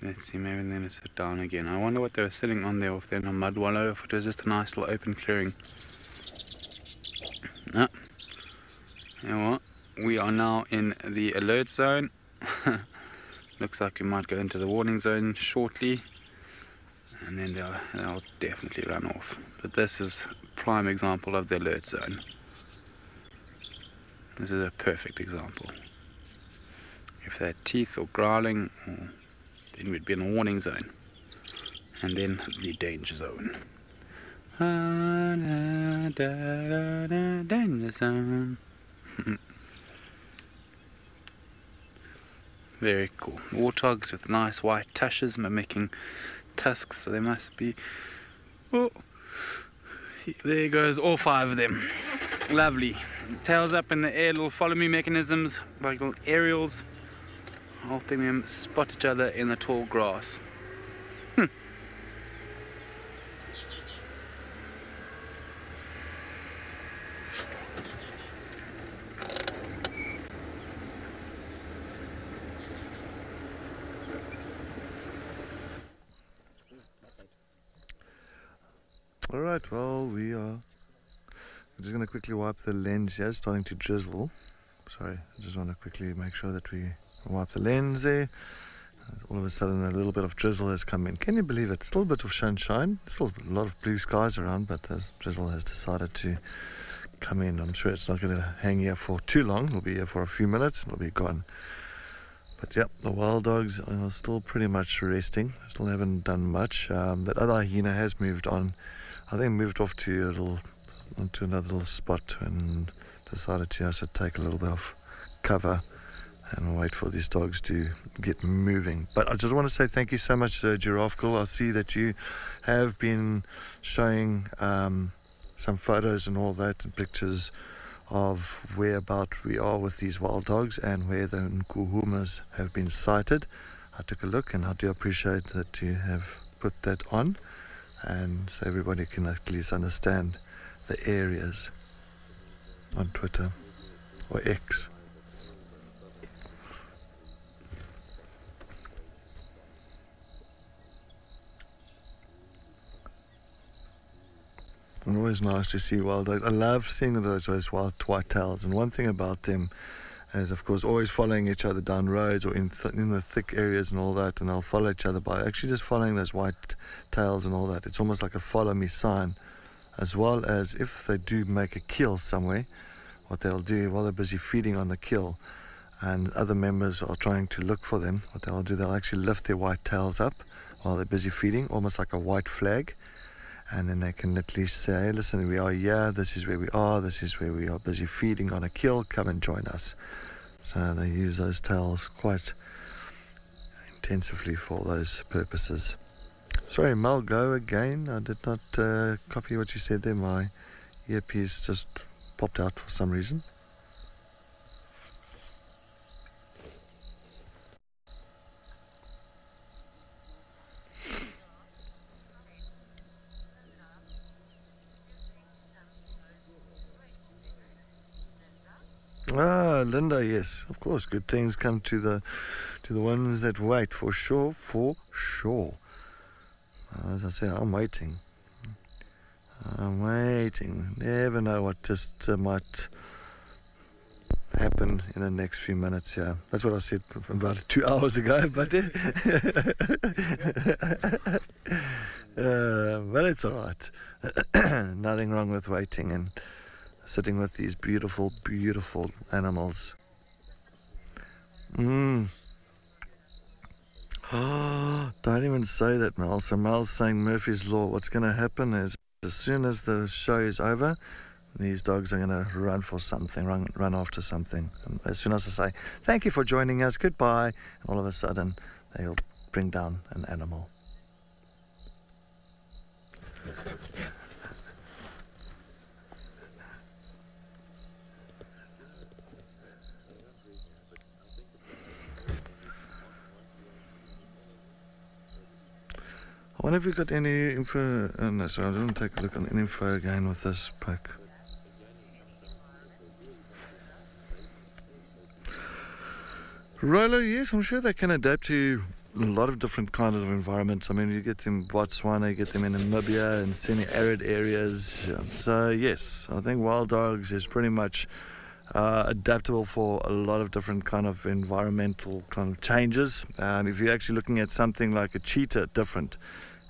Let's see, maybe then it's sit down again. I wonder what they were sitting on there, if they're in a mud wallow, if it was just a nice little open clearing. Ah. You know what? We are now in the alert zone. Looks like we might go into the warning zone shortly. And then they'll, they'll definitely run off. But this is a prime example of the alert zone. This is a perfect example. If they had teeth or growling, or, then we'd be in a warning zone. And then the danger zone. Ah, da, da, da, da, danger zone. Very cool. Warthogs with nice white tushes mimicking tusks, so they must be. Oh, there goes all five of them. Lovely. Tails up in the air, little follow me mechanisms, like little aerials, helping them spot each other in the tall grass. Hmm. All right, well, we are I'm just going to quickly wipe the lens here. It's starting to drizzle. Sorry, I just want to quickly make sure that we wipe the lens there. All of a sudden, a little bit of drizzle has come in. Can you believe it? Still a bit of sunshine, still a lot of blue skies around, but the drizzle has decided to come in. I'm sure it's not going to hang here for too long. It'll be here for a few minutes and it'll be gone. But yeah, the wild dogs are still pretty much resting. Still haven't done much. Um, that other hyena has moved on. I think moved off to a little, to another little spot and decided to take a little bit of cover and wait for these dogs to get moving. But I just want to say thank you so much, uh, Giraffe Girl. I see that you have been showing um, some photos and all that and pictures of where about we are with these wild dogs and where the nkuhumas have been sighted. I took a look and I do appreciate that you have put that on and so everybody can at least understand the areas on Twitter or X. And always nice to see wild. I love seeing those, those wild white tails. And one thing about them is, of course, always following each other down roads or in, th- in the thick areas and all that. And they'll follow each other by actually just following those white tails and all that. It's almost like a follow me sign. As well as if they do make a kill somewhere, what they'll do while they're busy feeding on the kill and other members are trying to look for them, what they'll do, they'll actually lift their white tails up while they're busy feeding, almost like a white flag and then they can at least say, listen, we are here, this is where we are, this is where we are busy feeding on a kill, come and join us. So they use those tails quite intensively for those purposes. Sorry, Mel, go again. I did not uh, copy what you said there. My earpiece just popped out for some reason. Ah, Linda, yes, of course. Good things come to the to the ones that wait, for sure, for sure. As I say, I'm waiting. I'm waiting. Never know what just uh, might happen in the next few minutes. Yeah, that's what I said about two hours ago. But uh, uh, but it's all right. Nothing wrong with waiting and sitting with these beautiful, beautiful animals. Mmm. Oh, don't even say that, Mel. So Mel's saying Murphy's Law. What's going to happen is as soon as the show is over, these dogs are going to run for something, run, run after something. And as soon as I say, thank you for joining us, goodbye, all of a sudden they'll bring down an animal. Wonder if we got any info. Oh, no, sorry, I didn't take a look on info again with this pack. Rolo, yes, I'm sure they can adapt to a lot of different kinds of environments. I mean, you get them in Botswana, you get them in Namibia and semi-arid areas. So yes, I think wild dogs is pretty much uh, adaptable for a lot of different kind of environmental kind of changes. Um, if you're actually looking at something like a cheetah, different.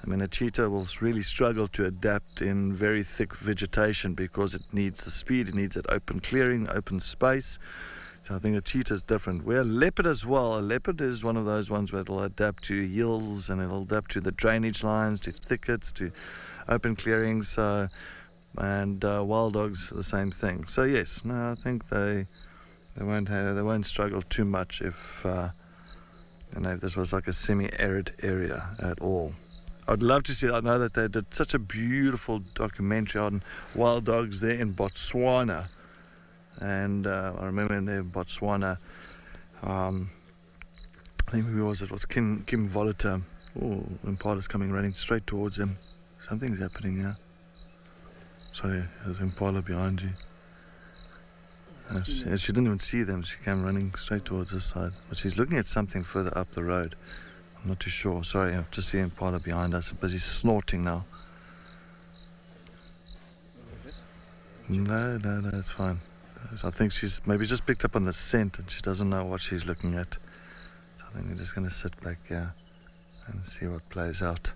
I mean, a cheetah will really struggle to adapt in very thick vegetation because it needs the speed, it needs that open clearing, open space. So I think a cheetah is different. Where a leopard as well, a leopard is one of those ones where it'll adapt to hills and it'll adapt to the drainage lines, to thickets, to open clearings. And uh, wild dogs the same thing. So yes, no, I think they they won't have, they won't struggle too much if uh, you know if this was like a semi-arid area at all. I'd love to see. It. I know that they did such a beautiful documentary on wild dogs there in Botswana and uh, I remember in there in Botswana, um, I think who was it? it was Kim Kim Wolhuter. Oh, Impala's coming running straight towards him. Something's happening here. Sorry, there's Impala behind you. Uh, she, she, didn't even see them. She came running straight towards this side, but she's looking at something further up the road. I'm not too sure. Sorry, I've just seen Impala behind us, but he's snorting now. No, no, no, it's fine. So I think she's maybe just picked up on the scent and she doesn't know what she's looking at. So I think we're just going to sit back here and see what plays out.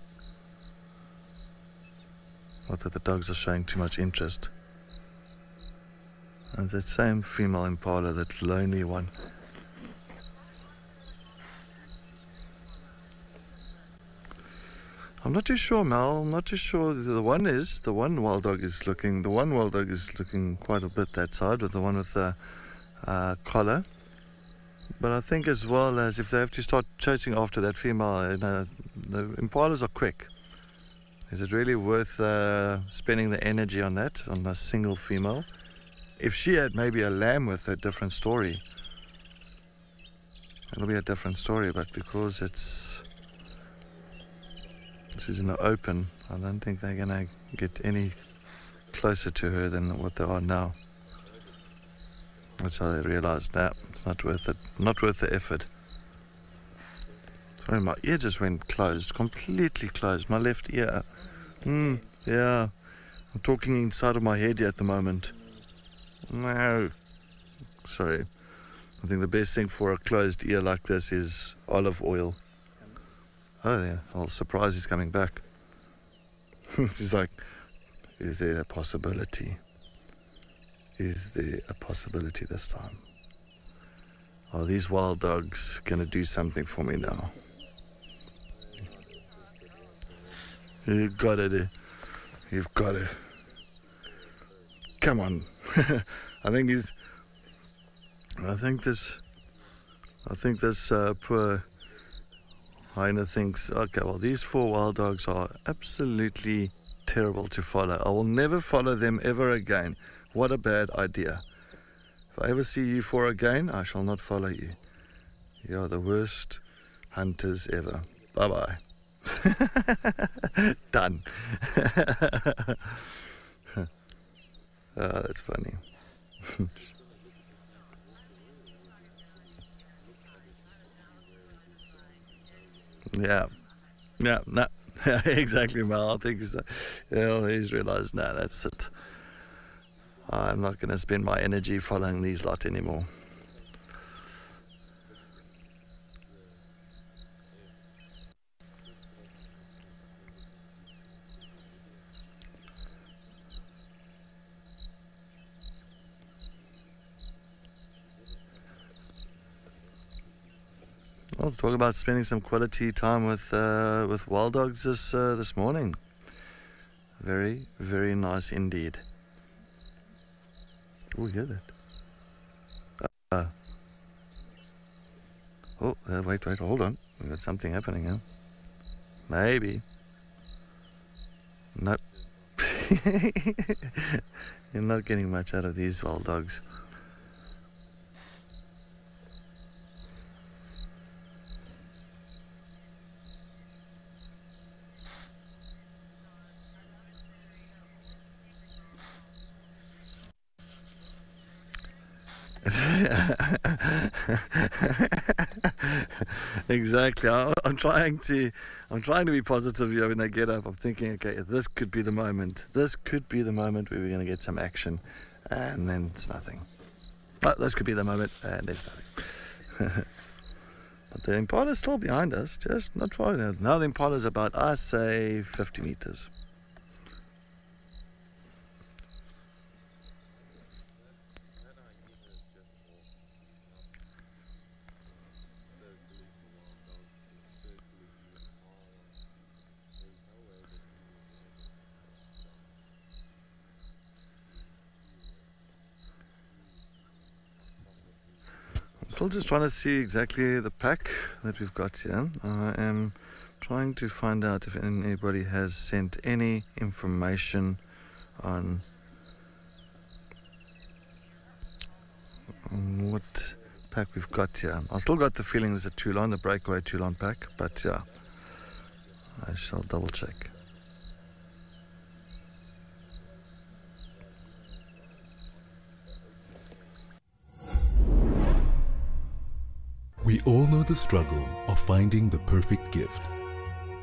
Not that the dogs are showing too much interest. And that same female impala, that lonely one. I'm not too sure, Mel. I'm not too sure. The one is the one wild dog is looking. The one wild dog is looking quite a bit that side with the one with the uh, collar. But I think as well as if they have to start chasing after that female, you know, the impalas are quick. Is it really worth uh, spending the energy on that on a single female? If she had maybe a lamb with a different story, it'll be a different story. But because it's she's in the open, I don't think they're going to get any closer to her than what they are now. That's how they realized that it's not worth it, not worth the effort. Sorry, my ear just went closed, completely closed. My left ear. Hmm, yeah. I'm talking inside of my head at the moment. No. Sorry. I think the best thing for a closed ear like this is olive oil. Oh, yeah. Well, surprise he's coming back. She's like, is there a possibility? Is there a possibility this time? Are these wild dogs going to do something for me now? You've got it. You've got it. Come on. I think he's. I think this. I think this uh, poor hyena thinks, okay, well, these four wild dogs are absolutely terrible to follow. I will never follow them ever again. What a bad idea. If I ever see you four again, I shall not follow you. You are the worst hunters ever. Bye bye. Done. oh, that's funny. Yeah. Yeah, no. exactly, Mel. I think he's, you know, he's realized, no, that's it. I'm not going to spend my energy following these lot anymore. Well, talk about spending some quality time with uh, with wild dogs this uh, this morning. Very, very nice indeed. Oh, hear that? Uh, oh, uh, wait, wait, hold on. We got something happening here. Maybe. Nope. You're not getting much out of these wild dogs. exactly. I, I'm trying to, I'm trying to be positive here when I get up. I'm thinking, okay, this could be the moment. This could be the moment where we're going to get some action, and then it's nothing. But this could be the moment, and there's nothing. but the Impala's still behind us, just not far enough. Now the Impala's about, I say, 50 meters. Still just trying to see exactly the pack that we've got here. I am trying to find out if anybody has sent any information on, what pack we've got here. I still got the feeling there's a Toulon, the breakaway Toulon pack, but yeah, I shall double check. We all know the struggle of finding the perfect gift.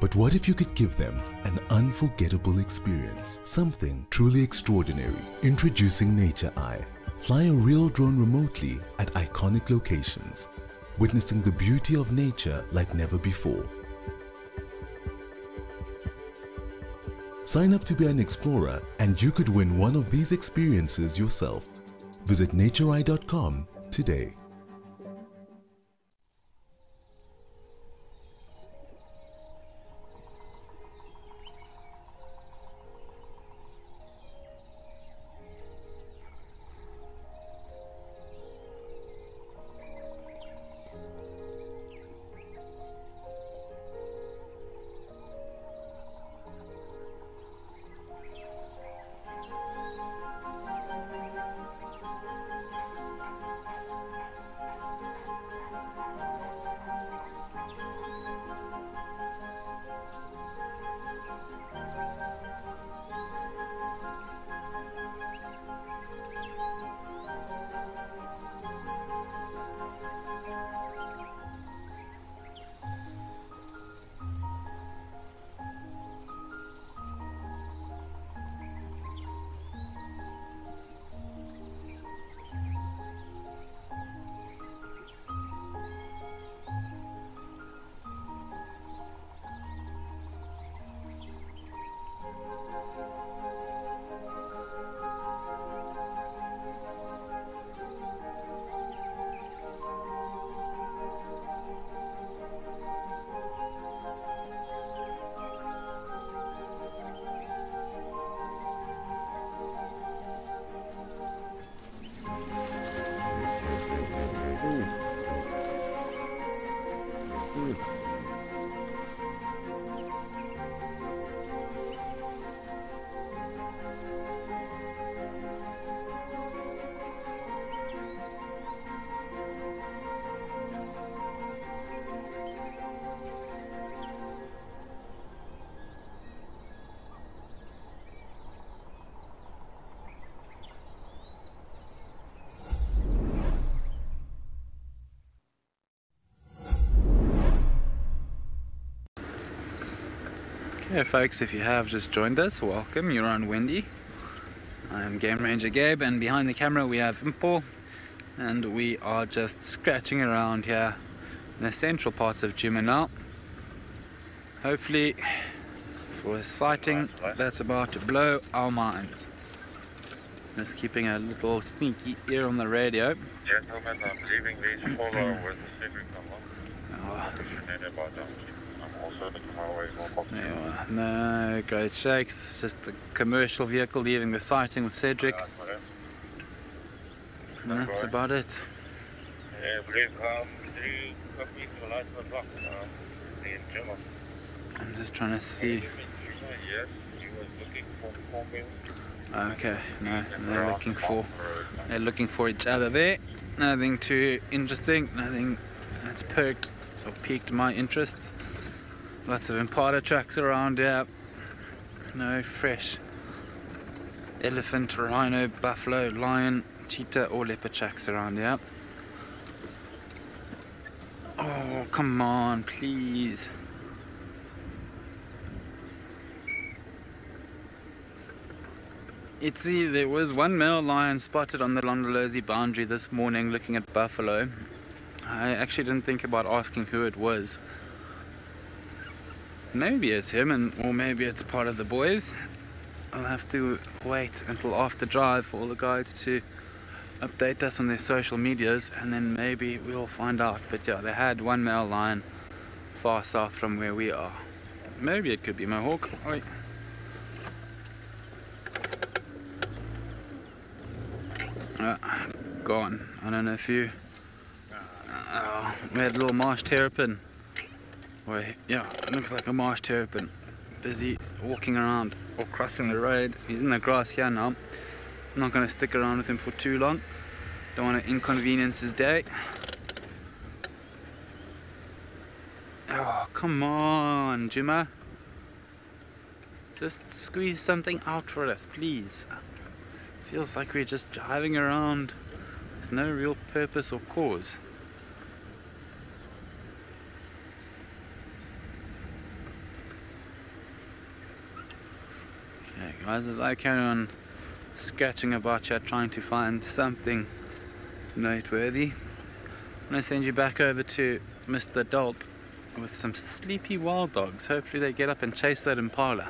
But what if you could give them an unforgettable experience? Something truly extraordinary. Introducing Nature Eye. Fly a real drone remotely at iconic locations, witnessing the beauty of nature like never before. Sign up to be an explorer and you could win one of these experiences yourself. Visit natureeye.com today. Okay, folks, if you have just joined us, welcome. You're on Windy. I'm Game Ranger Gabe, and behind the camera we have Impo, and we are just scratching around here in the central parts of Djuma now. Hopefully, for a sighting that's about to blow our minds. Just keeping a little sneaky ear on the radio. Gentlemen, I'm leaving these follow with the number. Oh. About them. I'm also looking my way more possible. Yeah, no great shakes. It's just a commercial vehicle leaving the sighting with Cedric. And that's about it. Yeah, please, do you copy for light of the um, block? In German. I'm just trying to see. Yes, he was looking for forming. Okay, no, they're looking for they're looking for each other there. Nothing too interesting. Nothing that's perked or piqued my interests. Lots of Impala tracks around here. No fresh elephant, rhino, buffalo, lion cheetah or leopard tracks around here. Oh, come on, please. It's there was one male lion spotted on the Londolozi boundary this morning looking at buffalo. I actually didn't think about asking who it was. Maybe it's him, and or maybe it's part of the boys. I'll have to wait until after drive for all the guides to update us on their social medias, and then maybe we'll find out. But yeah, they had one male lion far south from where we are. Maybe it could be Mohawk. Oi. Uh, gone. I don't know if you. Uh, we had a little marsh terrapin. Or, yeah, it looks like a marsh terrapin. Busy walking around or crossing the road. He's in the grass here now. I'm not going to stick around with him for too long. Don't want to inconvenience his day. Oh, come on, Djuma. Just squeeze something out for us, please. Feels like we're just driving around with no real purpose or cause. Okay, guys, as I carry on scratching about here trying to find something noteworthy, I'm going to send you back over to Mr. Dalt with some sleepy wild dogs. Hopefully they get up and chase that impala.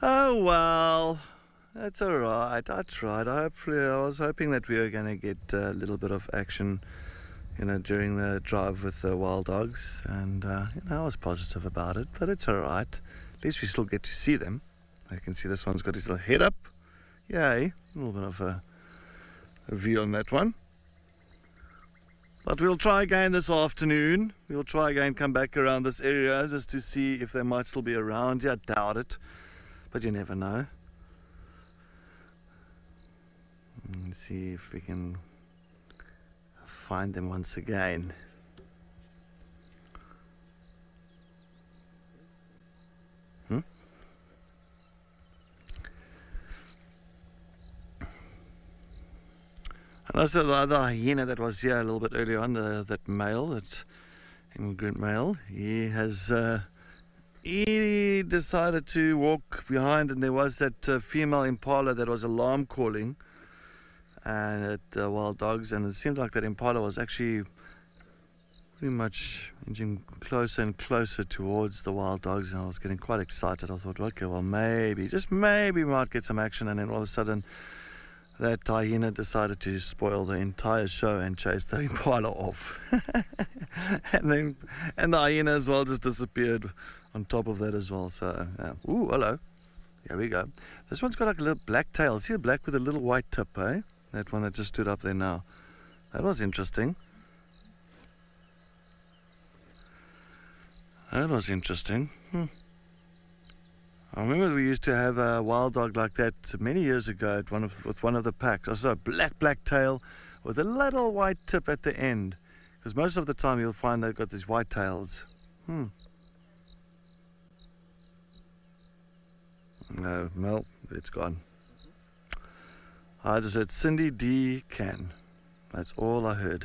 Oh well, that's all right. I tried. I was hoping that we were going to get a little bit of action, you know, during the drive with the wild dogs, and uh, you know, I was positive about it. But it's all right. At least we still get to see them. I can see this one's got his little head up. Yay! A little bit of a, a view on that one. But we'll try again this afternoon. We'll try again, come back around this area just to see if they might still be around. Yeah, I doubt it but you never know. See if we can find them once again. Hmm? And also the other hyena that was here a little bit earlier on, the, that male, that immigrant male, he has uh, he decided to walk behind, and there was that uh, female impala that was alarm calling, and at uh, wild dogs, and it seemed like that impala was actually pretty much inching closer and closer towards the wild dogs, and I was getting quite excited. I thought, okay, well maybe, just maybe, we might get some action, and then all of a sudden. That hyena decided to spoil the entire show and chase the impala off, and then and the hyena as well just disappeared on top of that as well. So, yeah. Ooh, hello. Here we go. This one's got like a little black tail. See a black with a little white tip, eh? That one that just stood up there now. That was interesting. That was interesting. Hmm. I remember we used to have a wild dog like that many years ago one of, with one of the packs. I saw a black, black tail with a little white tip at the end. Because most of the time you'll find they've got these white tails. Hmm. No, well, it's gone. I just heard Cindy D. Can. That's all I heard.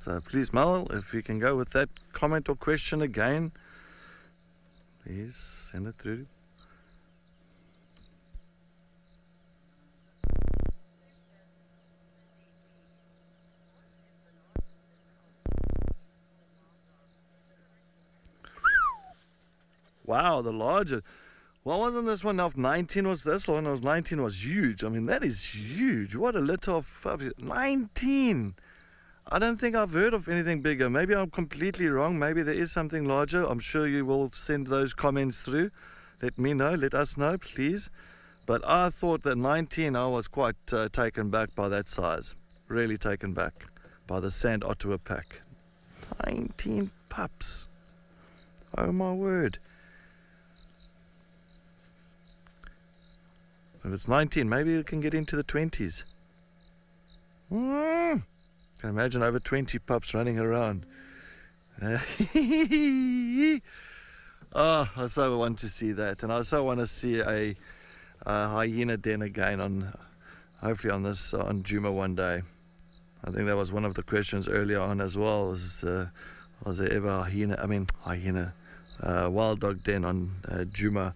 So please, Mel, if you can go with that comment or question again, please send it through. Wow, the largest. Well, wasn't this one of 19 was this one was 19 was huge. I mean, that is huge. What a litter of puppies. 19. I don't think I've heard of anything bigger. Maybe I'm completely wrong. Maybe there is something larger. I'm sure you will send those comments through. Let me know. Let us know, please. But I thought that 19, I was quite uh, taken back by that size. Really taken back by the Sand Othawa pack. 19 pups. Oh my word. So if it's 19, maybe it can get into the 20s. Mm. Can imagine over 20 pups running around. Oh, I so want to see that, and I so want to see a, a hyena den again on, hopefully on this on Djuma one day. I think that was one of the questions earlier on as well. Was uh, was there ever a hyena? I mean hyena, uh, wild dog den on uh, Djuma? Uh,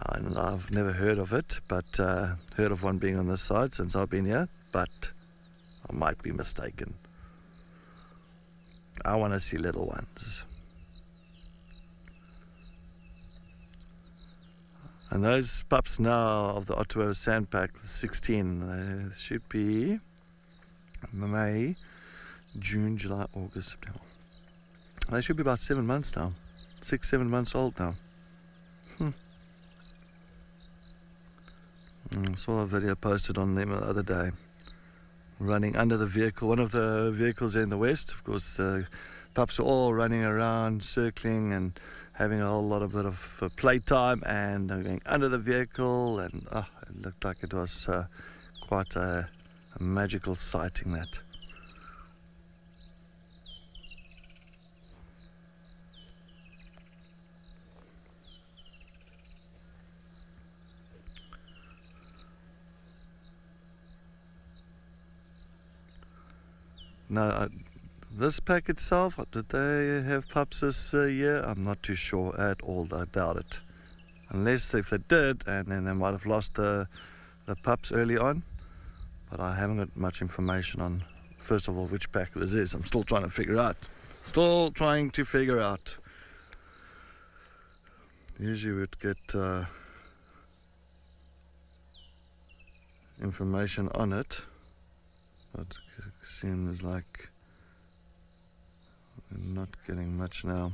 I've never heard of it, but uh, heard of one being on this side since I've been here. But I might be mistaken. I want to see little ones. And those pups now of the Othawa Sandpack, the 16, they should be May, June, July, August, September. They should be about seven months now. Six, seven months old now. I saw a video posted on them the other day. Running under the vehicle, one of the vehicles in the west. Of course, the pups all running around, circling, and having a whole lot of bit of uh, playtime and going under the vehicle and oh, it looked like it was uh, quite a, a magical sighting that no uh, this pack itself, did they have pups this uh, year? I'm not too sure at all. I doubt it. Unless if they did, and then they might have lost the, the pups early on. But I haven't got much information on, first of all, which pack this is. I'm still trying to figure out. Still trying to figure out. Usually we'd get uh, information on it. But seems like not getting much now.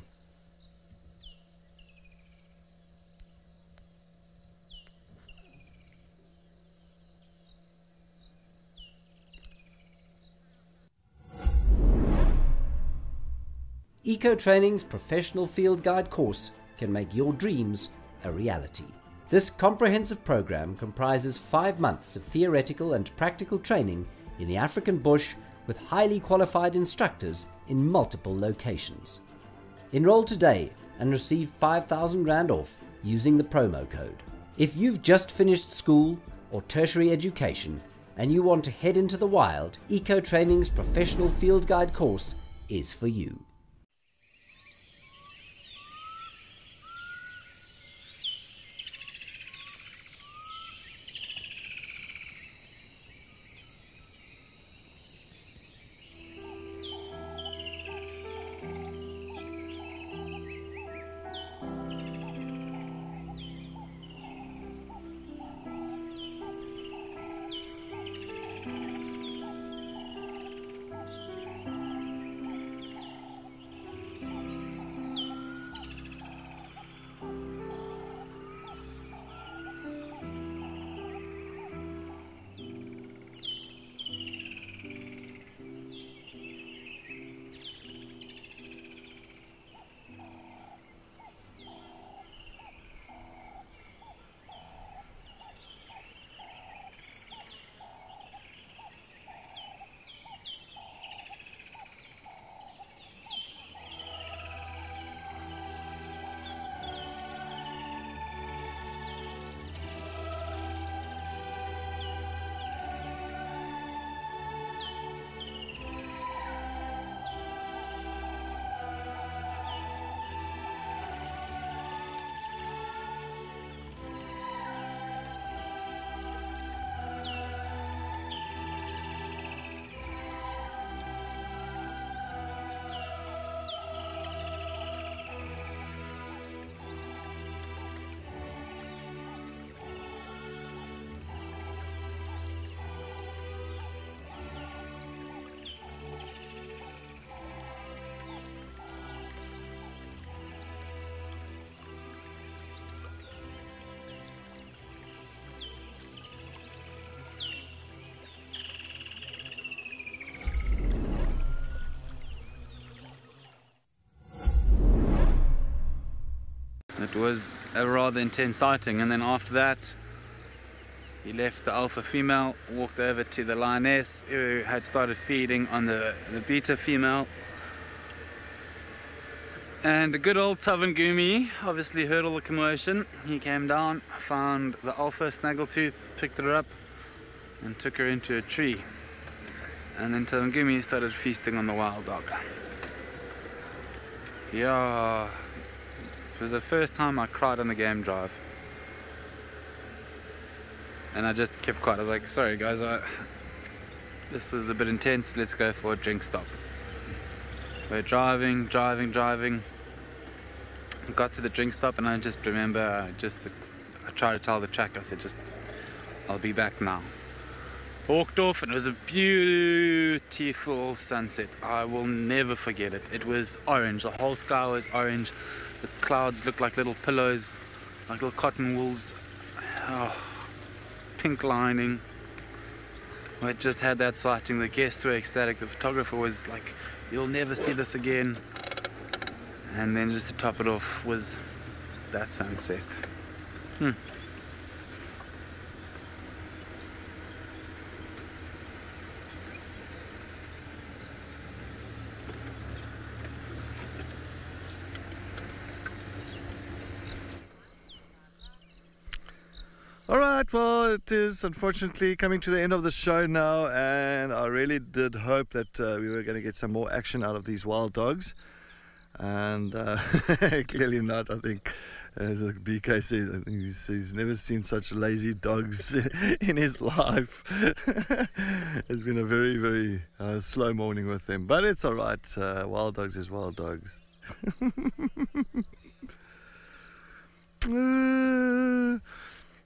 EcoTraining's professional field guide course can make your dreams a reality. This comprehensive program comprises five months of theoretical and practical training in the African bush with highly qualified instructors in multiple locations. Enroll today and receive 5000 Rand off using the promo code. If you've just finished school or tertiary education and you want to head into the wild, EcoTraining's professional field guide course is for you. Was a rather intense sighting, and then after that, he left the alpha female, walked over to the lioness who had started feeding on the, the beta female. And a good old Tavangumi obviously heard all the commotion. He came down, found the alpha snaggletooth, picked her up, and took her into a tree. And then Tavangumi started feasting on the wild dog. Yeah, it was the first time I cried on a game drive. And I just kept quiet. I was like, sorry guys, I, this is a bit intense. Let's go for a drink stop. We're driving, driving, driving. Got to the drink stop and I just remember, I just, I tried to tell the track, I said, just, I'll be back now. Walked off and it was a beautiful sunset. I will never forget it. It was orange. The whole sky was orange. The clouds looked like little pillows, like little cotton wools. Oh, pink lining. I just had that sighting. The guests were ecstatic. The photographer was like, you'll never see this again. And then just to top it off was that sunset. Hmm. All right, well, it is unfortunately coming to the end of the show now, and I really did hope that uh, we were going to get some more action out of these wild dogs. And uh, clearly not. I think, as BK said, he's, he's never seen such lazy dogs in his life. it's been a very, very uh, slow morning with them, but it's all right. Uh, wild dogs is wild dogs.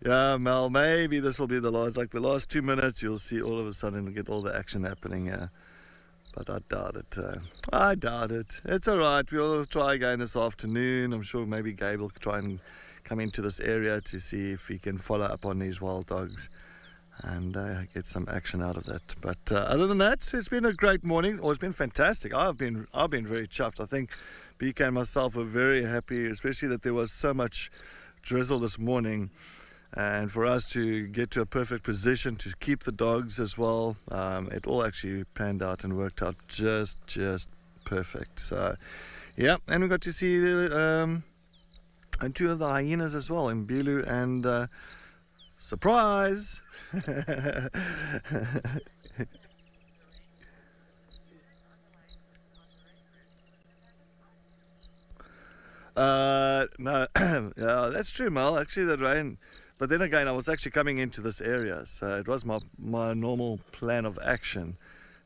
Yeah, Mel, maybe this will be the last, like the last two minutes, you'll see all of a sudden get all the action happening here. But I doubt it. Uh, I doubt it. It's all right. We'll try again this afternoon. I'm sure maybe Gabe will try and come into this area to see if he can follow up on these wild dogs and uh, get some action out of that. But uh, other than that, it's been a great morning. Oh, it's been fantastic. I've been I've been very chuffed. I think BK and myself were very happy, especially that there was so much drizzle this morning and for us to get to a perfect position to keep the dogs as well um, it all actually panned out and worked out just just perfect. So yeah and we got to see um, and two of the hyenas as well in Bilu and uh, surprise! Uh, no yeah that's true Mel actually the rain but then again, I was actually coming into this area, so it was my my normal plan of action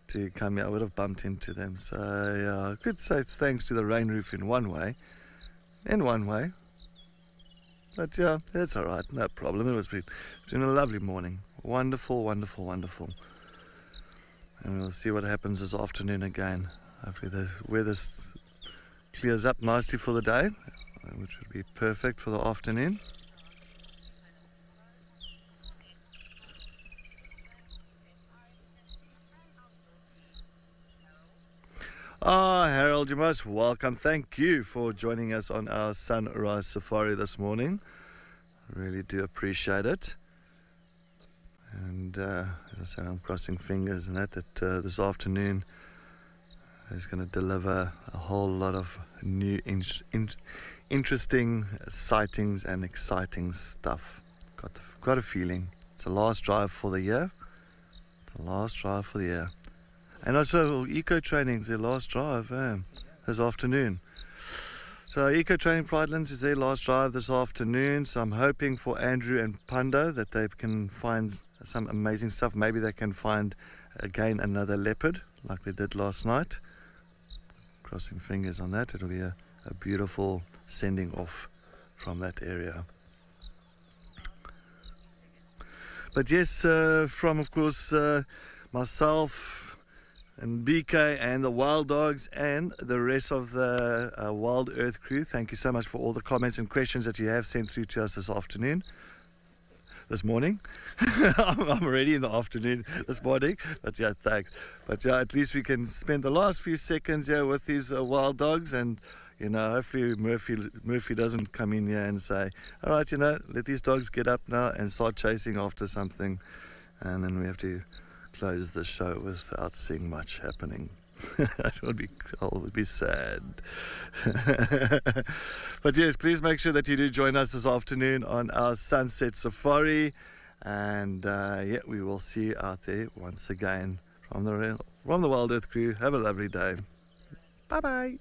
to come here. I would have bumped into them. So yeah, I could say thanks to the rain roof in one way, in one way. But yeah, it's all right, no problem. It was been, a lovely morning, wonderful, wonderful, wonderful. And we'll see what happens this afternoon again. Hopefully the weather clears up nicely for the day, which would be perfect for the afternoon. Ah, Harold, you're welcome. Thank you for joining us on our sunrise safari this morning. Really do appreciate it. And uh, as I said, I'm crossing fingers and that that uh, this afternoon is going to deliver a whole lot of new, in- in- interesting sightings and exciting stuff. Got the, got a feeling it's the last drive for the year. The last drive for the year. And also EcoTraining's their last drive eh, this afternoon. So EcoTraining Pridelands is their last drive this afternoon. So I'm hoping for Andrew and Pando that they can find some amazing stuff. Maybe they can find again another leopard like they did last night. Crossing fingers on that. It'll be a, a beautiful sending off from that area. But yes, uh, from of course uh, myself and BK and the Wild Dogs and the rest of the uh, WildEarth crew. Thank you so much for all the comments and questions that you have sent through to us this afternoon. This morning, I'm already in the afternoon this morning, but yeah, thanks. But yeah, at least we can spend the last few seconds here with these uh, wild dogs, and you know, hopefully Murphy Murphy doesn't come in here and say, "All right, you know, let these dogs get up now and start chasing after something," and then we have to close the show without seeing much happening. I would be, oh, I'll be sad. but yes, please make sure that you do join us this afternoon on our sunset safari. And uh, yeah, we will see you out there once again from the real, from the WildEarth crew. Have a lovely day. Bye bye.